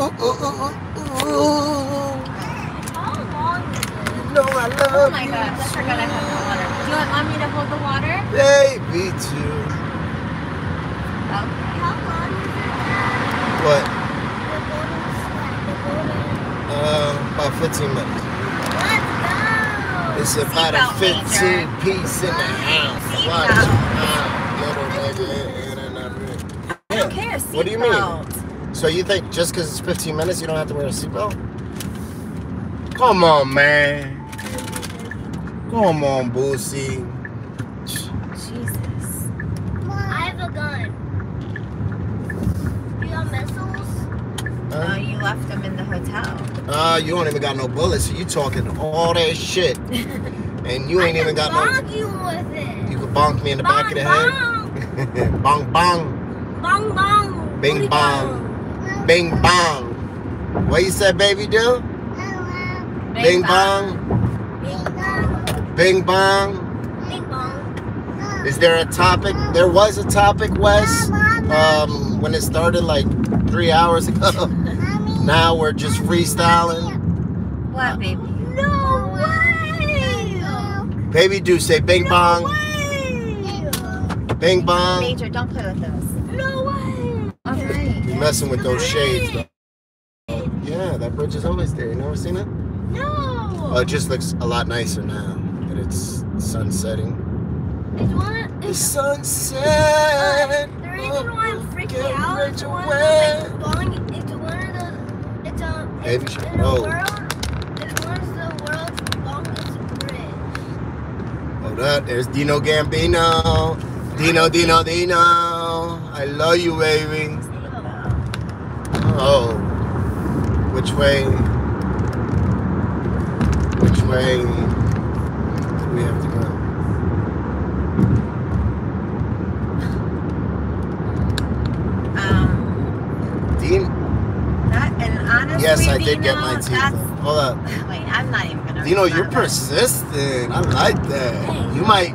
Ooh, ooh, ooh, ooh, ooh. How long is it? You know I love Oh my you, gosh, I forgot I have the water. Do you want mommy to hold the water? baby too. Okay. How long is it? What? The golden sweat. The golden. Uh, about 15 minutes. It's about a 15 major. piece in the house. Watch. And then I'm in. I don't care. What do you mean? So you think just because it's 15 minutes, you don't have to wear a seatbelt? Come on, man. Come on, Boosie. Jesus. I have a gun. You got You left them in the hotel. Uh, you don't even got no bullets, so you talking all that shit. *laughs* And you ain't even got no. bonk you. You could bonk me in the back of the head. Bong, *laughs* bong bong. bong. Bing bong. Bing bong. What you said, baby do? Bing bong. Bing bong. Bing bong. Bing bong. Is there a topic? There was a topic, Wes, um, when it started like three hours ago. *laughs* Now we're just freestyling. What, uh, baby? No way. Baby do say bing bong, way. bing bong. Major, don't play with those. No way. All right. You messing with those shades, though. Yeah, that bridge is always there. You never seen it? No. Oh, it just looks a lot nicer now that it's sun setting. It's one. The It's sunset. The reason why I'm freaking out rich is one away. of the like, falling into one of the it's a Baby shark. Oh. world it's one the world's longest bridge. Oh, Hold up, there's Dino Gambino. Dino, Dino, Dino. I love you, baby. Oh. Which way? Which way do we have to go? Um, Dean? that, and honestly, Yes, I did get my teeth. Hold up. wait, I'm not even gonna. Dino, you're persistent. I like that. You might,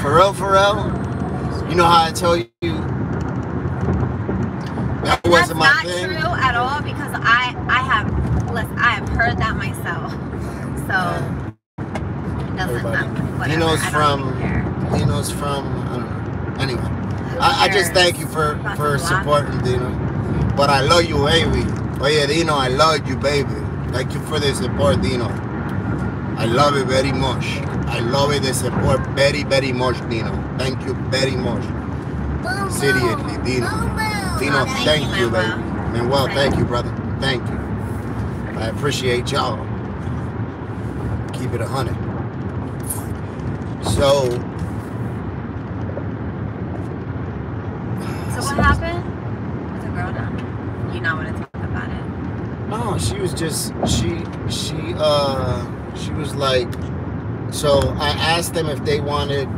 for real, for real. You know how I tell you that wasn't my not thing. true at all because I I have listen, I have heard that myself. So it doesn't matter. Dino's from even care. Dino's from I don't know. Anyway, I, I just thank you for for supporting Dino. But I love you, baby. Oh yeah, Dino, I love you, baby. Thank you for the support, Dino. I love it very much. I love it the support very very much, Dino. Thank you very much. Boom, Seriously. Dino. Boom, boom. Dino, thank thank you, baby. Manuel. Thank you. brother. Thank you. I appreciate y'all. Keep it a hundred. So, So what happened? With the girl down? You not want to talk about it. No, she was just she she uh she was like. So I asked them if they wanted.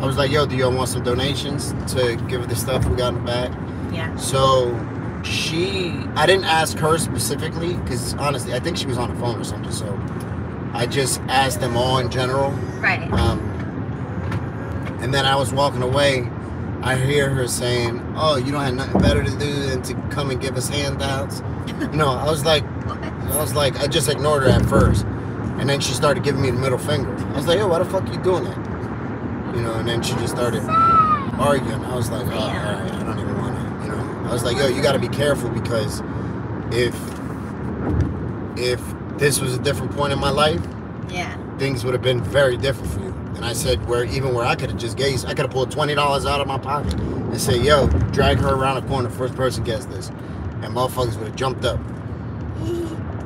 I was like, "Yo, do y'all want some donations to give her the stuff we got in the back?" Yeah. So she, I didn't ask her specifically because honestly, I think she was on the phone or something. So I just asked them all in general. Right. Um, and then I was walking away. I hear her saying, "Oh, you don't have nothing better to do than to come and give us handouts." Know, I was like, I was like, I just ignored her at first, and then she started giving me the middle finger. I was like, "Yo, why the fuck you doing that?" You know, and then she just started arguing. I was like, "Oh, all right, I don't even want to." You know, I was like, "Yo, you got to be careful because if if this was a different point in my life, Yeah. things would have been very different for you. And I said, where even where I could have just gazed, I could have pulled twenty dollars out of my pocket and say, "Yo, drag her around the corner. First person gets this," and motherfuckers would have jumped up.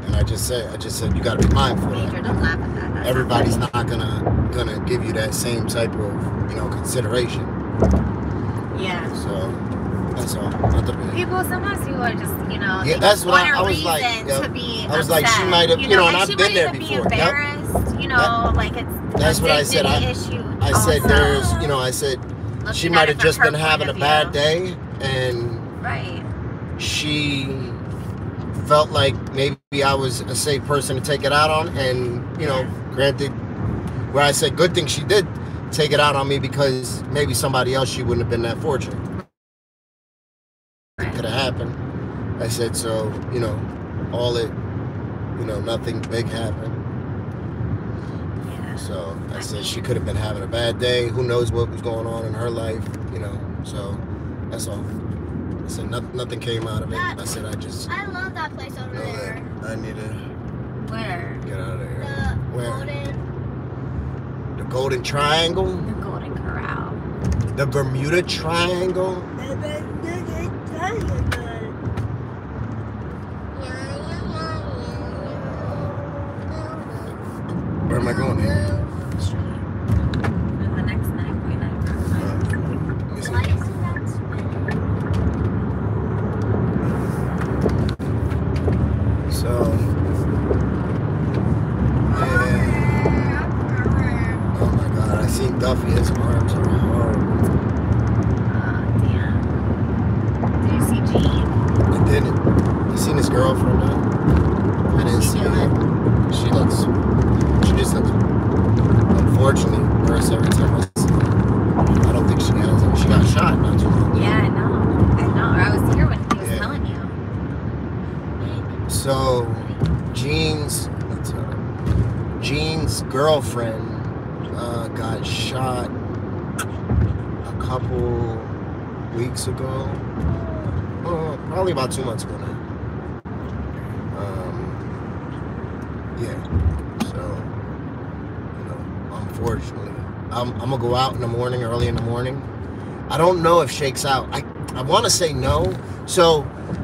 And I just said, I just said, you got to be mindful. Major, that. don't laugh at that. That's Everybody's not gonna gonna give you that same type of you know consideration. Yeah. So that's all. People sometimes people are just you know Yeah, that's what I- I was like, yeah. to be I was like, she might have- you know, and I've been there before. be Yep. you know like it's That's what I said. I- I said there's, you know, I said Looking she might have just been having a bad day and right she felt like maybe I was a safe person to take it out on. And, you know, granted, where I said good thing she did take it out on me because maybe somebody else she wouldn't have been that fortunate. It could have happened. I said, so, you know, all it, you know, nothing big happened. So I said she could have been having a bad day. Who knows what was going on in her life, you know. So that's all. I said nothing, nothing came out of it. I said I just I love that place over know there. that I need to where get out of The there. Where? golden. The Golden Triangle, the Golden Corral the Bermuda Triangle. Where am I going here? the next nine point nine Let me see. Why isn't that spinning? So, yeah. Oh my God! I seen Duffy. His arms are horrible. uh, damn did you see Jean I didn't. You seen his girlfriend now? I didn't She see doing? her. She looks So, up? Jean's girlfriend uh, got shot a couple weeks ago. Oh, probably about two months ago now. Um, yeah. So, you know, unfortunately, I'm, I'm gonna go out in the morning, early in the morning. I don't know if Shake's out. I I want to say no. So,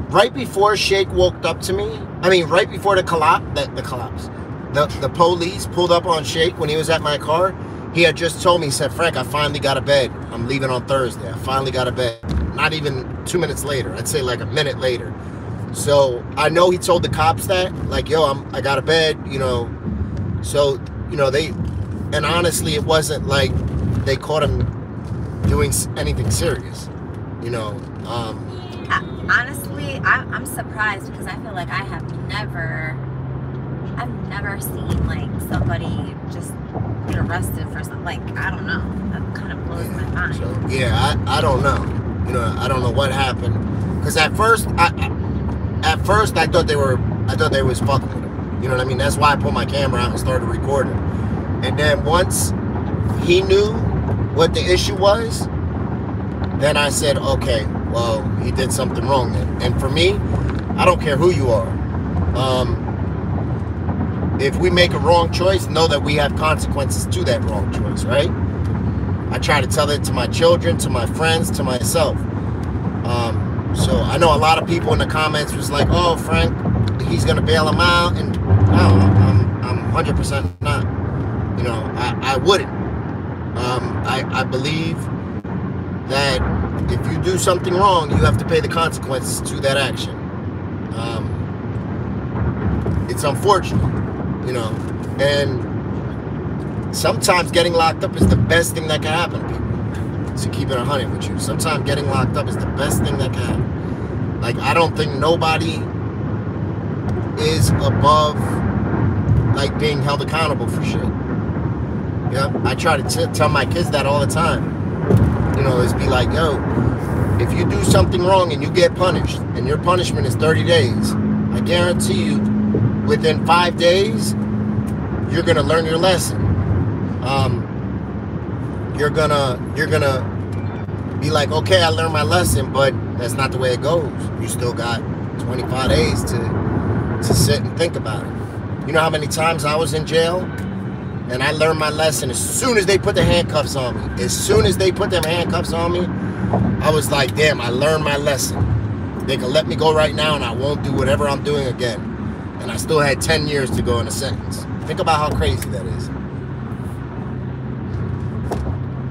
right before Shake woke up to me, I mean, right before the collapse, the, the collapse, the the police pulled up on Shake when he was at my car. He had just told me, he said, Frank, I finally got a bed. I'm leaving on Thursday. I finally got a bed. Not even two minutes later. I'd say like a minute later. So I know he told the cops that, like, yo, I'm I got a bed, you know. So, you know, they and honestly it wasn't like they caught him doing anything serious. You know. Um honestly, I, I'm surprised because I feel like I have never, I've never seen like somebody just get arrested for something. Like I don't know. That kind of blows my mind. So yeah, I, I don't know. You know, I don't know what happened. Cause at first, I, I at first I thought they were, I thought they was fucking with him. You know what I mean? That's why I pulled my camera out and started recording. And then once he knew what the issue was, then I said, okay, well, he did something wrong then. And for me, I don't care who you are. Um, if we make a wrong choice, know that we have consequences to that wrong choice, right? I try to tell it to my children, to my friends, to myself. Um, so I know a lot of people in the comments was like, "Oh, Frank, he's gonna bail him out," and no, I'm I'm 100% not. You know, I, I wouldn't. Um, I I believe that if you do something wrong, you have to pay the consequences to that action. Um, it's unfortunate, you know, and sometimes getting locked up is the best thing that can happen to people. To keep it 100 with you, sometimes getting locked up is the best thing that can happen. Like, I don't think nobody is above, like, being held accountable for shit. Yeah, I try to tell my kids that all the time. You know, is be like, yo, if you do something wrong and you get punished, and your punishment is 30 days, I guarantee you, within five days, you're gonna learn your lesson. Um, you're gonna you're gonna be like, okay, I learned my lesson, but that's not the way it goes. You still got 25 days to to sit and think about it. You know how many times I was in jail and I learned my lesson as soon as they put the handcuffs on me. As soon as they put them handcuffs on me, I was like, damn, I learned my lesson. They can let me go right now and I won't do whatever I'm doing again. And I still had 10 years to go in a sentence. Think about how crazy that is.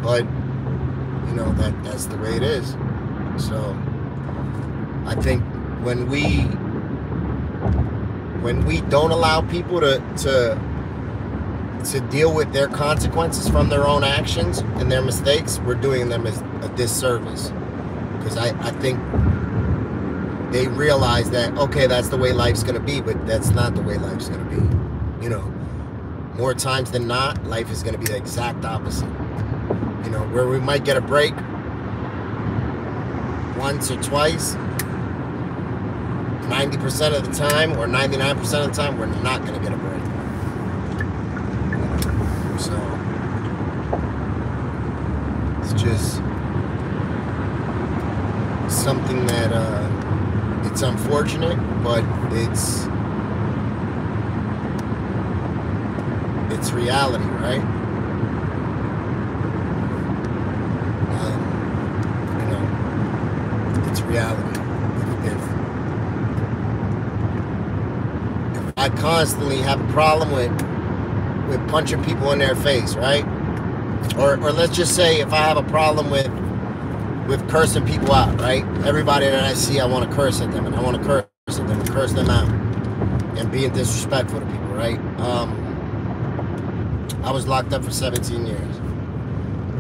But you know that that's the way it is. So I think when we when we don't allow people to to to deal with their consequences from their own actions and their mistakes, we're doing them a disservice. Because I, I think they realize that okay, that's the way life's gonna be, but that's not the way life's gonna be. You know, more times than not, life is gonna be the exact opposite. You know, where we might get a break once or twice, 90% of the time or 99% of the time, we're not going to get a break. So, it's just something that, uh, it's unfortunate, but it's, it's reality, right? Um, you know, it's reality. I constantly have a problem with with punching people in their face, right? Or or let's just say if I have a problem with with cursing people out, right? Everybody that I see, I want to curse at them, and I want to curse at them, and curse them out, and being disrespectful to people, right? Um, I was locked up for 17 years.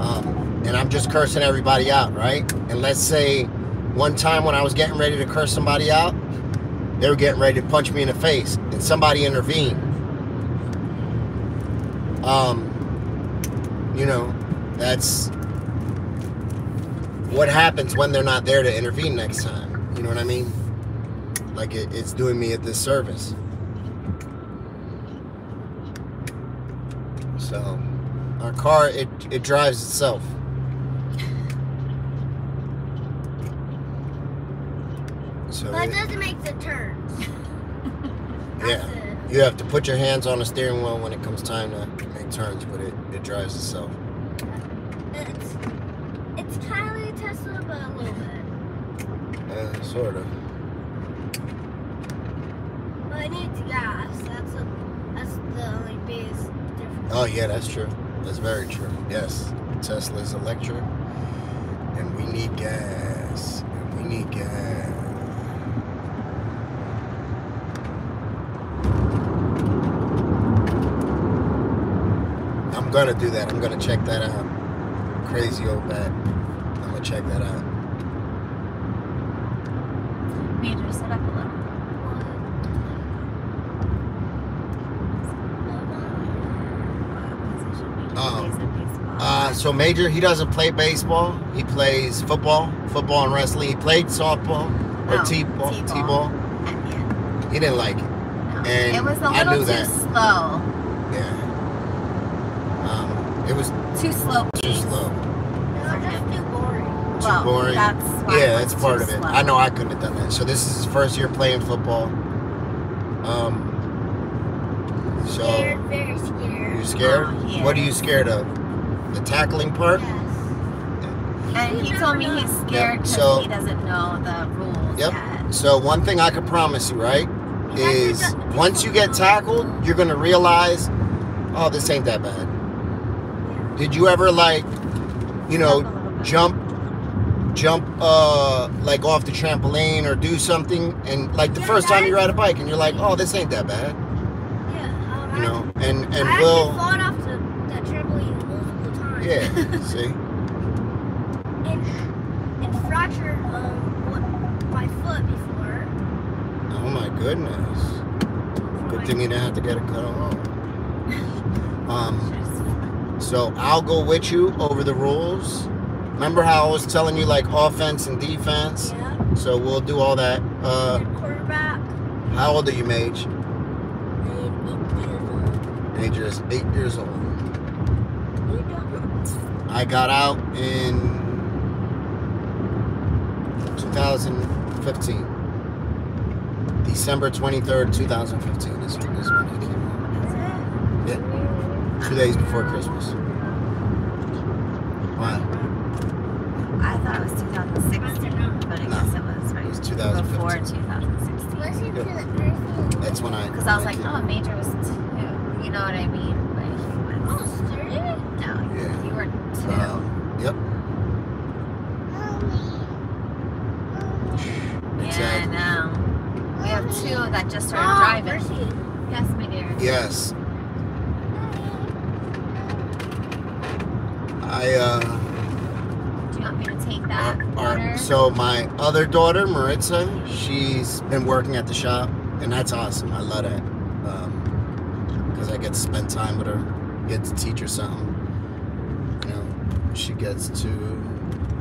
Um, and I'm just cursing everybody out, right? And let's say one time when I was getting ready to curse somebody out, they were getting ready to punch me in the face, and somebody intervened. Um, you know, that's what happens when they're not there to intervene next time. You know what I mean? like it, it's doing me a disservice. So, our car it it drives itself. So But it it- doesn't make the turns. *laughs* yeah, you have to put your hands on the steering wheel when it comes time to make turns, but it, it drives itself. It's it's kind of like a Tesla, but a little bit. Uh, sort of. But it needs gas. That's a that's the only biggest difference. Oh yeah, that's true. That's very true. Yes, Tesla is electric, and we need gas. And we need gas. I'm gonna do that. I'm gonna check that out. Crazy old bat. I'm gonna check that out. Major, sit up a little. What Oh. plays in baseball? Uh, so Major, he doesn't play baseball. He plays football, football and wrestling. He played softball or Oh, t-ball. t-ball. T-ball. Yeah, He didn't like it. no. And it was a I little knew too that. slow. Yeah. It was Too slow too pace. slow. No, just too boring. Too Well, boring. that's yeah, that's part of it. slow. I know I couldn't have done that. So this is his first year playing football. Um. So Scared, very scared. you scared? Oh, he What are you scared of? The tackling part? Yes. And he told me he's scared because so- he doesn't know the rules Yep. yet. So one thing I could promise you, right, You have to is once you get tackled, you're gonna realize, oh, this ain't that bad. Did you ever like, you know, Jump a little bit. jump, uh, like off the trampoline or do something, and like the Yeah, first time you ride a bike, and you're like, oh, this ain't that bad, Yeah. Um, you know, and and I Will, fallen off the, that trampoline multiple times. yeah, *laughs* see, And, and fractured um my foot before. oh my goodness, good thing you didn't have to get it cut off. *laughs* Um. So I'll go with you over the rules. Remember how I was telling you like offense and defense? Yeah. So we'll do all that. Uh, quarterback. how old are you, Mage? And eight years old. Major is eight years old. I got out in 2015. December 23rd, 2015 is, is when I came out. Yeah. Two days before Christmas. Why? I thought it was 2016, but I No, guess it was right it was 2015. before 2016. Listen Yep. to the person. That's when I. Because I was like, came oh, Major was two. You know what I mean? But he Oh, was. sturdy. No, Yeah. you were two. Um, yep. yeah, exactly. no. We have two that just started Oh, driving. Mercy. Yes, my dear. Yes. I uh Do you want me to take that our- water? our- so my other daughter Maritza, she's been working at the shop and that's awesome. I love that. Um because I get to spend time with her, get to teach her something. You know, she gets to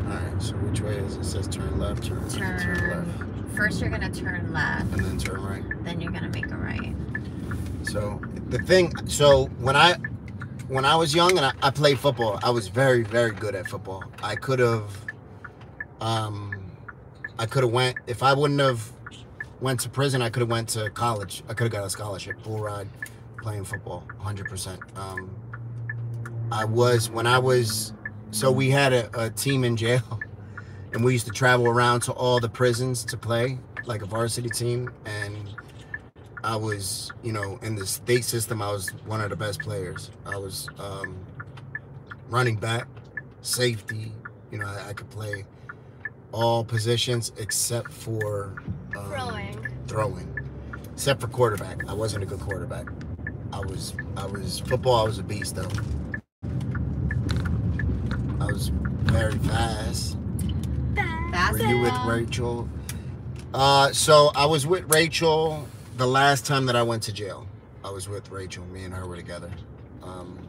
Alright, so which way is it? It says turn left, turn, turn turn. left. First, you're gonna turn left. And then turn right. Then you're gonna make a right. So the thing, so when I when I was young and I, I played football, I was very very good at football. I could have, um, I could have went if I wouldn't have went to prison. I could have went to college. I could have got a scholarship, full ride, playing football, hundred percent. Um, I was when I was so we had a, a team in jail, *laughs* and we used to travel around to all the prisons to play like a varsity team and I was, you know, in the state system, I was one of the best players. I was um, running back, safety. You know, I, I could play all positions except for um, Throwing. Throwing, except for quarterback. I wasn't a good quarterback. I was, I was football. I was a beast though. I was very fast. Were you with Rachel? Uh, so I was with Rachel the last time that I went to jail. I was with Rachel. Me and her were together. Um,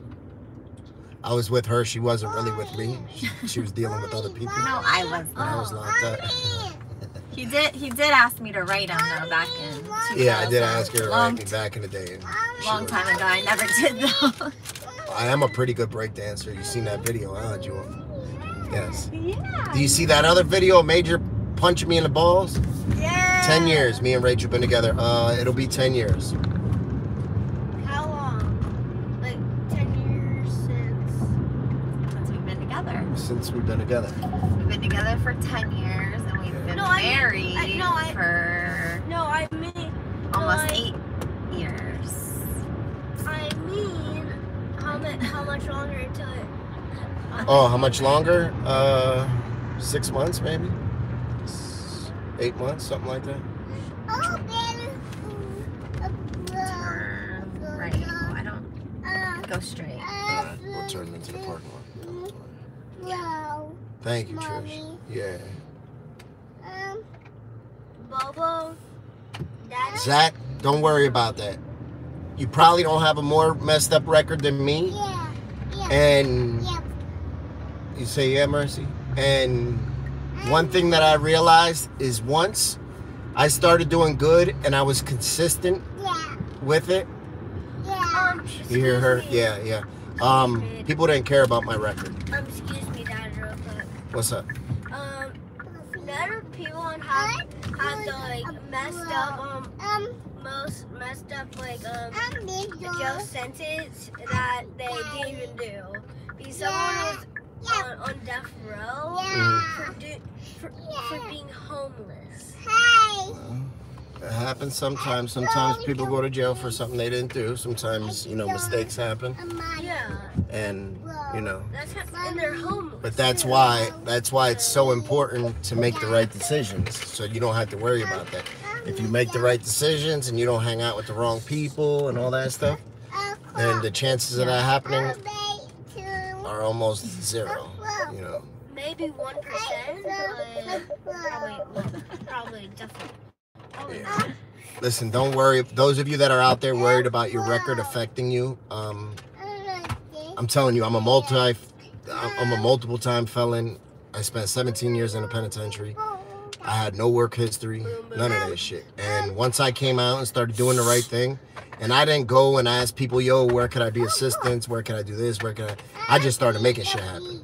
I was with her. She wasn't really with me. She, she was dealing with other people No, I was. when I was locked up. He did. He did ask me to write him though back in. Yeah, I did ask her to write me back in the day. long time ago. I never did though. I am a pretty good break dancer. You seen that video, huh, Jewel? Yes. yeah. Do you see that other video, Major punching me in the balls? Yeah. Ten years. Me and Rachel been together. Uh, it'll be ten years. How long? Like 10 years since. Since we've been together. Since we've been together. We've been together for ten years, and we've been No, married I- no, I- for No, I mean, almost I- eight years. I mean, how much, how much longer until it? Oh, how much longer? Uh, six months maybe. Eight months, something like that. Turn right. I don't go straight. All right, we'll turn into the parking lot. Thank you, Trish. Yeah. Um, Bobo, Daddy. Zach, don't worry about that. You probably don't have a more messed up record than me. Yeah. Yeah. And Yeah. you say, yeah, Mercy. And one thing that I realized is once I started doing good and I was consistent Yeah. with it. Yeah. Um, You hear her? me. Yeah, yeah. Um, people didn't care about my record. Um, excuse me, Dad, real quick. What's up? Um, better people have have the like messed up um um most messed up like um jail sentence that they didn't even do. Because someone was on, on death row for, do, for for being homeless. It happens sometimes. Sometimes people go to jail for something they didn't do. Sometimes, you know, mistakes happen. Yeah, And, you know, that's how, and they're homeless. but that's why that's why it's so important to make the right decisions so you don't have to worry about that. If you make the right decisions and you don't hang out with the wrong people and all that stuff, then the chances of that happening are almost zero, you know. Maybe one percent, but probably probably definitely. Yeah. Listen, don't worry. Those of you that are out there worried about your record affecting you, um, I'm telling you, I'm a multi, I'm a multiple time felon. I spent 17 years in the penitentiary. I had no work history, none of that shit. And once I came out and started doing the right thing, and I didn't go and ask people, yo, where could I be assistants? Where can I do this? Where can I? I just started making shit happen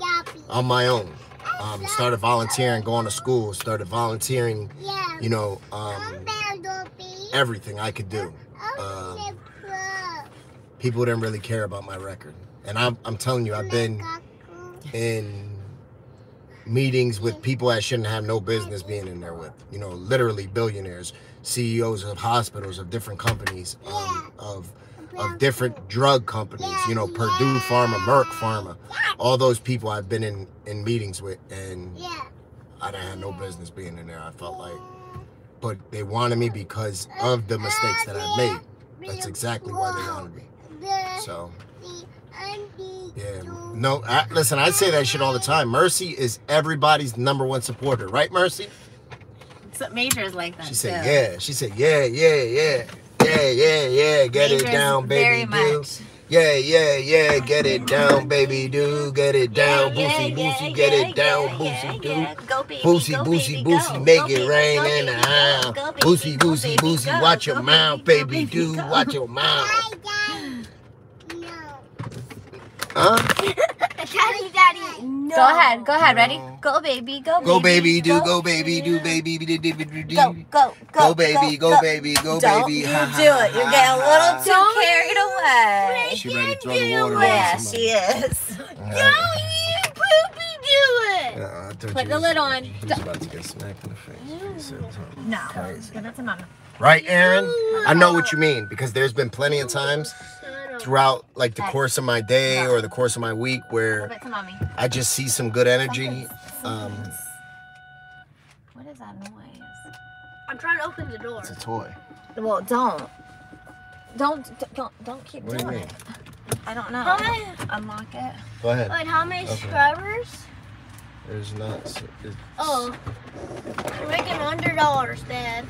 on my own. Um, started volunteering, going to school, started volunteering, you know, um, everything I could do. Um, people didn't really care about my record. And I'm, I'm telling you, I've been in meetings with people that shouldn't have no business being in there with. You know, literally billionaires, CEOs of hospitals, of different companies, um, of of different drug companies. You know, Purdue Pharma, Merck Pharma, all those people I've been in in meetings with, and I didn't have no business being in there. I felt like, but they wanted me because of the mistakes that I made. That's exactly why they wanted me. So. Yeah. No, I, listen, I say that shit all the time. Mercy is everybody's number one supporter, right, Mercy? So Major's like that She said, too. yeah. She said, yeah, yeah, yeah. Yeah, yeah, yeah. Get it Major's down, very baby. Do. much. Yeah, yeah, yeah. Get it down, baby. Do. Get it down, Yeah, boosy, yeah, boosy. yeah, Get yeah, it down, yeah, boosy, yeah. do. Go baby, Boosy, go boosy, baby, boosy. go. Make Go it baby, rain go in the baby, house. go. Go Boosy, baby, go boosy, baby, boosy. go. Watch your Go mouth, baby, go baby. baby, Do. go. Watch your *laughs* mouth. Huh? *laughs* Daddy, daddy, no. Go ahead, go ahead. Ready? Go baby, go. Go, baby. Do. Go, baby. Do, baby. Do, do, do, do, do. Go, go, go. Go, baby. Go, baby. Go, Don't baby. you Ha, do ha, it. You're ha, getting a ha, little too ha. carried away. She ready to throw the water on Yeah, somebody. she is. *laughs* Alright. you poopy do it. Uh, I thought Put you the was- lid on. He was about to get smacked in the face. He said something No. crazy. Give it to mama. Right, Aaron? I know what you mean because there's been plenty of times throughout like the course of my day or the course of my week where it to mommy. I just see some good energy. Um, What is that noise? I'm trying to open the door. it's a toy. Well, don't. Don't don't don't keep What do you doing mean? it. I don't know. How many? Unlock it. Go ahead. Wait, how many Okay. subscribers? There's not. It's, Oh, you're making hundred dollars, Dad.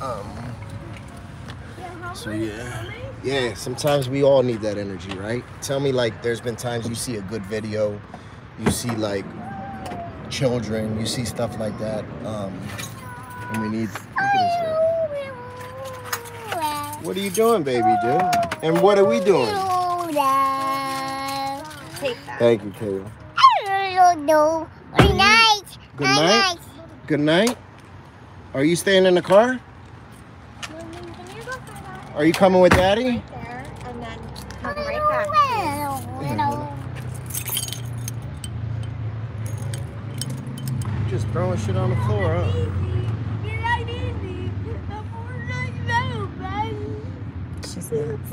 Um. So yeah, yeah. Sometimes we all need that energy, right? Tell me, like, there's been times you see a good video, you see like children. You see stuff like that. Um, and we need. Look at this. What are you doing, baby, dude? And what are we doing? Thank you, Kayla. Good night. Good night. Good night. Are you staying in the car? Are you coming with Daddy? There, and then come right back. Just throwing shit on the floor, huh? She's nuts.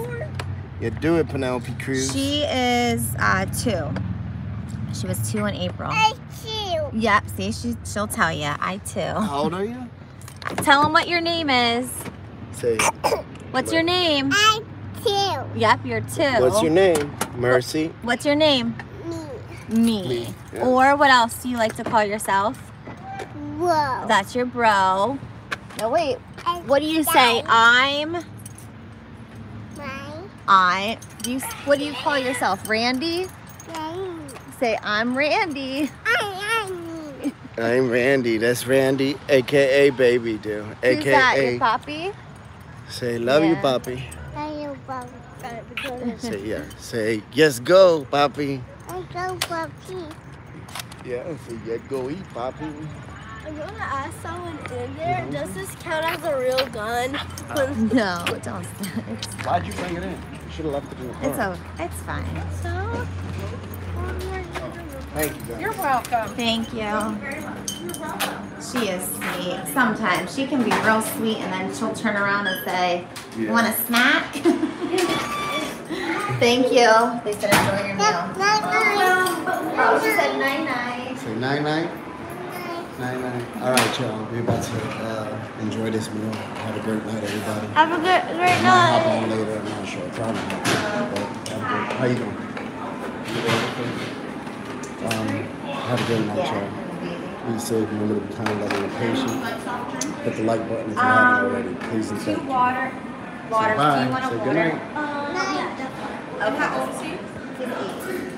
Yeah, do it, Penelope Cruz. She is uh, two. She was two in April. I too. Yep. See, she she'll tell you. I too. How old are you? Tell them what your name is. Say, *coughs* What's your name? I'm too. Yep, you're two. what's your name? Mercy. What's your name? Me. Me, yeah. Or what else do you like to call yourself? Whoa. That's your bro. No, wait. What do you say? I'm. I. Do you? What do you call yourself? Randy. Say I'm Randy. I'm Randy. That's Randy, aka Baby Do. Who's that? Your AKA. Poppy? Say, love you, Yeah. Papi. Say, yeah. Say, yes, go, Papi. I go, papi. Yeah, say, yeah, go eat, Papi. I'm gonna ask someone in there, does this count as a real gun? *laughs* No, it don't. Why'd you bring it in? You should have left it in the car. it's a, It's fine. So, Thank you, guys. You're welcome. Thank you. She is sweet. Sometimes she can be real sweet, and then she'll turn around and say, Yeah. "Want a snack?" *laughs* Thank you. They said enjoy your meal. Oh, she said night night. Say night night. Night night. All right, y'all. We're about to uh, enjoy this meal. Have a great night, everybody. have a good, great I might hop on later. I'm not sure. Probably not. But have a great, how you doing? You doing okay? Um, have a great night, y'all. Be safe. Remember to be kind, loving, and patient. Hit the like button if you haven't already. Please and thank you. Water. Water. Bye. Do you want Say water? good night. Um, yeah, definitely. Okay.